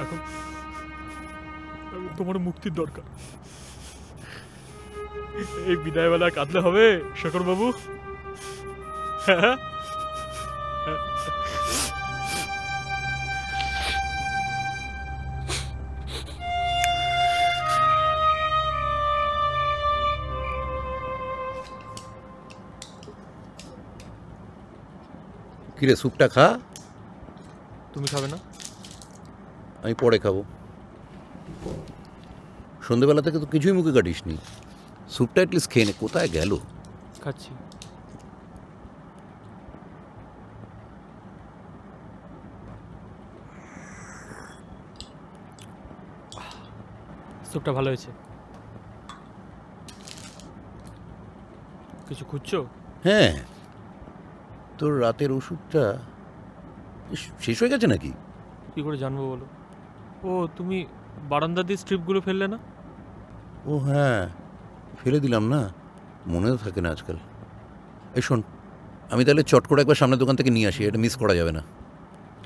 Speaker 21: এখন তোমার মুক্তির দরকার। এই বিদায়বেলা কাঁদলে হবে শেখর বাবু হ্যাঁ?
Speaker 13: কিরে স্যুপটা খা।
Speaker 21: তুমি খাবে না?
Speaker 13: আমি পরে খাব। সন্ধেবেলা থেকে তো কিছুই মুখে কাটিসনি। স্যুপটা অ্যাটলিস্ট খেয়ে নে কোথায় গেল?
Speaker 21: খাচ্ছি। স্যুপটা ভালো হয়েছে? কিছু খুঁজছো?
Speaker 13: হ্যাঁ। তোর রাতের ওষুধটা শেষ হয়ে গেছে নাকি?
Speaker 21: কি করে জানব বলো? ও তুমি বারান্দা দিয়ে স্ট্রিপগুলো ফেললে না?
Speaker 13: ও হ্যাঁ ফেলে দিলাম না। মনেও থাকে না আজকাল। এই শোন আমি তাহলে চট করে একবার সামনের দোকান থেকে নিয়ে আসি এটা মিস করা যাবে না।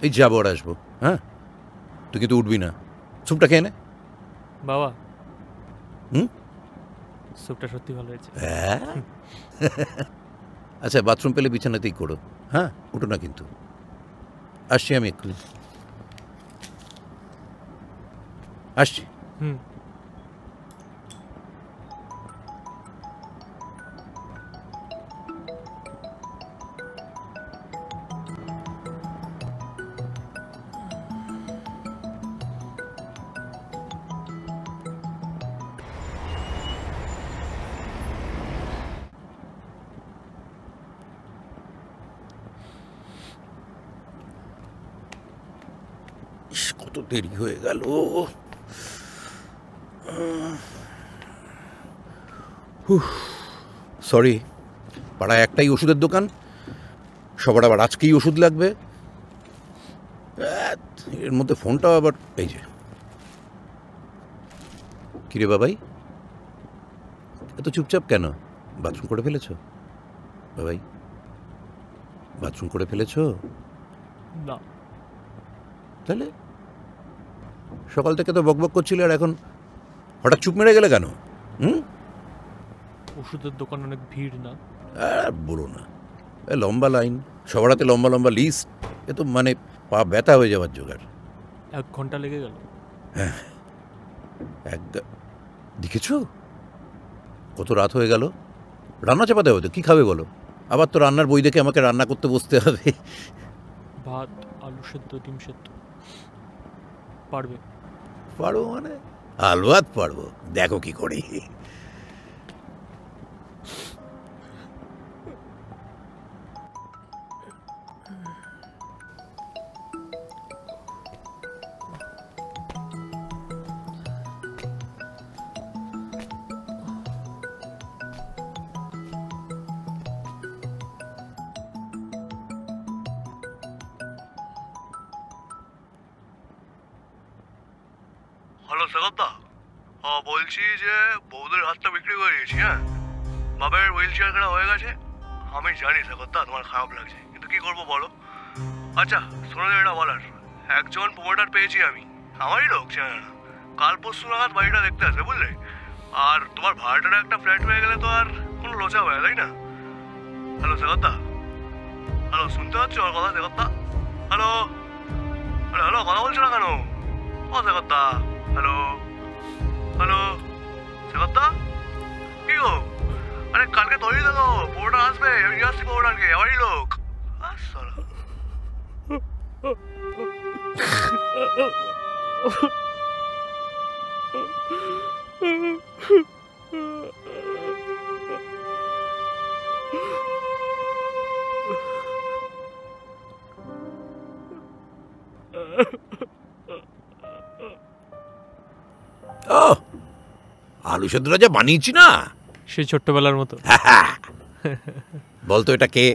Speaker 13: এই যাব আর আসব হ্যাঁ? তুই কিন্তু উঠবি না। স্যুপটা খেয়ে নে।
Speaker 21: বাবা।
Speaker 13: হুম?
Speaker 21: স্যুপটা সত্যি ভালো হয়েছে।
Speaker 13: হ্যাঁ? (laughs) আচ্ছা বাথরুম পেলে বিছানাতেই করো হ্যাঁ উঠো না কিন্তু। আসছি আমি এক্ষুনি। আসছি।
Speaker 21: হুম।
Speaker 13: কত দেরি হয়ে গেল। সরি পাড়ায় একটাই ওষুধের দোকান। সবার আবার আজকেই ওষুধ লাগবে। এর মধ্যে ফোনটাও আবার এই যে। কিরে বাবাই এত চুপচাপ কেন? বাথরুম করে ফেলেছো? বাবাই বাথরুম করে ফেলেছো?
Speaker 21: না।
Speaker 13: তাহলে সকাল থেকে তো বকবক করছিলে আর এখন হঠাৎ চুপ মেরে গেলে কেন? হুম?
Speaker 21: ওষুধের দোকান অনেক ভিড় না?
Speaker 13: আর বলো না। এ লম্বা লাইন। সবার হাতে লম্বা লম্বা লিস্ট এ তো মানে পা ব্যথা হয়ে যাওয়ার জোগাড়।
Speaker 21: এক ঘণ্টা লেগে গেল।
Speaker 13: হ্যাঁ। এক দেখেছ? কত রাত হয়ে গেল। রান্না চাপাতে হবে তো কী খাবে বলো? আবার তো রান্নার বই দেখে আমাকে রান্না করতে বসতে হবে।
Speaker 21: ভাত আলু সেদ্ধ ডিম সেদ্ধ। পারবে।
Speaker 13: পারব মানে? আলুয়াত পারব। দেখো কি করি।
Speaker 22: পেয়েছি আমি। আমারই লোক কাল পরশু নাগাদ বাড়িটা দেখতে আসবে, বুঝলে? আর তোমার ভাড়াটার একটা ফ্ল্যাট হয়ে গেলে তো আর কোনো লোচা হয় তাই না? হ্যালো সাগরদা হ্যালো শুনতে পাচ্ছ আমার কথা সাগরদা হ্যালো আরে হ্যালো কথা বলছো না কেন? ও সাগরদা হ্যালো হ্যালো সেবাত্তা কি গো? আরে, কালকে তৈরি দেখো পোর্টার আসবে, আমি নিয়ে আসছি পোর্টারকে আমারই লোক। শালা।
Speaker 13: ও আলু সেদ্ধটা যা বানিয়েছি না?
Speaker 21: সেই ছোট্টবেলার মতো।
Speaker 13: বলতো এটা কে?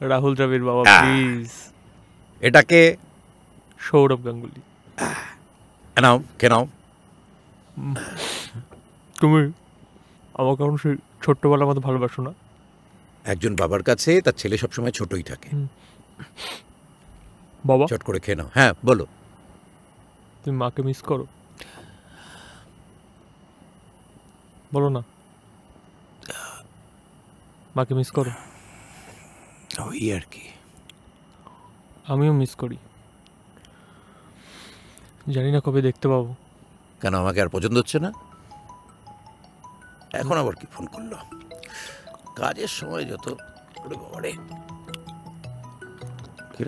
Speaker 21: রাহুল দ্রাবিড় বাবা। প্লিজ
Speaker 13: এটা কে?
Speaker 21: সৌরভ গাঙ্গুলি।
Speaker 13: নাও কে নাও
Speaker 21: তুমি আমাকে এখন সেই ছোট্টবেলার মতো ভালোবাসো না।
Speaker 13: একজন বাবার কাছে তার ছেলে সবসময় ছোটই থাকে।
Speaker 21: বাবা?
Speaker 13: চট করে খেয়ে নাও। হ্যাঁ বলো।
Speaker 21: তুমি মাকে মিস করো? বলো না। মাকে মিস করো?
Speaker 13: ওই আর কি।
Speaker 21: আমিও মিস করি। জানি না কবে দেখতে পাবো।
Speaker 13: কেন আমাকে আর পছন্দ হচ্ছে না? এখন আবার কি ফোন করল? কাজের সময় যত ওরে বাবারে কি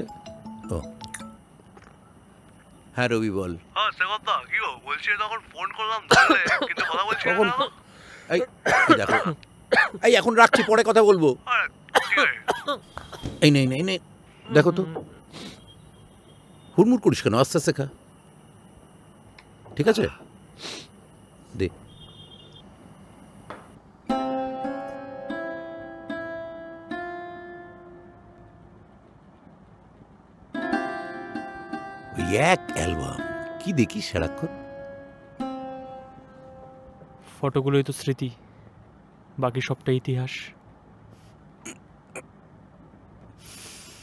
Speaker 13: ও। হ্যাঁ রবি বল।
Speaker 22: হ্যাঁ সেবাত্তা কি গো? বলছি তখন ফোন করলাম কিন্তু কথা বলছি না।
Speaker 13: এই এই দেখো। এই এখন রাখছি পরে কথা বলব। এই নেই নেই নেই দেখো তো। হুড়মুড় করিস কেন? আস্তে আস্তে খা। ঠিক আছে? দে। এক অ্যালবাম। কি দেখি সারাক্ষণ?
Speaker 21: ফটোগুলোই তো স্মৃতি। বাকি সবটা ইতিহাস।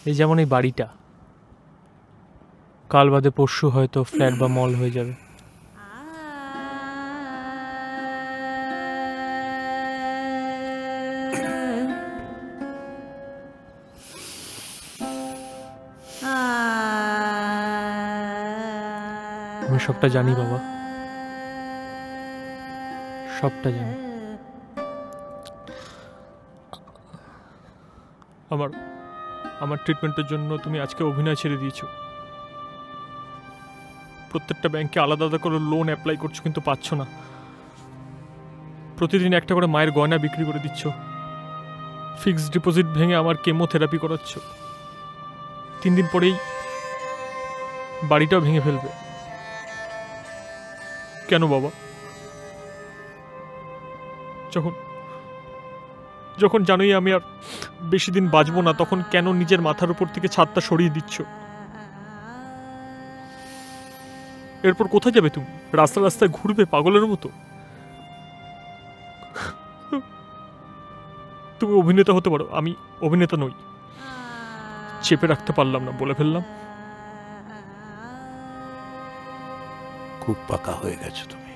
Speaker 21: এই যেমন এই বাড়িটা। কাল বাদে পরশু হয়তো ফ্ল্যাট বা মল হয়ে যাবে। সবটা জানি বাবা। সবটা জানি। আমার আমার ট্রিটমেন্টের জন্য তুমি আজকে অভিনয় ছেড়ে দিয়েছ। প্রত্যেকটা ব্যাংকে আলাদা আলাদা করে লোন অ্যাপ্লাই করছ কিন্তু পাচ্ছ না। প্রতিদিন একটা করে মায়ের গয়না বিক্রি করে দিচ্ছ। ফিক্সড ডিপোজিট ভেঙে আমার কেমোথেরাপি করাচ্ছ। তিন দিন পরেই বাড়িটাও ভেঙে ফেলবে। কেন বাবা? যখন যখন জানোই আমি আর বেশি দিন বাঁচবো না, তখন কেন নিজের মাথার উপর থেকে ছাদটা সরিয়ে দিচ্ছ? এরপর কোথায় যাবে তুমি? রাস্তা রাস্তায় ঘুরবে পাগলের মতো? তুমি অভিনেতা হতে পারো, আমি অভিনেতা নই। চেপে রাখতে পারলাম না, বলে ফেললাম।
Speaker 23: খুব পাকা হয়ে গেছো তুমি।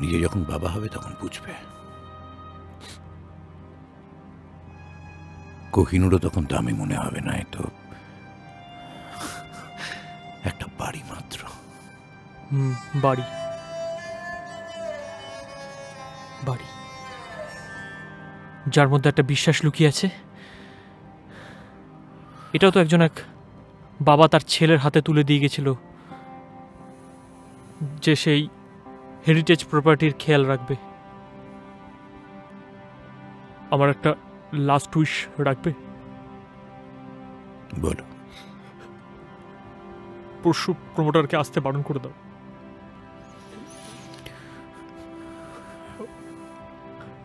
Speaker 23: নিজে যখন বাবা হবে তখন বুঝবে। কোহিনুরও তখন দামি মনে হবে না, এ তো একটা বাড়ি মাত্র।
Speaker 21: বাড়ি। বাড়ি। যার মধ্যে একটা বিশ্বাস লুকিয়ে আছে। এটাও তো একজন এক বাবা তার ছেলের হাতে তুলে দিয়ে গেছিল যে সেই হেরিটেজ প্রপার্টির খেয়াল রাখবে। আমার একটা লাস্ট উইশ রাখবে।
Speaker 23: বলো।
Speaker 21: পরশু প্রমোটারকে আসতে বারণ করে দাও।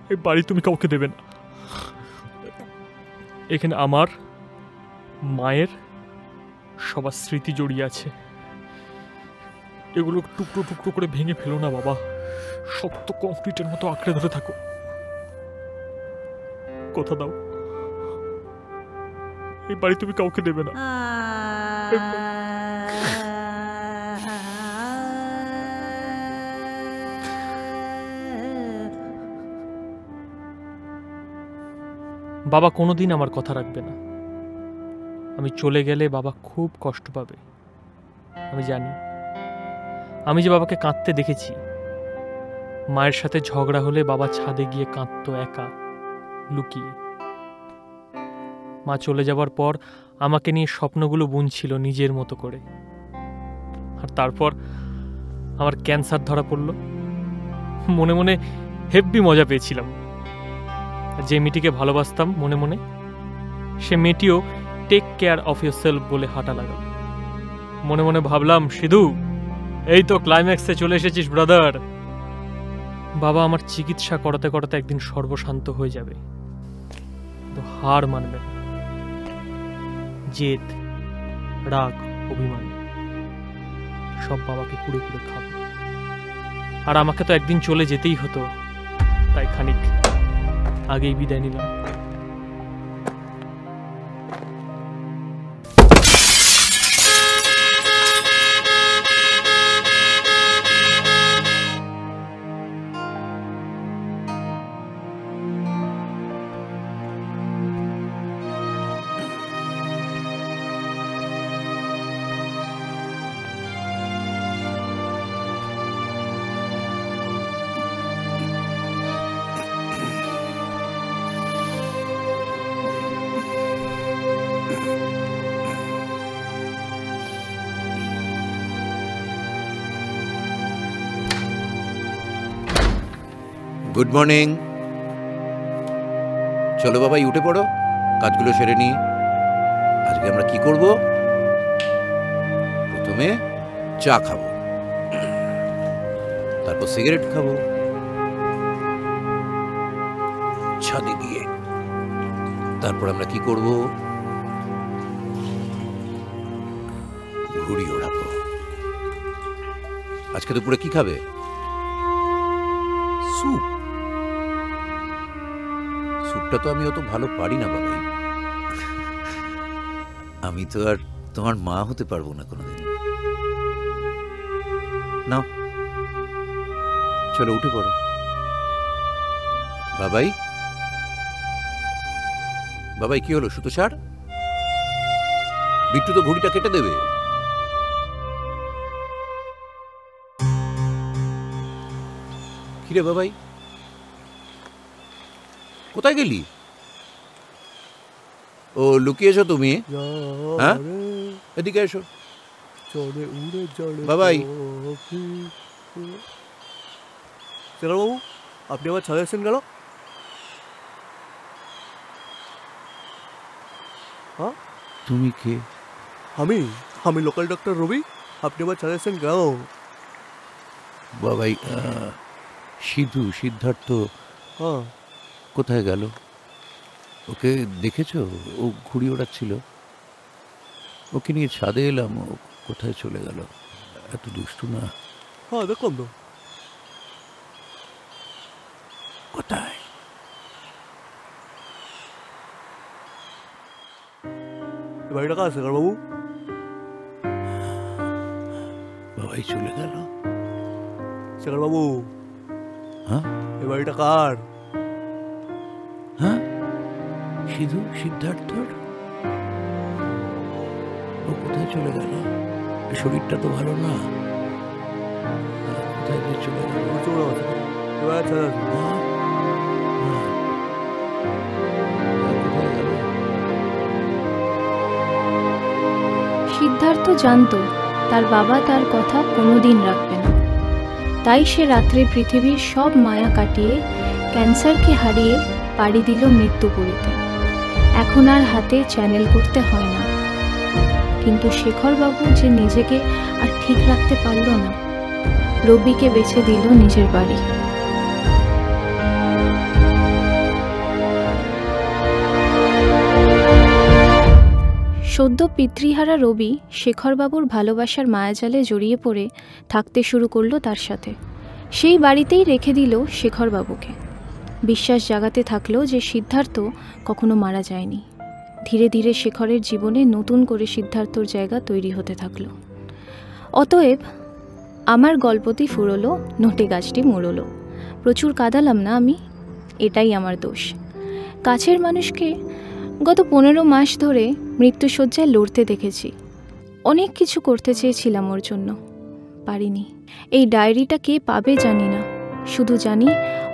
Speaker 21: এই বাড়ি তুমি কাউকে দেবে না। এখানে আমার মায়ের সবার স্মৃতি জড়িয়ে আছে। এগুলো টুকরো টুকরো করে ভেঙে ফেলো না বাবা। শক্ত কংক্রিটের মতো আঁকড়ে ধরে থাকো। কথা দাও। এই বাড়ি তুমি কাউকে দেবে না। বাবা কোনোদিন আমার কথা রাখবে না। আমি চলে গেলে বাবা খুব কষ্ট পাবে। আমি জানি। আমি যে বাবাকে কাঁদতে দেখেছি, মায়ের সাথে ঝগড়া হলে বাবা ছাদে গিয়ে কাঁদতো একা, লুকিয়ে। মা চলে যাবার পর আমাকে নিয়ে স্বপ্নগুলো বুনছিল নিজের মতো করে। আর তারপর আমার ক্যান্সার ধরা পড়ল। মনে মনে হেব্বি মজা পেয়েছিলাম। যে মেয়েটিকে ভালোবাসতাম মনে মনে, সে মেয়েটিও কেয়ার অফ ইউর সেলফ বলে হাঁটা লাগাল। মনে মনে ভাবলাম, সিধু, এই তো ক্লাইম্যাক্সে চলে এসেছিস ব্রাদার বাবা আমার চিকিৎসা করাতে করাতে একদিন সর্বশান্ত হয়ে যাবে। তো হার মানবে। জেদ, রাগ, অভিমান, সব বাবাকে কুড়ে কুড়ে খাবে। আর আমাকে তো একদিন চলে যেতেই হতো। তাই খানিক আগেই বিদায় নিলাম।
Speaker 23: গুড মর্নিং চলো বাবাই উঠে পড়ো। কাজগুলো সেরে নিই আজকে আমরা কি করব? প্রথমে চা খাব। তারপর সিগারেট খাব। ছাদে গিয়ে। তারপর আমরা কি করব? ঘুড়ি ওড়াবো।
Speaker 13: আজকে দুপুরে কি খাবে? স্যুপটা তো আমি অত ভালো পারি না, বাবাই। আমি তো আর তোমার মা হতে পারব না কোনোদিন। নাও। চলো, উঠে পড়ো। বাবাই? বাবাই, কি হলো? সুতো ছাড়। বিট্টু তো ঘড়িটা কেটে দেবে। কিরে বাবাই? কোথায় গেলি? ও লুকিয়েছো তুমি। হ্যাঁ? এদিকে এসো। বাবাই।
Speaker 23: বাবু আপনি আবার ছাদে এসেছেন গেল হ্যাঁ?
Speaker 13: তুমি কে?
Speaker 23: আমি আমি লোকাল ডক্টর রবি। আপনি আবার ছাদে এসেছেন গেল
Speaker 13: বাবাই সিধু সিদ্ধার্থ।
Speaker 23: হ্যাঁ।
Speaker 13: কোথায় গেল? ওকে দেখেছ? ও ঘুড়ি ওড়াচ্ছিল। ওকে নিয়ে ছাদে এলাম ও কোথায় চলে গেল? এত দুষ্টু না।
Speaker 23: হ্যাঁ
Speaker 13: কোথায়?
Speaker 23: বাড়িটা বাবু
Speaker 13: বাবাই চলে গেল।
Speaker 23: শেখর বাবু
Speaker 13: হ্যাঁ?
Speaker 23: এ বাড়িটা কার?
Speaker 13: হ্যাঁ? সিধু সিদ্ধার্থর? ও কোথায় চলে গেল? শরীরটা তো ভালো না। কোথায় চলে গেল? হ্যাঁ? হ্যাঁ।
Speaker 1: সিদ্ধার্থ জানতো তার বাবা তার কথা কোনোদিন রাখবে না। তাই সে রাত্রে পৃথিবীর সব মায়া কাটিয়ে ক্যান্সারকে হারিয়ে পাড়ি দিল মৃত্যুপুরীতে এখন আর হাতে চ্যানেল করতে হয় না। কিন্তু শেখরবাবু যে নিজেকে আর ঠিক রাখতে পারল না রবিকে বেছে দিল নিজের বাড়ি। সদ্য পিতৃহারা রবি শেখরবাবুর ভালোবাসার মায়াজালে জড়িয়ে পড়ে থাকতে শুরু করল তার সাথে। সেই বাড়িতেই রেখে দিল শেখরবাবুকে। বিশ্বাস জাগাতে থাকল যে সিদ্ধার্থ কখনো মারা যায়নি। ধীরে ধীরে শেখরের জীবনে নতুন করে সিদ্ধার্থর জায়গা তৈরি হতে থাকল। অতএব আমার গল্পটি ফুরলো, নোটে গাছটি মুড়লো প্রচুর কাঁদালাম না আমি? এটাই আমার দোষ। কাছের মানুষকে গত পনেরো মাস ধরে মৃত্যুসজ্জায় লড়তে দেখেছি। অনেক কিছু করতে চেয়েছিলাম ওর জন্য। পারিনি। এই ডায়েরিটা কে পাবে জানি না। শুধু জানি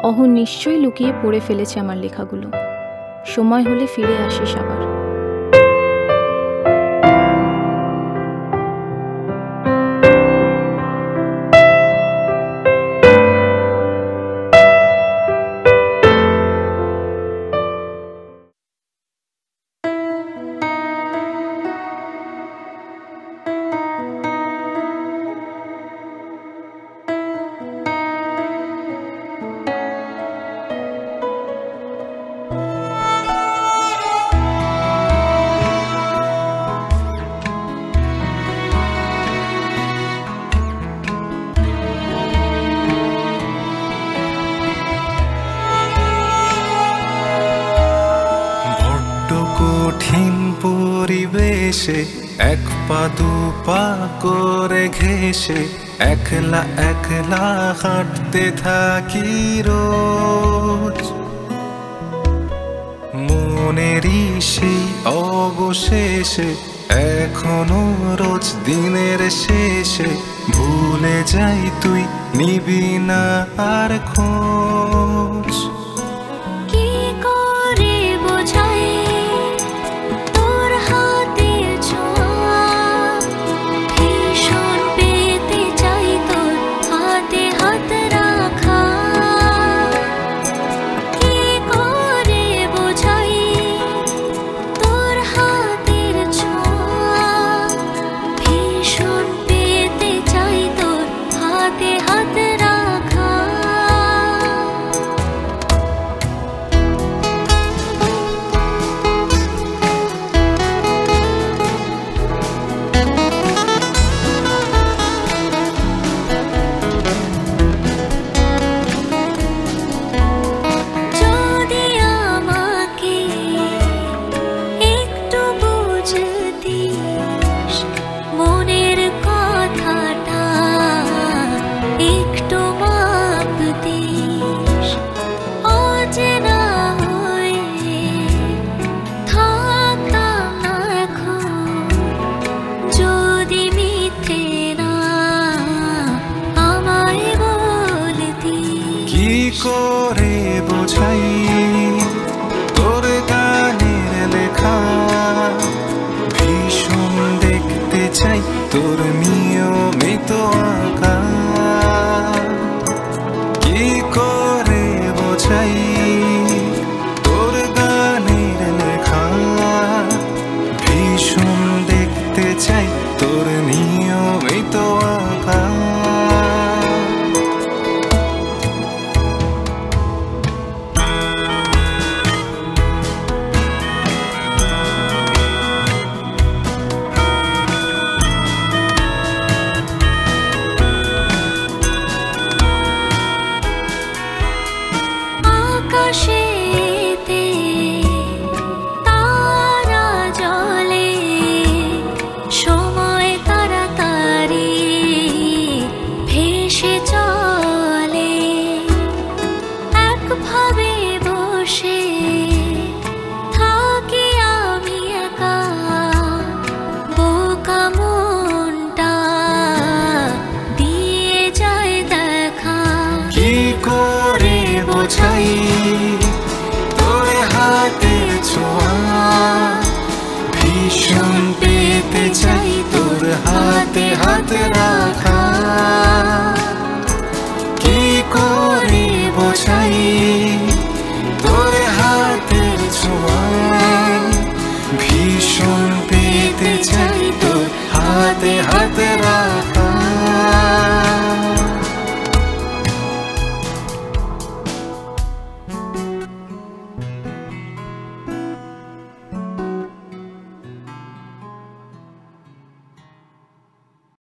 Speaker 1: অহন নিশ্চয়ই লুকিয়ে পড়ে ফেলেছে আমার লেখাগুলো। সময় হলে ফিরে আসিস আবার।
Speaker 24: ঘেসে একলা একলা হাঁটতে থাকি রোজ। মনেরই সেই অবশেষে, এখনও রোজ দিনের শেষে, ভুলে যাই তুই নিবি না আর খোঁজ।